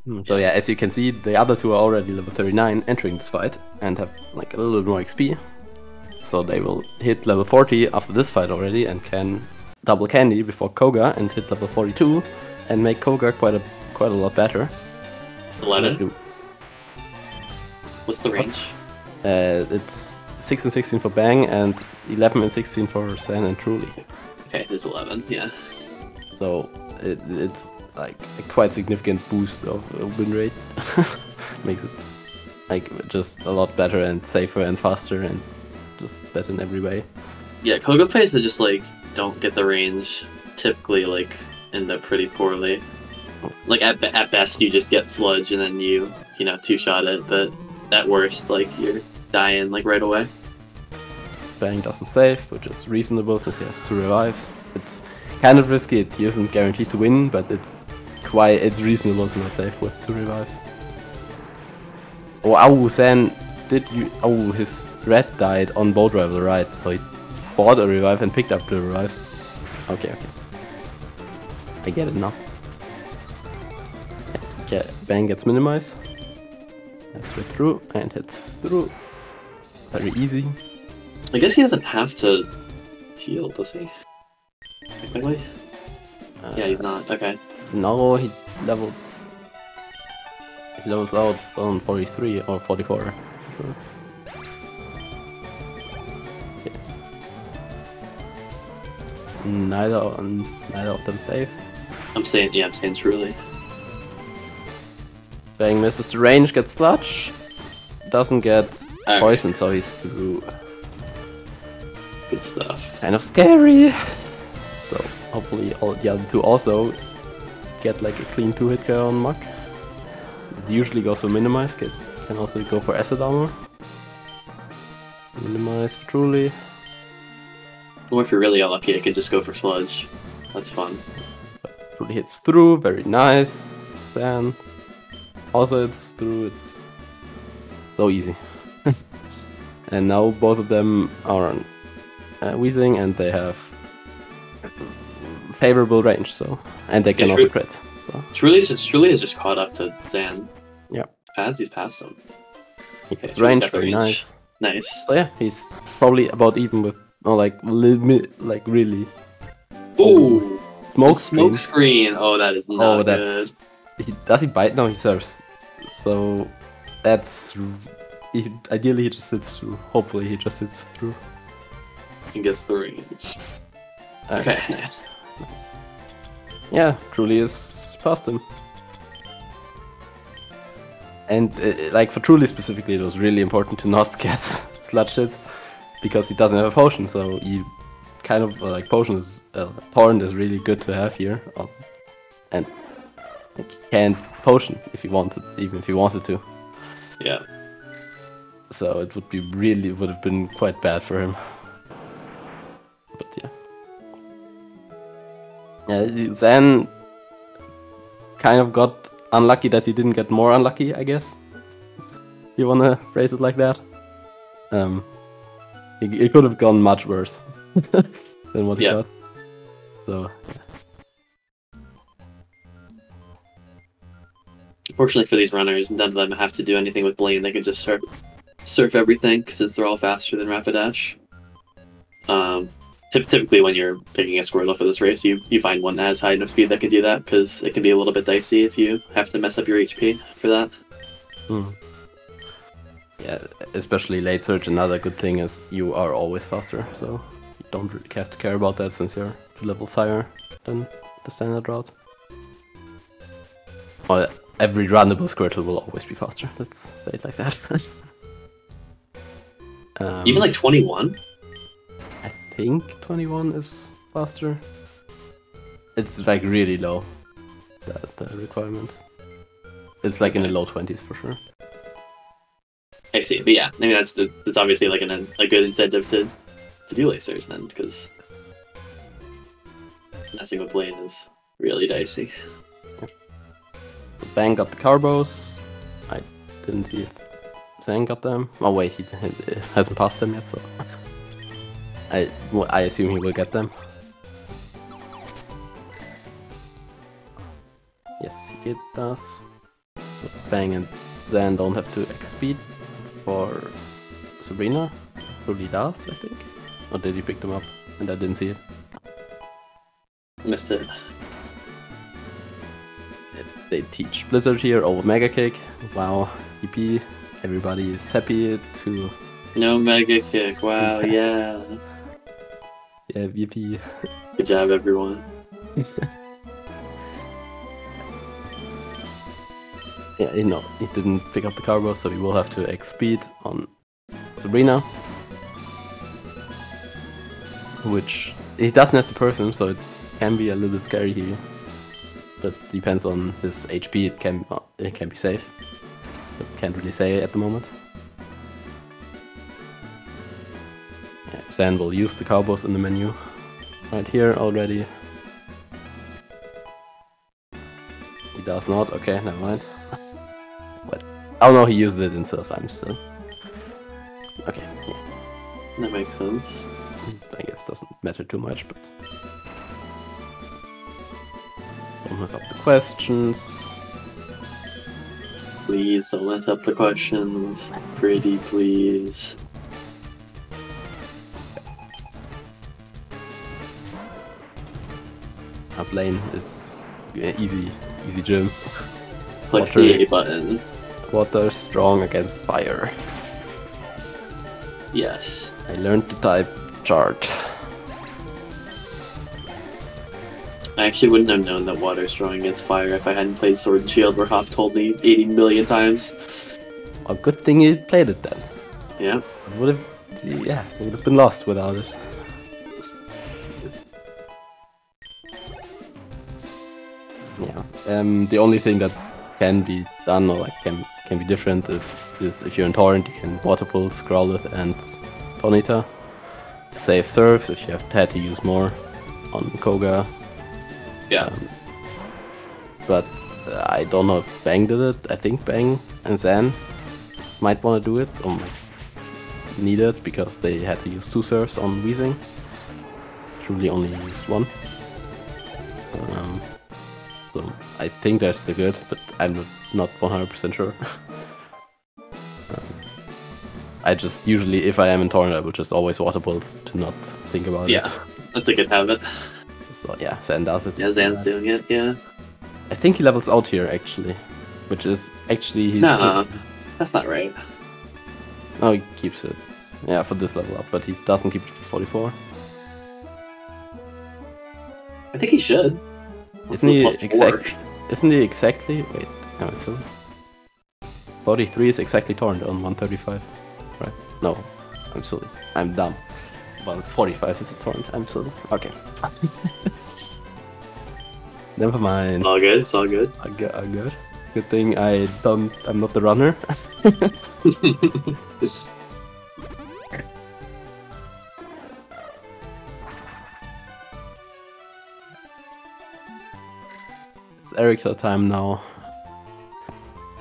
Hmm, So yeah, as you can see, the other two are already level 39 entering this fight and have like a little bit more XP. So they will hit level 40 after this fight already and can double candy before Koga and hit level 42 and make Koga quite a quite a lot better. Eleven. Do- What's the range? Uh, it's 6 and 16 for Bang and 11 and 16 for Xan and Truely. Okay, there's eleven. Yeah. So it, it's like a quite significant boost of win rate. Makes it like just a lot better and safer and faster and just better in every way. Yeah, Koga plays that just like don't get the range. Typically, like end up pretty poorly. Like at at best, you just get sludge and then you you know two shot it. But at worst, like you're dying like right away. Bang doesn't save, which is reasonable since he has two revives. It's kind of risky. He isn't guaranteed to win, but it's quite it's reasonable to not save with two revives. Oh, ow, Xan did you... Oh, his red died on boat rival, right? So he bought a revive and picked up the revives. Okay, okay. I get it now. Okay, Bang gets minimized. Has to get through and hits through. Very easy. I guess he doesn't have to heal, does he? Technically? Uh, yeah, he's not. Okay. No, he leveled. He levels out on 43 or 44. for Sure. Okay. Neither, neither of them safe. I'm saying, yeah, I'm saying Truely. Bang misses the range, gets sludge. Doesn't get Alright. poison, so he's through. Good stuff. Kind of scary. So hopefully all the other two also get like a clean two hit KO on Muk. It usually goes for minimize, can can also go for acid armor. Minimize truly. Or if you're really unlucky, I could just go for sludge. That's fun. Truely hits through, very nice. Then also it's through, it's so easy. and now both of them are on uh, Weezing and they have favorable range, so and they can Yeah, also crit. So Truely's just Truely has just caught up to Xan. Yeah. Past he's past him. he gets range, very range. nice. Nice. So yeah, he's probably about even with, or like limit, like really Ooh. smoke Smoke screen. screen. Oh, that is not Oh, that's good. he, does he bite? No, he serves. So that's he, ideally he just sits through. Hopefully he just sits through. And gets the range. Okay, nice. Nice. Yeah, Truely is past him. And uh, like for Truely specifically, it was really important to not get sludged it because he doesn't have a potion. So he kind of uh, like potion is uh, torrent is really good to have here, um, and like, he can't potion if he wanted, even if he wanted to. Yeah. So it would be really would have been quite bad for him. But yeah. Yeah, Xan kind of got unlucky that he didn't get more unlucky, I guess. You wanna phrase it like that? Um, it, it could have gone much worse than what he Yeah. got. So Fortunately for these runners, none of them have to do anything with Blaine. They can just start surf everything since they're all faster than Rapidash. Um, typically, when you're picking a Squirtle for this race, you, you find one that has high enough speed that can do that because it can be a little bit dicey if you have to mess up your HP for that. Hmm. Yeah, especially late surge. Another good thing is you are always faster, so you don't really have to care about that since you're two levels higher than the standard route. Well, every runnable Squirtle will always be faster. Let's say it like that. um, Even like 21? I think 21 is faster. It's like really low. The, the requirements. It's like in the low 20s for sure. I see. But yeah, I mean, that's, the, that's obviously like an, a good incentive to, to do lasers then because messing with Blaine is really dicey. So Bang got the carbos. I didn't see if Xan got them. Oh wait, he, he hasn't passed them yet, so I well, I assume he will get them. Yes, it does. So Bang and Xan don't have to XP for Sabrina. Probably does, I think. Or did he pick them up and I didn't see it? Missed it. They teach Blizzard here over Mega Kick. Wow, EP. Everybody is happy to No mega kick. Wow, yeah. Yeah VP. Good job, everyone. Yeah, you know, he didn't pick up the cargo, so we will have to X speed on Sabrina. Which he doesn't have to Persim, so it can be a little bit scary here. But depends on his HP. It can uh, it can be safe, but can't really say at the moment. Xan will use the carbos in the menu right here already. He does not. Okay, never mind. What? Oh no, he used it in. I'm still. Okay, yeah. That makes sense. I guess doesn't matter too much, but. Don't mess up the questions. Please don't mess up the questions. Pretty please. Blaine is easy, easy gym. Click Water. the A button. Water strong against fire. Yes. I learned to type chart. I actually wouldn't have known that water is strong against fire if I hadn't played Sword and Shield where Hop told me 80 million times. A good thing you played it then. Yeah. Would have, yeah, would have been lost without it. Um, the only thing that can be done or like can can be different if is if you're in torrent, you can water pulse, Growlithe, and Ponyta to save surfs. If you have had to use more on Koga, Yeah. Um, but uh, I don't know if Bang did it. I think Bang and Xan might want to do it or need it because they had to use two surfs on Weezing. Truely only used one. Um, so I think that's the good, but I'm not- not 100% sure. um, I just usually, if I am in Torrent, I would just always water pulse to not think about it. Yeah. That's a good habit. So yeah, Xan does it. Yeah, Xan's doing it, yeah. I think he levels out here actually, which is actually he Nah, that's not right. Oh, he keeps it. Yeah, for this level up, but he doesn't keep it for 44. I think he should. Isn't he plus four? exact? Isn't he exactly? Wait, am I silly? 43 is exactly torrent on 135, right? No, I'm silly. I'm dumb. Well, 45 is torrent. I'm silly. Okay. Never mind. All good, it's all good. I got, I good. Good thing I don't. I'm not the runner. Erika time now.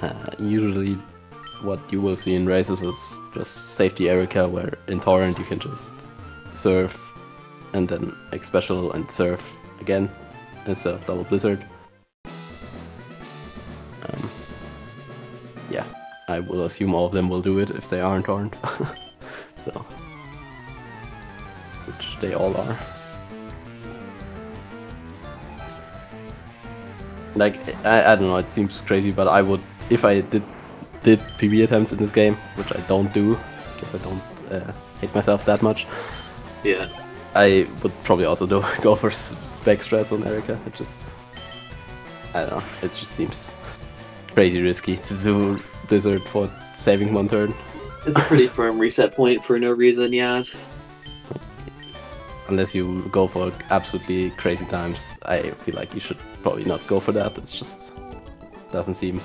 Uh, usually, what you will see in races is just safety Erika, where in Torrent you can just surf and then make special and surf again instead of double blizzard. Um, yeah, I will assume all of them will do it if they aren't Torrent. so, which they all are. Like I, I don't know it seems crazy but i would if i did did pb attempts in this game which i don't do because i don't uh, hate myself that much yeah. i would probably also do go for spec strats on Erika it just i don't know it just seems crazy risky to do blizzard for saving one turn It's a pretty firm reset point for no reason, yeah. unless you go for absolutely crazy times i feel like you should probably not go for that it's just doesn't seem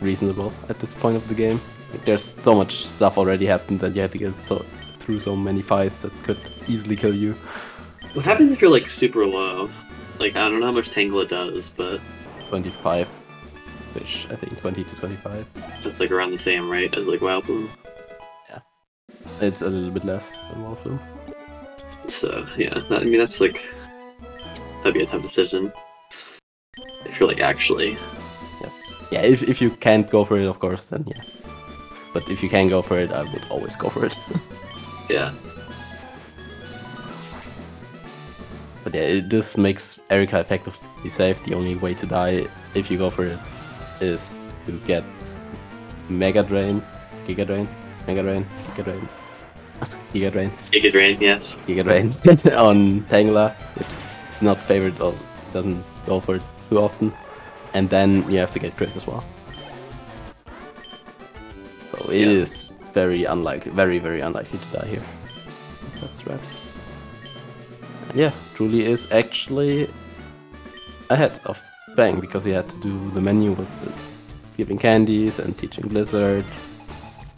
reasonable at this point of the game Like, there's so much stuff already happened that you have to get so through so many fights that could easily kill you What happens if you're like super low? Like I don't know how much Tangela does, but 25 which i think 20 to 25 it's like around the same, right, as like WoW Bloom. Yeah. it's a little bit less than Wolfloom. So yeah, that, I mean that's like that'd be a tough decision. If actually. Yes. Yeah if, if you can't go for it of course then yeah. But if you can go for it i would always go for it. Yeah. But yeah, it, this makes Erika effectively safe. The only way to die if you go for it is to get Mega Drain, Giga Drain, Mega Drain, Giga Drain, Giga Drain, Giga Drain, yes. Giga Drain. On Tangela, which is not favored or doesn't go for it too often. And then you have to get crit as well. So it Yeah. is very unlikely, very, very unlikely to die here. That's right. And yeah, Truely is actually ahead of Bang because he had to do the menu with the giving candies and teaching Blizzard.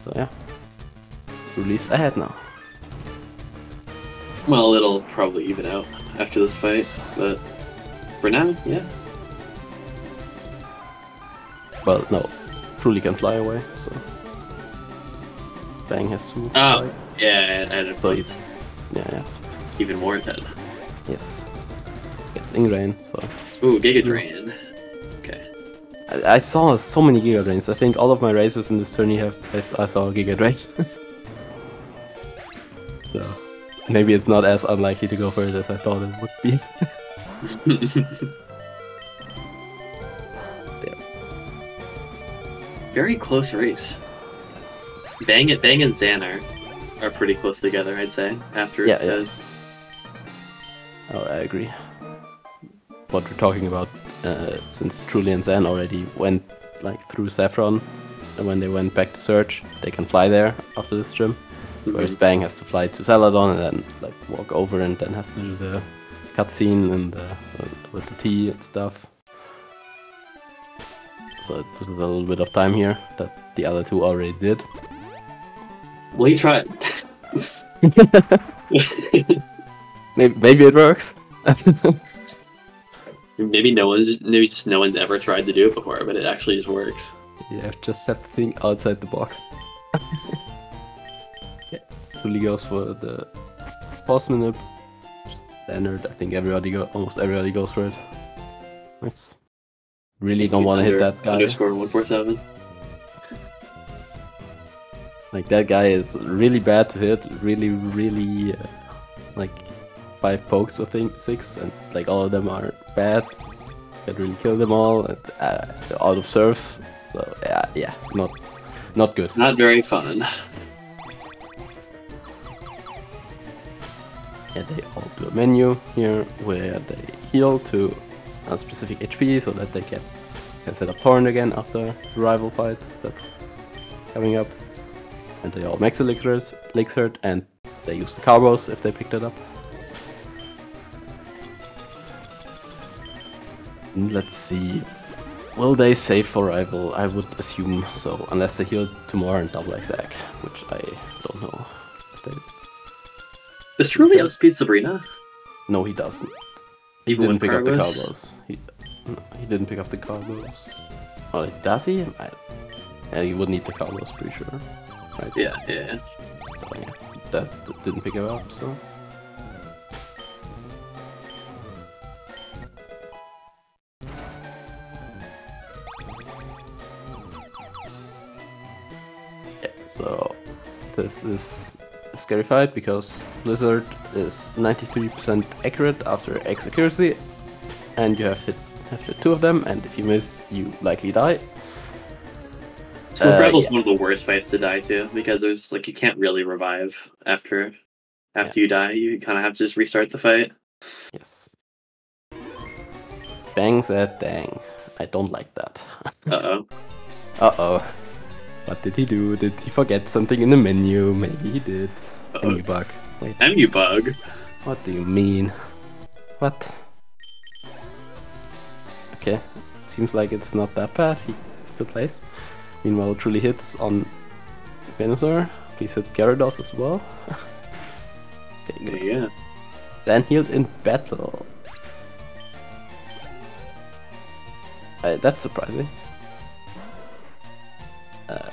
So yeah, Truely's ahead now. Well, it'll probably even out after this fight, but for now, yeah. Well, no, Truely can fly away. So Bang has to. Oh, fly. yeah, and So it's yeah, yeah, even more then. yes. It's Ingrain, so Ooh, Giga Drain. Okay. I, I saw so many Giga Drains. I think all of my races in this tourney have I I saw a Giga Drain. so maybe it's not as unlikely to go for it as I thought it would be. Very close race. Yes. Bang it, Bang and Xan are, pretty close together, I'd say. After Yeah, yeah. Oh, I agree. What we're talking about, uh, since Truely and Xan already went like through Saffron, and when they went back to Search, they can fly there after this gym. Whereas Mhm. Bang has to fly to Celadon and then like walk over and then has to do the cutscene and the, uh, with the tea and stuff. So was a little bit of time here that the other two already did. Well, he tried. Maybe, maybe it works. maybe no one's just, maybe just no one's ever tried to do it before, but it actually just works. Yeah, just set the thing outside the box. yeah, Truely goes for the pause minute. Standard, I think everybody go almost everybody goes for it. Nice. Really don't want to hit that guy. Underscore one four seven. Like that guy is really bad to hit. Really, really uh, like five pokes with thing six, and like all of them are bad. Can really kill them all. And, uh, they're out of surfs. So yeah, yeah, not not good. Not very fun. Yeah, they all do a menu here where they heal to a specific HP so that they can, can set up Torrent again after the rival fight that's coming up. And they all max Elixir, Elixir and they use the Carbos if they picked it up. And let's see. Will they save for rival? I would assume so, unless they heal tomorrow and double exact, which I don't know. if they Does Truely outspeed Sabrina? No, he doesn't. He Even didn't pick up the? Carbos. He, he didn't pick up the Carbos. Oh, does he? I, yeah, he would need the Carbos, pretty sure. Right? Yeah, yeah. So, yeah, that, that didn't pick him up, so. Yeah, so this is fight because Blizzard is 93% accurate after X accuracy, and you have hit have hit two of them, and if you miss, you likely die. So Uh, Rebel's yeah. one of the worst fights to die to because there's like you can't really revive after after you die. You kind of have to just restart the fight. Yes. Bang said dang. I don't like that. Uh oh. Uh oh. What did he do? Did he forget something in the menu? Maybe he did. Uh-oh. Menu bug. Wait, emu bug. what do you mean? What? Okay, seems like it's not that bad. He still plays. Meanwhile, Truely hits on Venusaur. Please hit Gyarados as well. Yeah. Then healed in battle. Uh, that's surprising. Uh,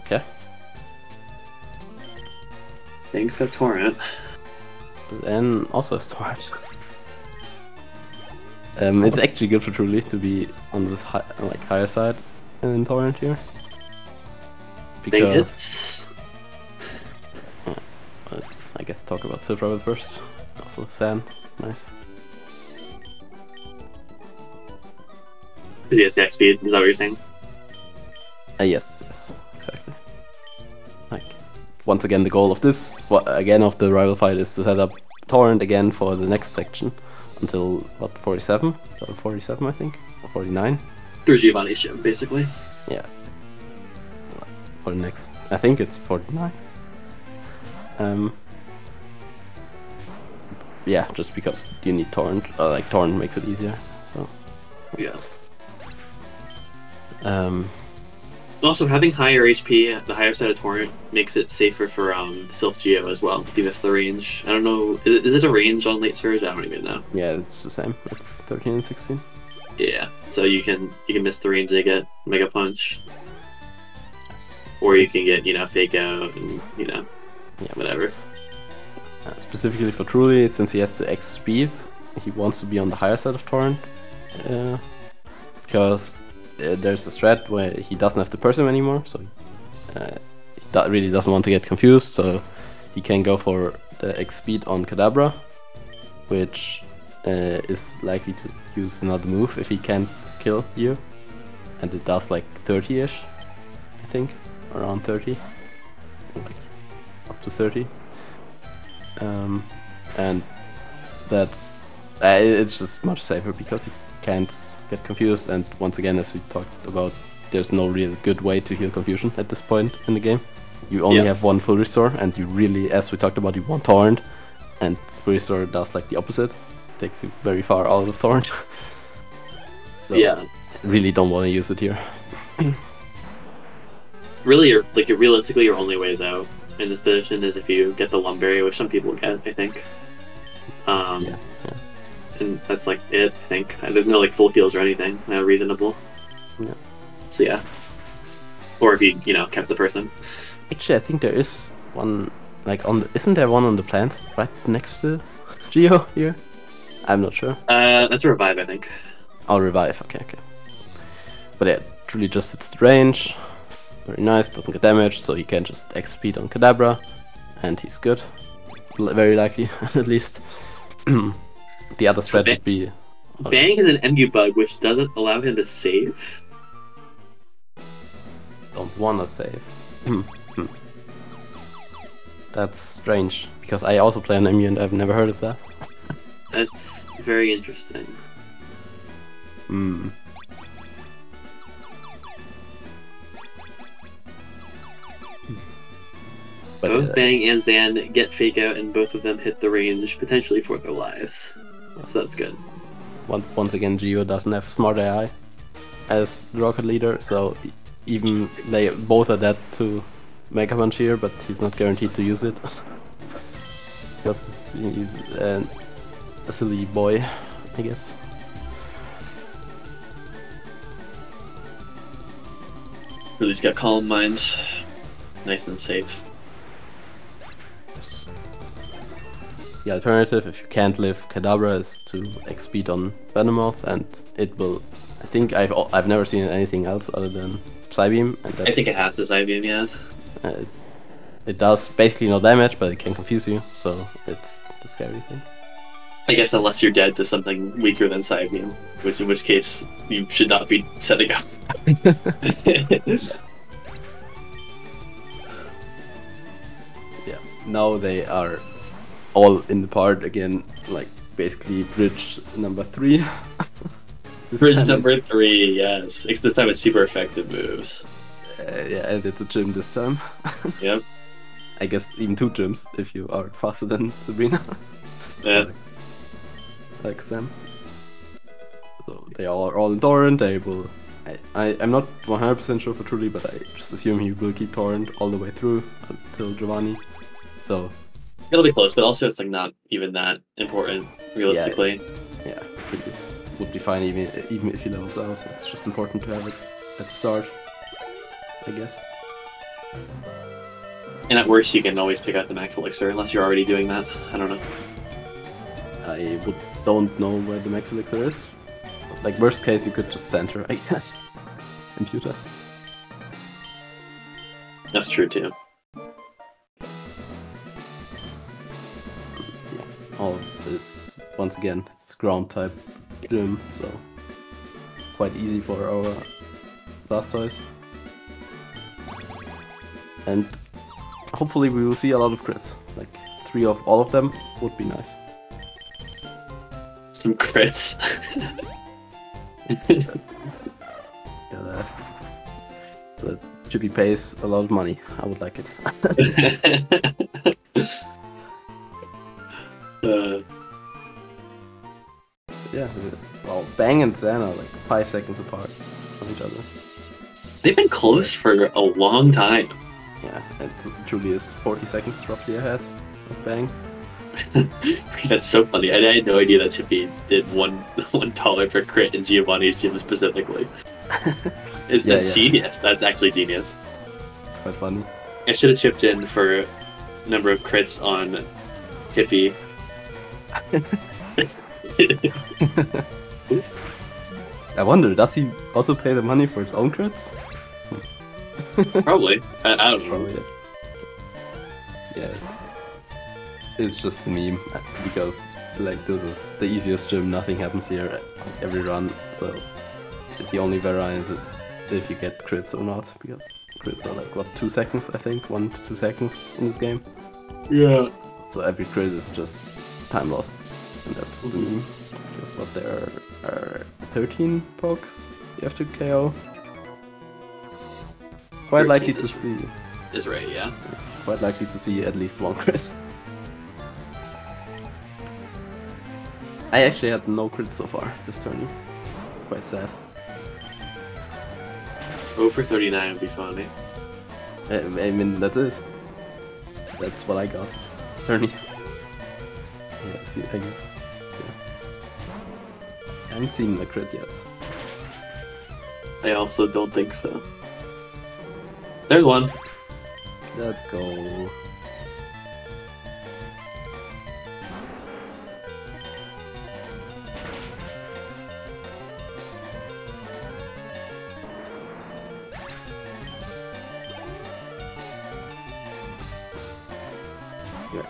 okay. Thanks for torrent. And also a storage. Um, it's actually good for Truely to be on this high, like higher side in Torrent here. Because hits. let's I guess talk about Silver first. Also San, nice. Is he at Zack speed? Is that what you're saying? Uh, yes, yes, exactly. Like, once again, the goal of this, again, of the rival fight is to set up Torrent again for the next section until, what, 47? Or 47, I think? Or 49? Through Giovanni's gym, basically. Yeah. For the next, I think it's 49. Um, yeah, just because you need Torrent, uh, like, Torrent makes it easier, so. Yeah. Um, Also, having higher HP at the higher side of torrent makes it safer for um Silph Geo as well. If you miss the range, I don't know. Is, is it a range on late surge? I don't even know. yeah, it's the same. It's 13 and 16. Yeah. So you can you can miss the range they get Mega Punch, or you can get you know Fake Out and you know Yeah. whatever. Uh, specifically for Truely, since he has the X speed, he wants to be on the higher side of Torrent. Uh, because uh, there's a strat where he doesn't have to Persim anymore, so uh, he really doesn't want to get confused, so he can go for the X speed on Kadabra, which uh, is likely to use another move if he can't kill you. And it does like 30 ish, I think, around 30. Like up to 30 um, and that's uh, it's just much safer because you can't get confused. And once again, as we talked about, there's no real good way to heal confusion at this point in the game. You only Yeah. have one full restore, and you really, as we talked about, you want torrent, and full restore does like the opposite, takes you very far out of torrent. so yeah, really don't want to use it here. really, you're, like realistically your only ways out in this position is if you get the Lumberry, which some people get, I think. Um, yeah. And that's like it. I think there's no like full heals or anything uh, reasonable. Yeah. So yeah, or if you you know kept the Persim. Actually, I think there is one like on the isn't there one on the plant right next to Geo here? I'm not sure. Uh, that's a revive, I think. I'll revive. Okay, okay. But yeah, Truely just its range. Very nice. Doesn't get damaged, so he can just X speed on Kadabra, and he's good. L- very likely, at least. the other strat Ba- would be. Bang has an emu bug which doesn't allow him to save. Don't wanna save. Hmm, hmm. That's strange because I also play on emu and I've never heard of that. That's very interesting. Hmm. But both uh, Bang and Xan get fake out, and both of them hit the range potentially for their lives. So that's good. once, once again, Geo doesn't have smart AI as rocket leader, so even they both are dead to Mega Punch here, but he's not guaranteed to use it because he's, uh, a silly boy, I guess. Really, got calm mind, nice and safe. The alternative, if you can't live Kadabra, is to X on Venomoth, and it will. I think I've I've never seen anything else other than Psybeam, and I think it has this IBM, yeah. uh, it's it does basically no damage, but it can confuse you, so it's the scary thing. I guess unless you're dead to something weaker than Psybeam, which in which case you should not be setting up. Yeah. Now they are all in the part again, like basically bridge number three. Bridge number three, yes. It's this time it's super effective moves. Uh, yeah, and it's a gym this time. Yep. I guess even two gyms if you are faster than Sabrina, Yeah. like Sam. So they are all in Torrent. They will. I, I I'm not 100% sure for Truely, but I just assume he will keep Torrent all the way through until Giovanni. So It'll be close, but also it's like not even that important realistically. yeah, it is, would be fine even even if he levels out. It's just important to have it at the start, I guess. And at worst, you can always pick out the max elixir unless you're already doing that. I don't know. I would, don't know where the max elixir is. Like worst case, you could just center, I guess. Computer. That's true too. All of this once again, it's ground type gym, so quite easy for our Blastoise. And hopefully we will see a lot of crits. Like three of all of them would be nice. Some crits. Yeah, so Chippy pays a lot of money. I would like it. uh, yeah. Well, Bang and Xan are like five seconds apart from each other. they've been close for a long time. Yeah, and Truely is 40 seconds roughly ahead of Bang. That's so funny. I had no idea that Chippy did one one dollar per crit in Giovanni's gym specifically. Is Yeah, that's yeah. genius? That's actually genius. Quite funny. I should have chipped in for number of crits on Hippie. I wonder, does he also pay the money for his own crits? Probably. I, I don't know. Probably. Yeah. Yeah. It's just a meme uh, because like this is the easiest gym. Nothing happens here every run, so the only variance is if you get crits or not because crits are like what two seconds I think, one to two seconds in this game. Yeah. So every crit is just time lost, and that's the Mhm. meme. Because what there are 13 pokes you have to KO. Quite 13 likely to see, Is right, yeah. quite likely to see at least one crit. I actually had no crit so far this turn. Quite sad. 0 for 39 would be funny. I, I mean, that's it. That's what I got. Turny. Yeah, see, I, yeah. I haven't seen the crit yet. I also don't think so. There's one. Let's go.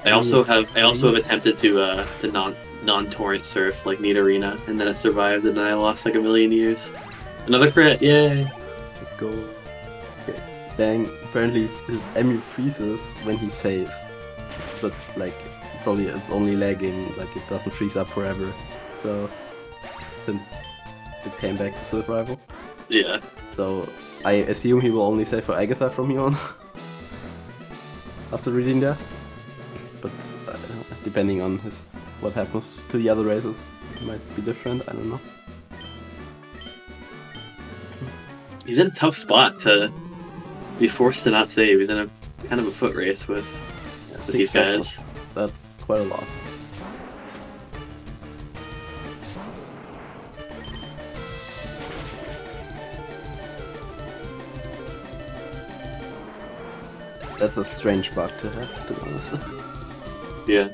I also have I also have attempted to uh to non non torrent surf like Need Arena and then it survived and then I lost like a million years. Another crit, yay! Let's go. Okay. Bang. Apparently his Emu freezes when he saves. But like probably it's only lagging, like it doesn't freeze up forever. So since it came back to Silph Rival. Yeah. So I assume he will only save for Agatha from here on. After reading that. But uh, depending on his what happens to the other races, it might be different, I don't know. He's in a tough spot to be forced to not save. He's in a kind of a foot race with, Yeah, with these seconds. guys. That's quite a lot. That's a strange bug to have, to be honest. Yeah.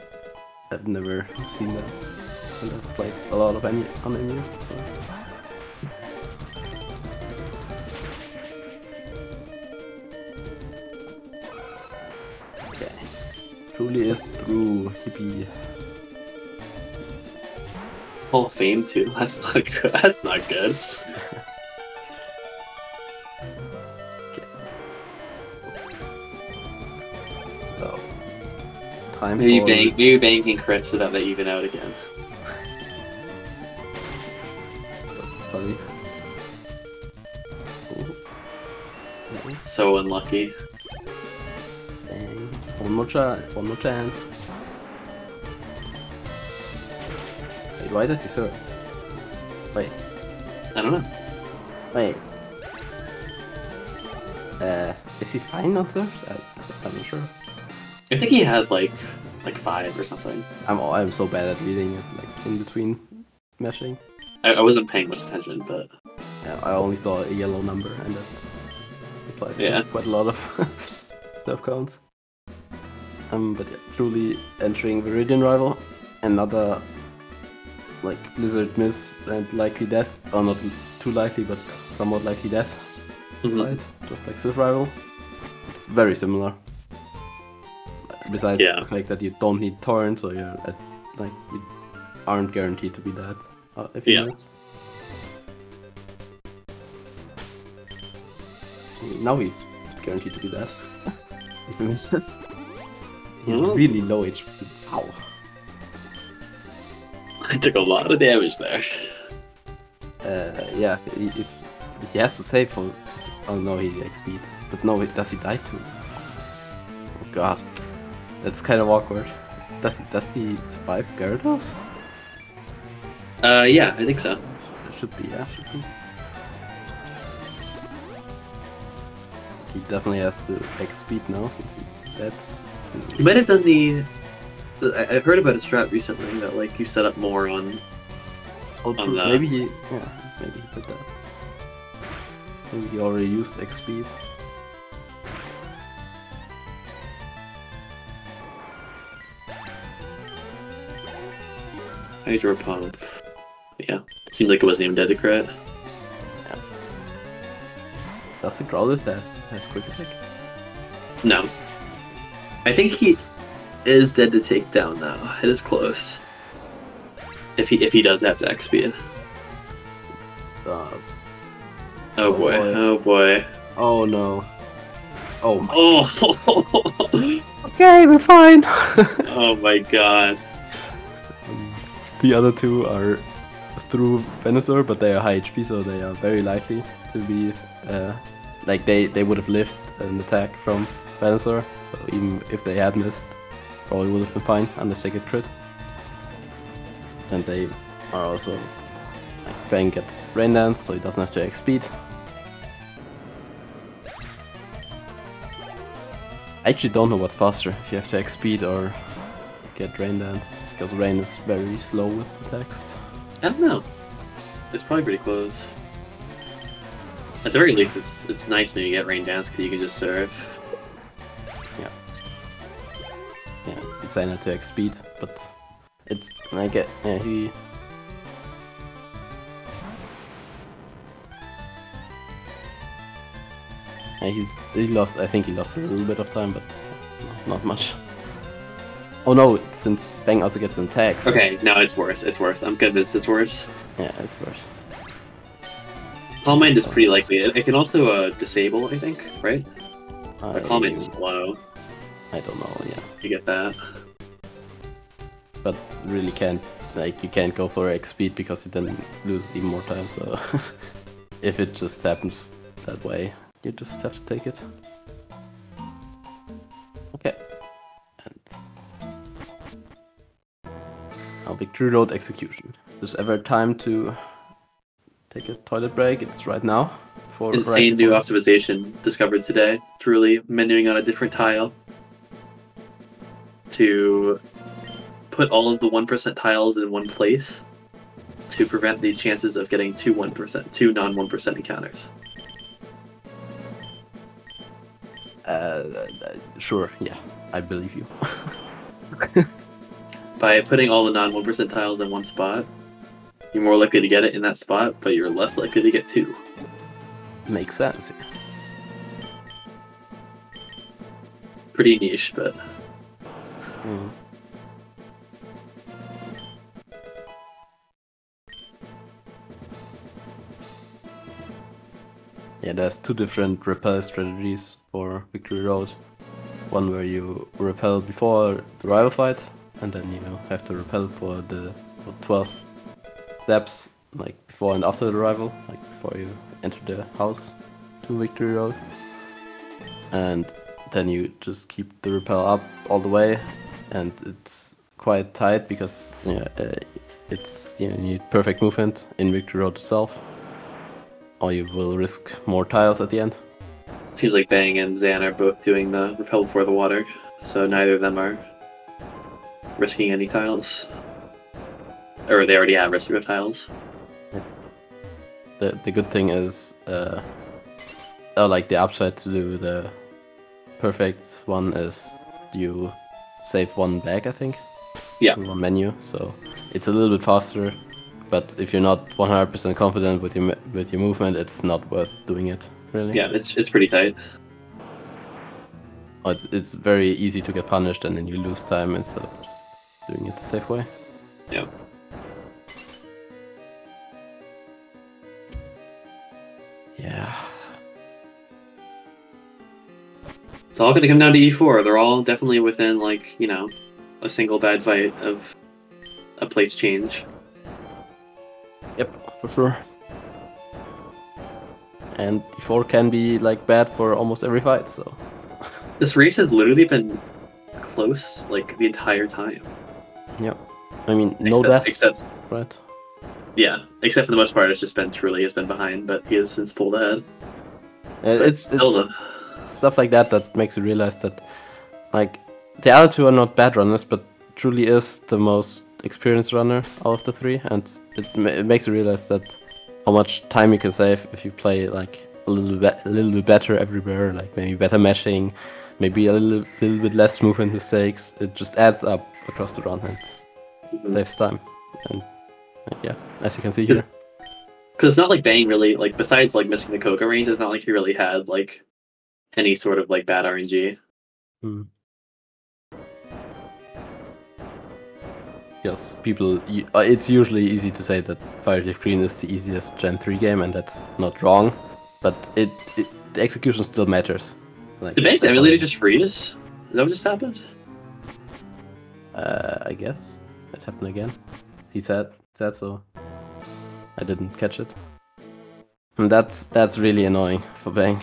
I've never seen that. And I've played a lot of any on Emu. Okay. Truely is through hippie. Hall of Fame too. That's not good. That's not good. Time Maybe bank maybe banking crits so that they even out again. funny. So unlucky. Bang. One more chance. One more chance. Wait, why does he so? Wait, I don't know. wait. Uh, is he fine on surfs? I'm not sure. I think he had like like five or something. I'm I'm so bad at reading it, like in between meshing. I, I wasn't paying much attention, but Yeah, I only saw a yellow number, and that applies Yeah. to quite a lot of stuff counts. Um, but yeah, Truely entering Viridian Rival, another like Blizzard miss and likely death, or not too likely, but somewhat likely death Mhm. fight, just like Silph Rival. It's very similar. Besides Yeah. the fact that you don't need torrent, so you're at, like you aren't guaranteed to be dead uh, if you Yeah. Now he's guaranteed to be dead. if he misses. He's Mhm. really low HP. Ow. I took a lot of damage there. Uh, yeah, he, if he has to save for. Oh no, he XP'd. But no, does he die too? Oh god. That's kind of awkward. Does he, does he survive Gyarados? Uh, yeah, I think so. It should be, yeah, should be. He definitely has to X speed now since he that's He might have done the I- I've heard about a strat recently that like you set up more on. Oh, On true. the- Maybe he, yeah, maybe he did that. Maybe he already used X speed. Hydro pump. Yeah, It seemed like it wasn't even dead to crit. Does the Growlithe that has quick attack? No, I think he is dead to take down now. It is close. If he if he does have X speed. Does. Oh Oh boy. boy. Oh boy. Oh no. Oh my. Oh. Okay, we're fine. oh my god. The other two are through Venusaur, but they are high HP, so they are very likely to be uh, like they they would have lived an attack from Venusaur. So even if they had missed, probably would have been fine unless they get crit. And they are also like Bang gets Rain Dance, so he doesn't have to X speed. I actually don't know what's faster, if you have to X speed or get Rain Dance, because Rain is very slow with the text. I don't know. It's probably pretty close. At the very least, it's it's nice when you get rain dance because you can just surf. Yeah, Yeah, it's to X speed, but it's I get yeah he. Yeah, he's he lost. I think he lost a little bit of time, but not much. Oh no! Since Bang also gets an attack. so- Okay, no, it's worse. It's worse. I'm convinced it's worse. Yeah, it's worse. Calm Mind is pretty likely. It, it can also uh, disable, I think, right? I, The Calm Mind is slow. I don't know. Yeah, You get that. but really can't like you can't go for X speed because you then lose even more time. So if it just happens that way, you just have to take it. Now Victory Road execution. There's ever time to take a toilet break? It's right now. For Insane new optimization discovered today. Truely menuing on a different tile to put all of the one percent tiles in one place to prevent the chances of getting two one percent, two non one percent encounters. Uh, uh, sure. Yeah, I believe you. By putting all the non one percent tiles in one spot, you're more likely to get it in that spot, but you're less likely to get two. Makes sense. Pretty niche, but Mm. Yeah, there's two different repel strategies for Victory Road. One where you repel before the rival fight, and then you have to repel for the for 12 steps, like before and after the arrival like before you enter the house to Victory Road. And then you just keep the repel up all the way, and it's quite tight because uh, it's you, know, you need perfect movement in Victory Road itself, or you will risk more tiles at the end. seems like Bang and Xan are both doing the repel before the water, so neither of them are risking any tiles. Or they already have risk of tiles. The the good thing is, uh, oh, like the upside to do the perfect one is you save one bag, I think. Yeah. One menu, so it's a little bit faster. But if you're not 100% confident with your with your movement, it's not worth doing it. Really. Yeah, it's it's pretty tight. Oh, it's it's very easy to get punished, and then you lose time instead of doing it the safe way. Yeah. Yeah. It's all gonna come down to E4. They're all definitely within like, you know, a single bad fight of a place change. Yep, for sure. And E4 can be like bad for almost every fight, so This race has literally been close like the entire time. Yep. I mean, no except, deaths, except right? yeah, except for the most part, it's just been Truely has been behind, but he has since pulled ahead. Uh, It's it's stuff like that that makes you realize that, like, the other two are not bad runners, but Truely is the most experienced runner out of the three, and it, ma- it makes you realize that how much time you can save if you play like a little bit, a little bit better everywhere, like maybe better meshing, maybe a little, little bit less movement mistakes. It just adds up across the run and Mhm. saves time. And yeah, as you can see here. Because it's not like Bang really like besides like missing the Koga range, it's not like he really had like any sort of like bad RNG. Hmm. Yes, people. uh, It's usually easy to say that FireRed LeafGreen is the easiest Gen 3 game, and that's not wrong. But it, it the execution still matters. Like, Did Bang emulator just freeze? Is that what just happened? Uh, I guess it happened again. He said that, so I didn't catch it. And that's that's really annoying for Bang.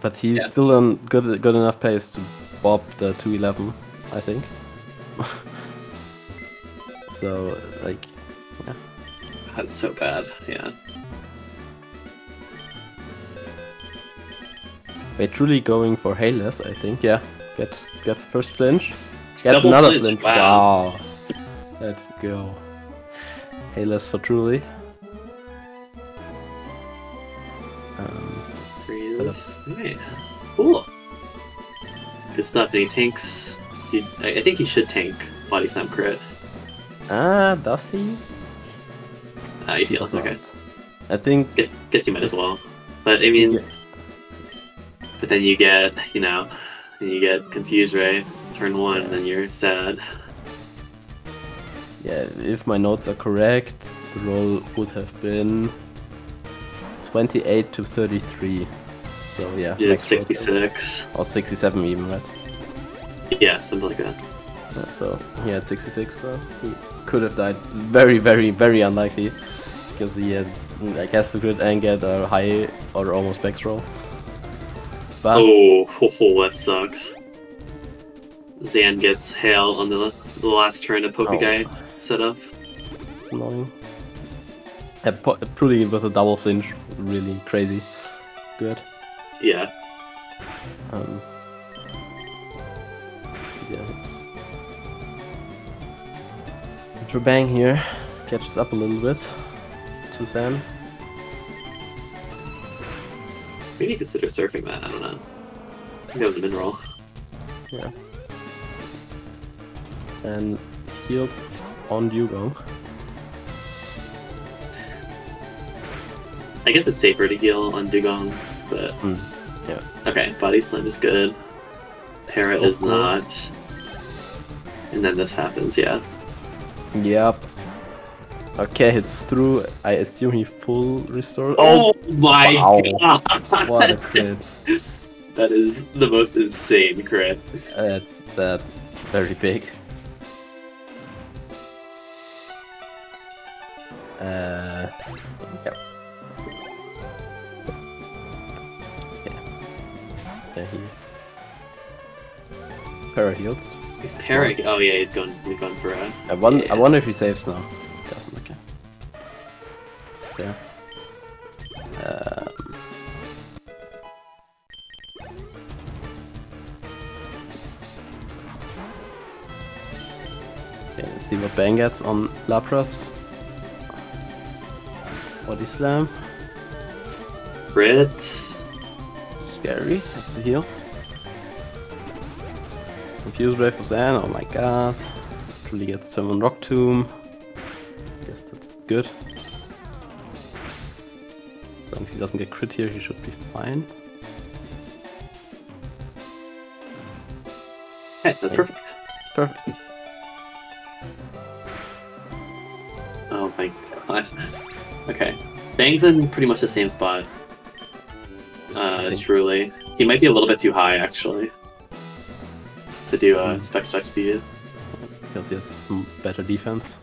But he's Yeah. still on good good enough pace to bob the 211, I think. so like, yeah. That's so bad. Yeah. we're truly going for Hayless, I think. Yeah, gets gets the first flinch. Gets Double another flinch, flinch. wow. wow. Let's go. Hayless for Truely. Um, Freeze. Alright. Cool. Good stuff. And he tanks. He, I think he should tank Body Slam crit. ah, does he? Uh, you see, He does okay. I think Guess, guess you might as well. But I mean, Yeah. but then you get, you know, then you get confused, right? Turn one, and then you're sad. Yeah, if my notes are correct, the roll would have been 28 to 33. So yeah, Yeah, 66. Or 67 even, right? Yeah, something like that. Yeah, so he had 66, so he could have died. It's very, very, very unlikely. Because he had, I guess, the grid and get a high or almost max roll. But Oh, ho, ho, that sucks. Xan gets hail on the, the last turn of Poke Oh. Guy setup. it's annoying. Yeah, Prudy with a double flinch, really crazy. Good. Yeah. Um, yeah, it's... Bang here catches up a little bit to Sam. Maybe consider surfing that. I don't know. I think that was a mineral. Yeah. And heals on Dewgong. I guess it's safer to heal on Dewgong, but Hmm, yeah. Okay, Body Slam is good. Para is not. And then this happens, yeah. Yep. Okay, it's through. I assume he full restored. Oh my Wow. god! What a crit. that is the most insane crit. That's that very big. Uh, yeah. Yeah. There he. Para heals. He's para. Oh yeah, he's going. He's going for a. I wonder. Yeah. I wonder if he saves now. There. Um, okay, let's see what Bang gets on Lapras. Body slam. Crit. Scary. Has to heal. Confused Ray for Xan. Oh my god. Truely gets Summon Rock Tomb. Guess that's good. Long as he doesn't get crit here, he should be fine. Okay, that's perfect. Perfect. Oh my god. Okay. Bang's in pretty much the same spot. Uh, Truely. He might be a little bit too high, actually. To do uh, Hmm. spec spec speed. Because he has better defense.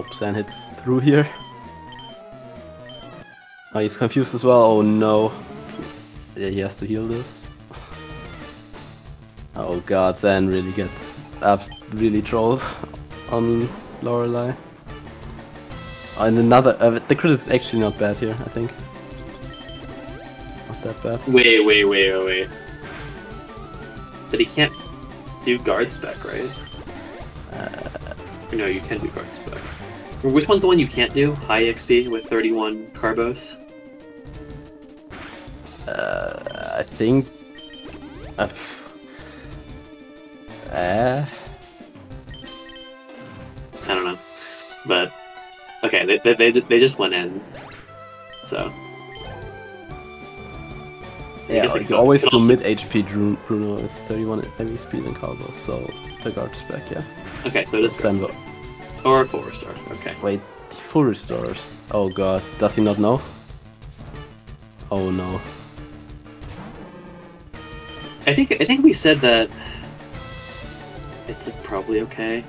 Hope Xan hits through here. Oh, he's confused as well. Oh no. Yeah, he has to heal this. Oh god, Xan really gets up really trolled on Lorelei. And another, uh, the crit is actually not bad here, I think. Not that bad. Wait, wait, wait, wait, wait. But he can't do guard spec, right? Uh, no, you can do guard spec. Which one's the one you can't do? High XP with 31 carbos? uh, I think. Uh, uh, I don't know. But, okay, they, they, they, they just went in. So, yeah, like could- always do also- mid HP Bruno with 31 heavy speed and combos, so the guard spec, yeah. okay, so it is spec. Or a four star, okay. Wait, full restores. Oh god, does he not know? Oh no. I think I think we said that it's like, probably okay.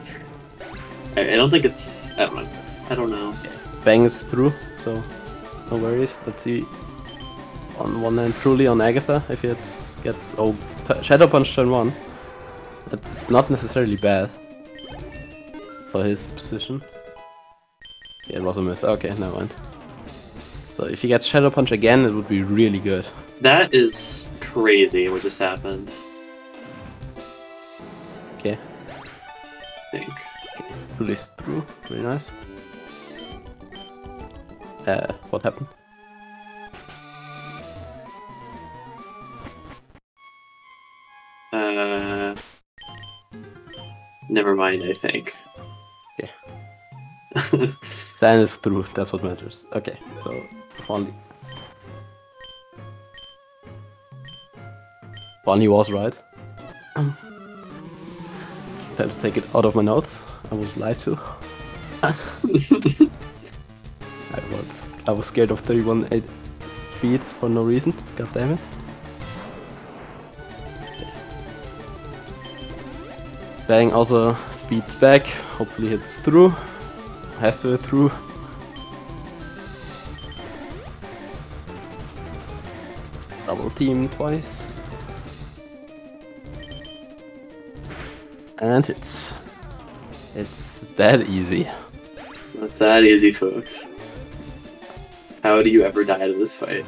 I, I don't think it's. I don't know. I don't know. Bang is through, so no worries. Let's see. On one hand, Truely on Agatha, if it gets oh t- Shadow Punch turn one, that's not necessarily bad for his position. Yeah, it was a myth. Okay, never mind. So if he gets Shadow Punch again, it would be really good. That is crazy. What just happened? Okay, I think. Truely's through. Very nice. Uh, what happened? Uh, never mind. I think. Xan is through, that's what matters. Okay, so Bonnie. Bonnie was right. Oh. Had to take it out of my notes. I was lied to. I was I was scared of 31 8 feet for no reason. God damn it. Bang also speeds back. Hopefully hits through. Has to hit through. Double team twice. And it's it's that easy. That's that easy, folks. How do you ever die to this fight?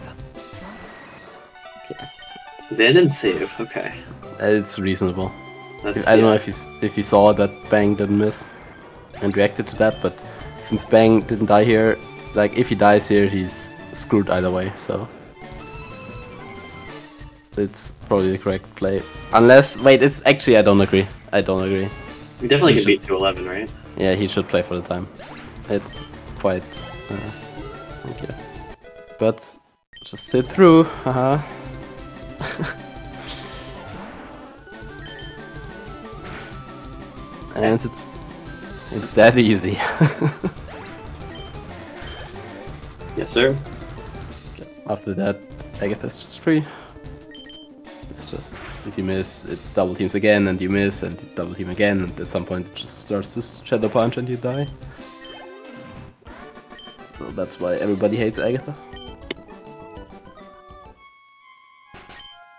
Okay. Xan didn't save. Okay. It's reasonable. That's. I don't know if you if you saw that Bang didn't miss and reacted to that, but since Bang didn't die here, like if he dies here, he's screwed either way. So it's probably the correct play. Unless wait, it's actually I don't agree. I don't agree. You definitely You could beat 211, right? Yeah, he should play for the time. It's quite uh, okay, but just sit through. Haha. and it's it's that easy. Yes, sir. After that, Agatha's just free. It's just if you miss, it double teams again, and you miss, and you double team again, and at some point it just starts to shadow punch and you die. So that's why everybody hates Agatha.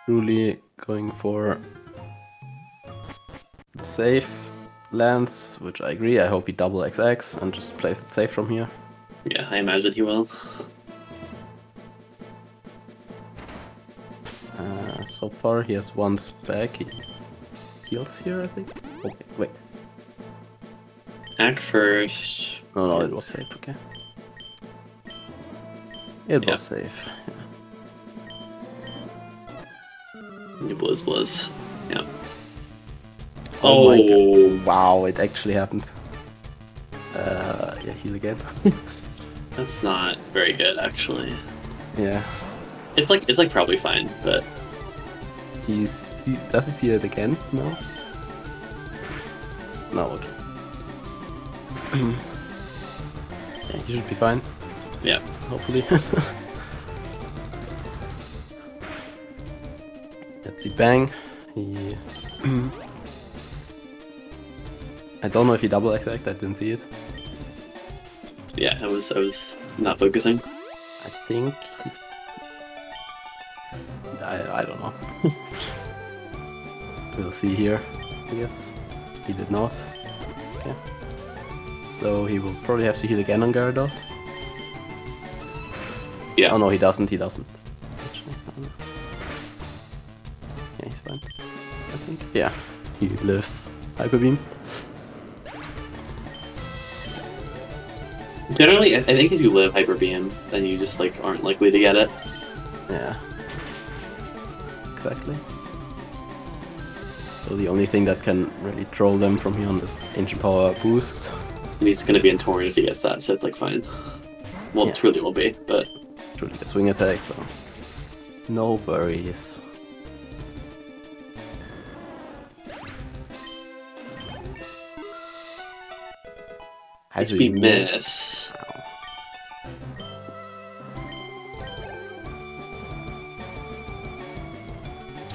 Truely going for the safe lands, which I agree. I hope he double XX and just plays it safe from here. Yeah, I imagine he will. Uh, so far, he has one spec. He heals here, I think. Okay, wait. Act first. No, no, it was safe. Okay. It Yeah. was safe. You blizz blizz. Yeah. Oh my Oh, Wow, it actually happened. Uh, yeah, heal again. that's not very good, actually. yeah, It's like it's like probably fine, but he's he does he see it again? No. No. Okay. yeah, he should be fine. yeah. hopefully. Let's see, bang. He. Mm. I don't know if he double exact. I didn't see it. Yeah, I was I was not focusing. I think. I I don't know. we'll see here. I guess he did not. Yeah. So he will probably have to heal again on Gyarados. Yeah. Oh no, he doesn't. He doesn't. Yeah, he's fine. I think. Yeah, he lives. Hyper Beam. Generally, I think if you live Hyper Beam, then you just like aren't likely to get it. Yeah. Exactly. So the only thing that can really troll them from here on is Ancient Power boost. And he's gonna be in Torrent if he gets that, so it's like fine. Well, Yeah. Truely will be, but get swing attack, so no worries. HP miss.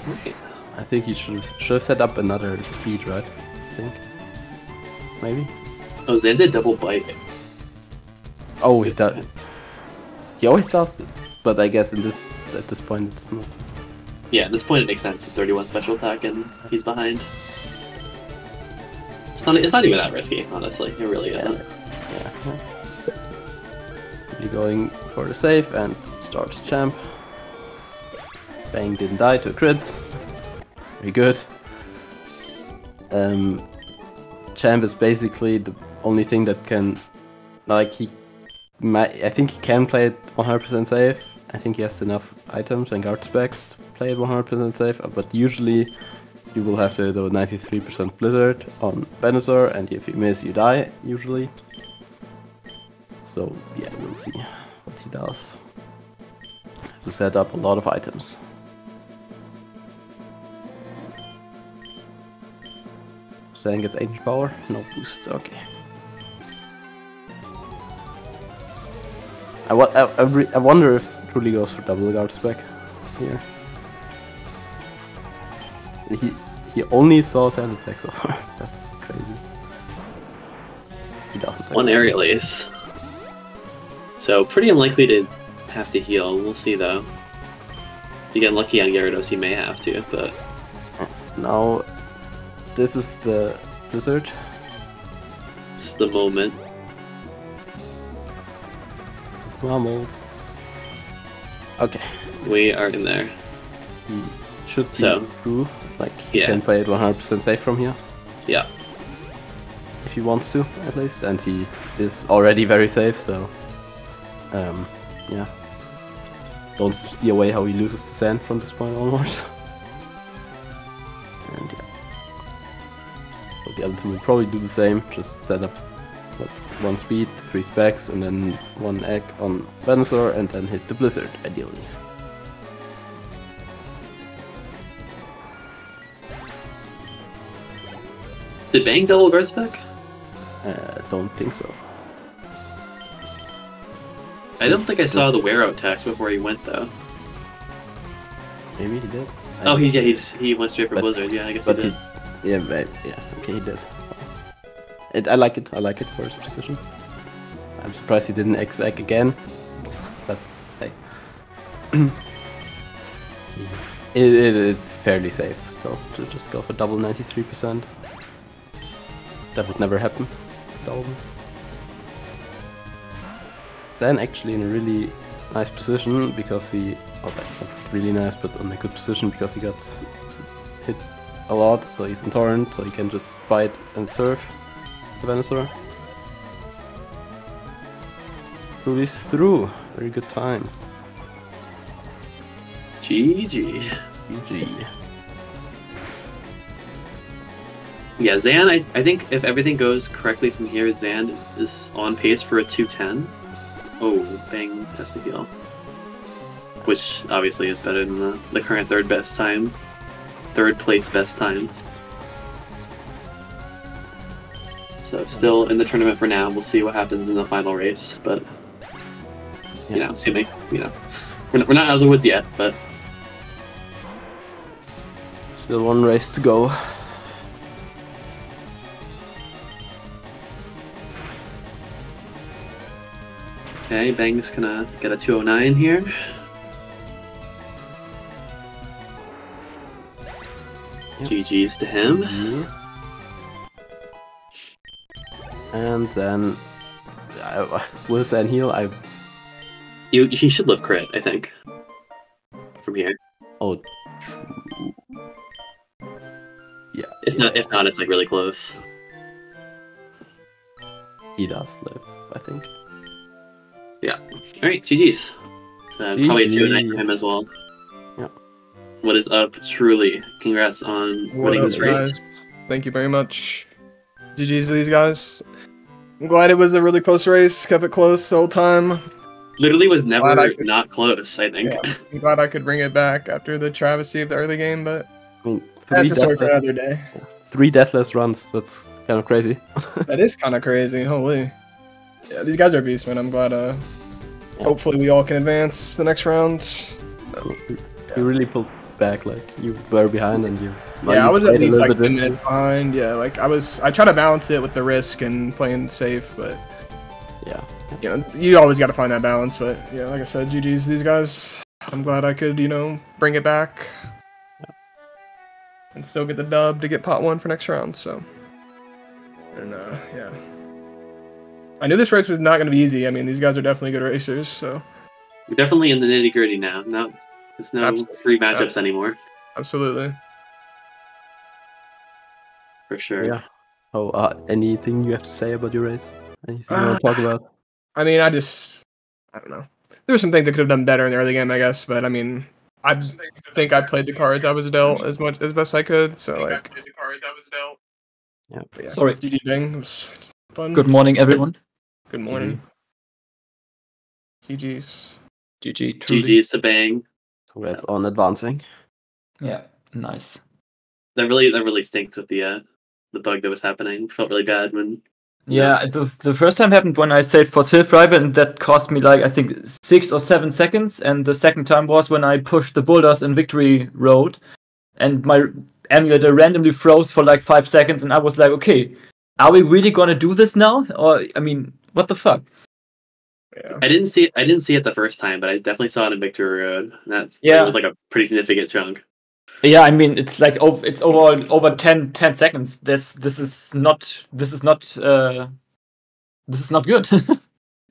Okay. I think he should should have set up another speed, right? I think. Maybe. Oh, Xan did double bite. Oh, he does. He always does this, but I guess in this at this point it's not. Yeah, at this point it makes sense. 31 special attack and he's behind. It's not. It's not even that risky, honestly. It really isn't. Really going for the save and starts champ. Bang didn't die to a crit. Very good. Um, champ is basically the only thing that can, like he, might, I think he can play it 100% safe. I think he has enough items and guard specs to play it 100% safe. But usually, you will have to do 93% blizzard on Venusaur, and if you miss, you die usually. So yeah, we'll see what he does. To set up a lot of items. Saying gets ancient power, no boost. Okay. I, wa- I, I, I wonder if Truely goes for double guard spec here. He he only saw sand attack so far. That's crazy. He does attack. One aerial ace. So pretty unlikely to have to heal. We'll see though. If you get lucky on Gyarados, he may have to, but Now, this is the blizzard. it's the moment. Vamos. Okay, We are in there. he should be So- through. Like he Yeah. can play it 100% safe from here Yeah. if he wants to, at least, and he is already very safe. So, um, yeah. Don't see a way how he loses the sand from this point onwards. and yeah. So the other two will probably do the same. Just set up one speed, three specs, and then one egg on Venusaur, and then hit the blizzard, ideally. Did Bang double guard spec? Uh, don't think so. I don't think I saw the wear out text before he went though. Maybe he did. I Oh, he yeah he's he went straight for But- Blizzard. Yeah, I guess he did. he, yeah, but, yeah, okay, he did. It, I like it. I like it for his position. I'm surprised he didn't X egg again, but hey, it, it, it's fairly safe still to just go for double 93%. That would never happen. Dolphins. Then actually in a really nice position because he, oh, like, not really nice, but on a good position because he got hit a lot, so he's in torrent, so he can just bite and surf the Venusaur. Through this through. Very good time. GG. GG. Yeah, Xan. I, I think if everything goes correctly from here, Xan is on pace for a 210. Oh, Bang has to heal. Which obviously is better than the, the current third best time. Third place best time. So still in the tournament for now. We'll see what happens in the final race. But you Yeah. know, assuming you know, we're not, we're not out of the woods yet. But Still one race to go. Okay, Bang's gonna get a 209 here. Yep. GG's to him. Yeah. And then I, will Zen heal? I You he should live crit, I think. From here. oh true. not, if not, it's like really close. He does live, I think. All right, GG's. Uh, probably a two a night for him as well. Yeah. What is up? Truely, congrats on What winning up, this race. guys? Thank you very much. GG's to these guys. I'm glad it was a really close race. Kept it close the whole time. Literally was never could- not close. I think. Yeah. I'm glad I could bring it back after the travesty of the early game, but I mean, that's a story for another day. three deathless runs. That's kind of crazy. that is kind of crazy. Holy. Yeah, these guys are beasts, man. I'm glad. Uh, hopefully we all can advance the next round. You really pulled back. Like you were behind, and you. well, yeah, you I was at a least like risky. minutes behind. Yeah, like I was. I try to balance it with the risk and playing safe, but Yeah. you know, you always got to find that balance. But yeah, like I said, GG's these guys. I'm glad I could, you know, bring it back and still get the dub to get pot one for next round. So, and uh, yeah, I knew this race was not going to be easy. I mean, these guys are definitely good racers. So, We're definitely in the nitty gritty now. No, there's no Absolutely. free matchups anymore absolutely. for sure. Yeah. Oh, uh, anything you have to say about your race? Anything you want to talk about? I mean, I just, I don't know. There were some things I could have done better in the early game, I guess. But I mean, I think I played the cards I was dealt as much as best I could. So like, cards i Yeah. but yeah, Sorry. GG thing it was fun. Good morning, everyone. Good morning. GG's. GG. Truely. GG's to bang. Congrats on advancing. Yeah, nice. That really that really stinks with the uh the bug that was happening. Felt really bad when Yeah, the, the first time happened when I saved for Silph Rival, and that cost me like I think six or seven seconds. And the second time was when I pushed the boulders in Victory Road, and my emulator randomly froze for like five seconds, and I was like, okay, are we really gonna do this now? Or I mean, what the fuck? Yeah. I didn't see it I didn't see it the first time, but I definitely saw it in Victory Road. And that's Yeah. it was like a pretty significant chunk. Yeah, I mean, it's like over, it's over over 10, 10 seconds. That's this is not this is not uh this is not good.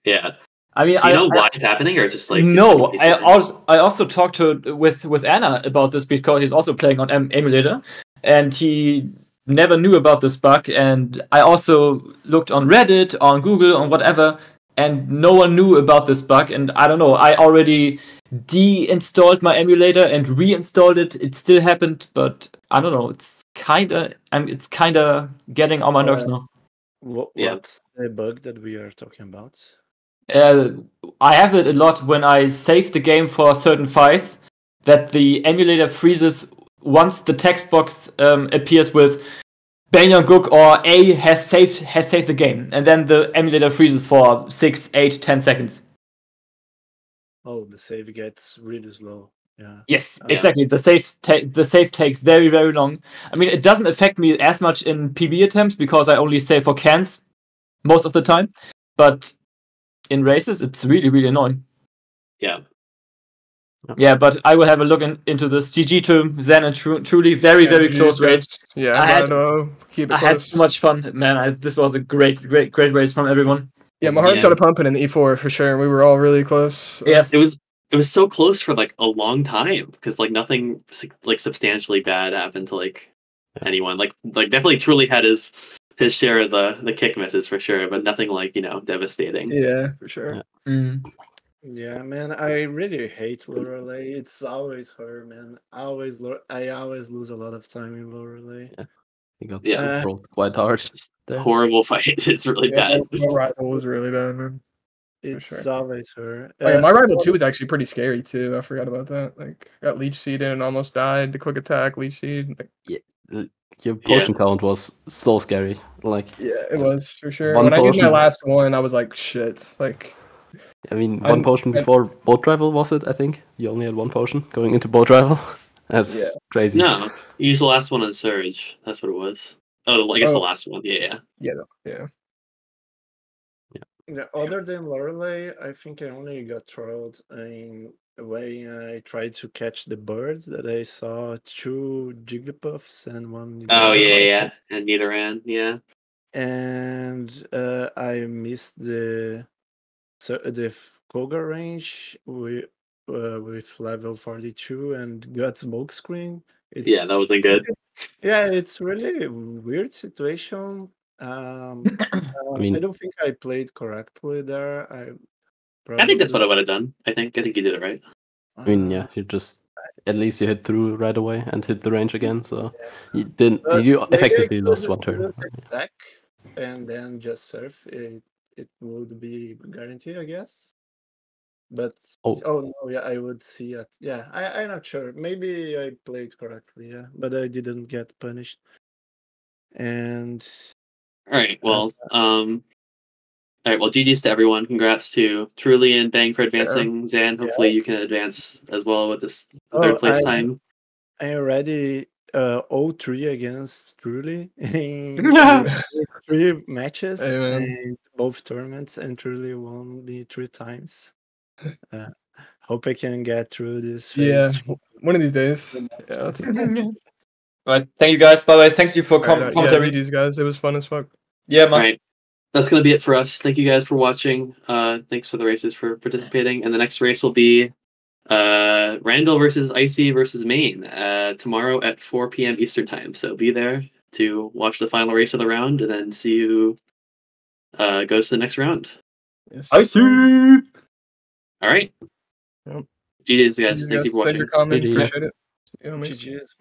Yeah. I mean, Do you I, know I- why it's happening or it's just like no, somebody's I also I also talked to with with Anna about this because he's also playing on em- emulator, and he never knew about this bug. And I also looked on Reddit, on Google, on whatever, and no one knew about this bug. And I don't know, I already de-installed my emulator and reinstalled it. It still happened, but I don't know. It's kinda, I'm, it's kinda getting on my nerves Uh, now. What, Yeah. What's the bug that we are talking about? uh, I have it a lot when I save the game for certain fights that the emulator freezes once the text box um, appears with Bang Yong Guk or A has saved has saved the game, and then the emulator freezes for six, eight, ten seconds. Oh, the save gets really slow. Yeah. Yes, Yeah. exactly. The save ta- the save takes very very long. I mean, it doesn't affect me as much in PB attempts because I only save for cans most of the time, but in races it's really really annoying. Yeah. Yeah, but I will have a look in, into this. GG to Zen and Tru- Truely very, Yeah, very close race. guys. Yeah, I I had- had keep it I had so much fun, man. I, this was a great, great, great race from everyone. yeah, my heart Yeah. started pumping in the E4 for sure. We were all really close. Yes, It was it was so close for like a long time because like nothing like substantially bad happened to like anyone. Like like definitely Truely had his his share of the the kick misses for sure, but nothing like you know devastating. Yeah, for sure. Yeah. Mm. Yeah, man, I really hate Lorelei. It's always her, man. I always, I always lose a lot of time in Lorelei. Yeah, You got Yeah. controlled quite hard. Just horrible fight. It's really Yeah, bad. my rival was really bad, man. It's sure. always her. Oh, yeah, Uh, my rival too was actually pretty scary too. I forgot about that. Like got leech seed in and almost died. The quick attack, leech seed. Like, Your potion count was so scary. Like, yeah, it was for sure. One when I used my last one, I was like, shit. Like I mean, I'm- one potion I- before boat travel was it? I think you only had one potion going into boat travel. That's Yeah. crazy. No, you used the last one on Surge. That's what it was. Oh, I guess the Oh. last one. Yeah, yeah. yeah, no, yeah. Yeah, other than Lorelei, I think I only got trolled in when I tried to catch the birds that I saw two Jigglypuffs and one. Oh yeah, Jigglypuff. yeah. And Nidoran, yeah. And uh, I missed the so the Koga range with uh, with level forty two and got smoke screen. It's, Yeah, that wasn't good. yeah, it's really a weird situation. Um, uh, I, mean- I don't think I played correctly there. I, I think that's what I would have done. I think I think you did it right. I mean, uh, yeah, you just at least you hit through right away and hit the range again. So you didn't. But you effectively lost one turn. use and then just surf. It it would be guaranteed, I guess. But Oh. oh, no, yeah, I would see it. Yeah, I I'm not sure. Maybe I played correctly, yeah, but I didn't get punished. And All right. Well, um, all right. Well, GG's to everyone. Congrats to Truely and Bang for advancing. Xan, hopefully you can advance as well with this third Oh, place I- time. I already uh 0-3 against Truely in three matches Hey, man. and both tournaments, and Truely won me three times. Uh, hope I can get through this. Yeah. One of these days. Yeah. That's Right. Thank you guys. By the way, thanks you for com- Alright, commentary. yeah, GG's guys. It was fun as fuck. Yeah, man. right. That's gonna be it for us. Thank you guys for watching. Uh, thanks for the races for participating. And the next race will be uh Randall versus Icy versus Maine uh tomorrow at 4 p.m. Eastern time. So be there to watch the final race of the round and then see who uh goes to the next round. Yes. I see. All right. Yep. GG's guys. Thank you for Thank watching. you for coming. Appreciate it. Yeah, homie. GG's.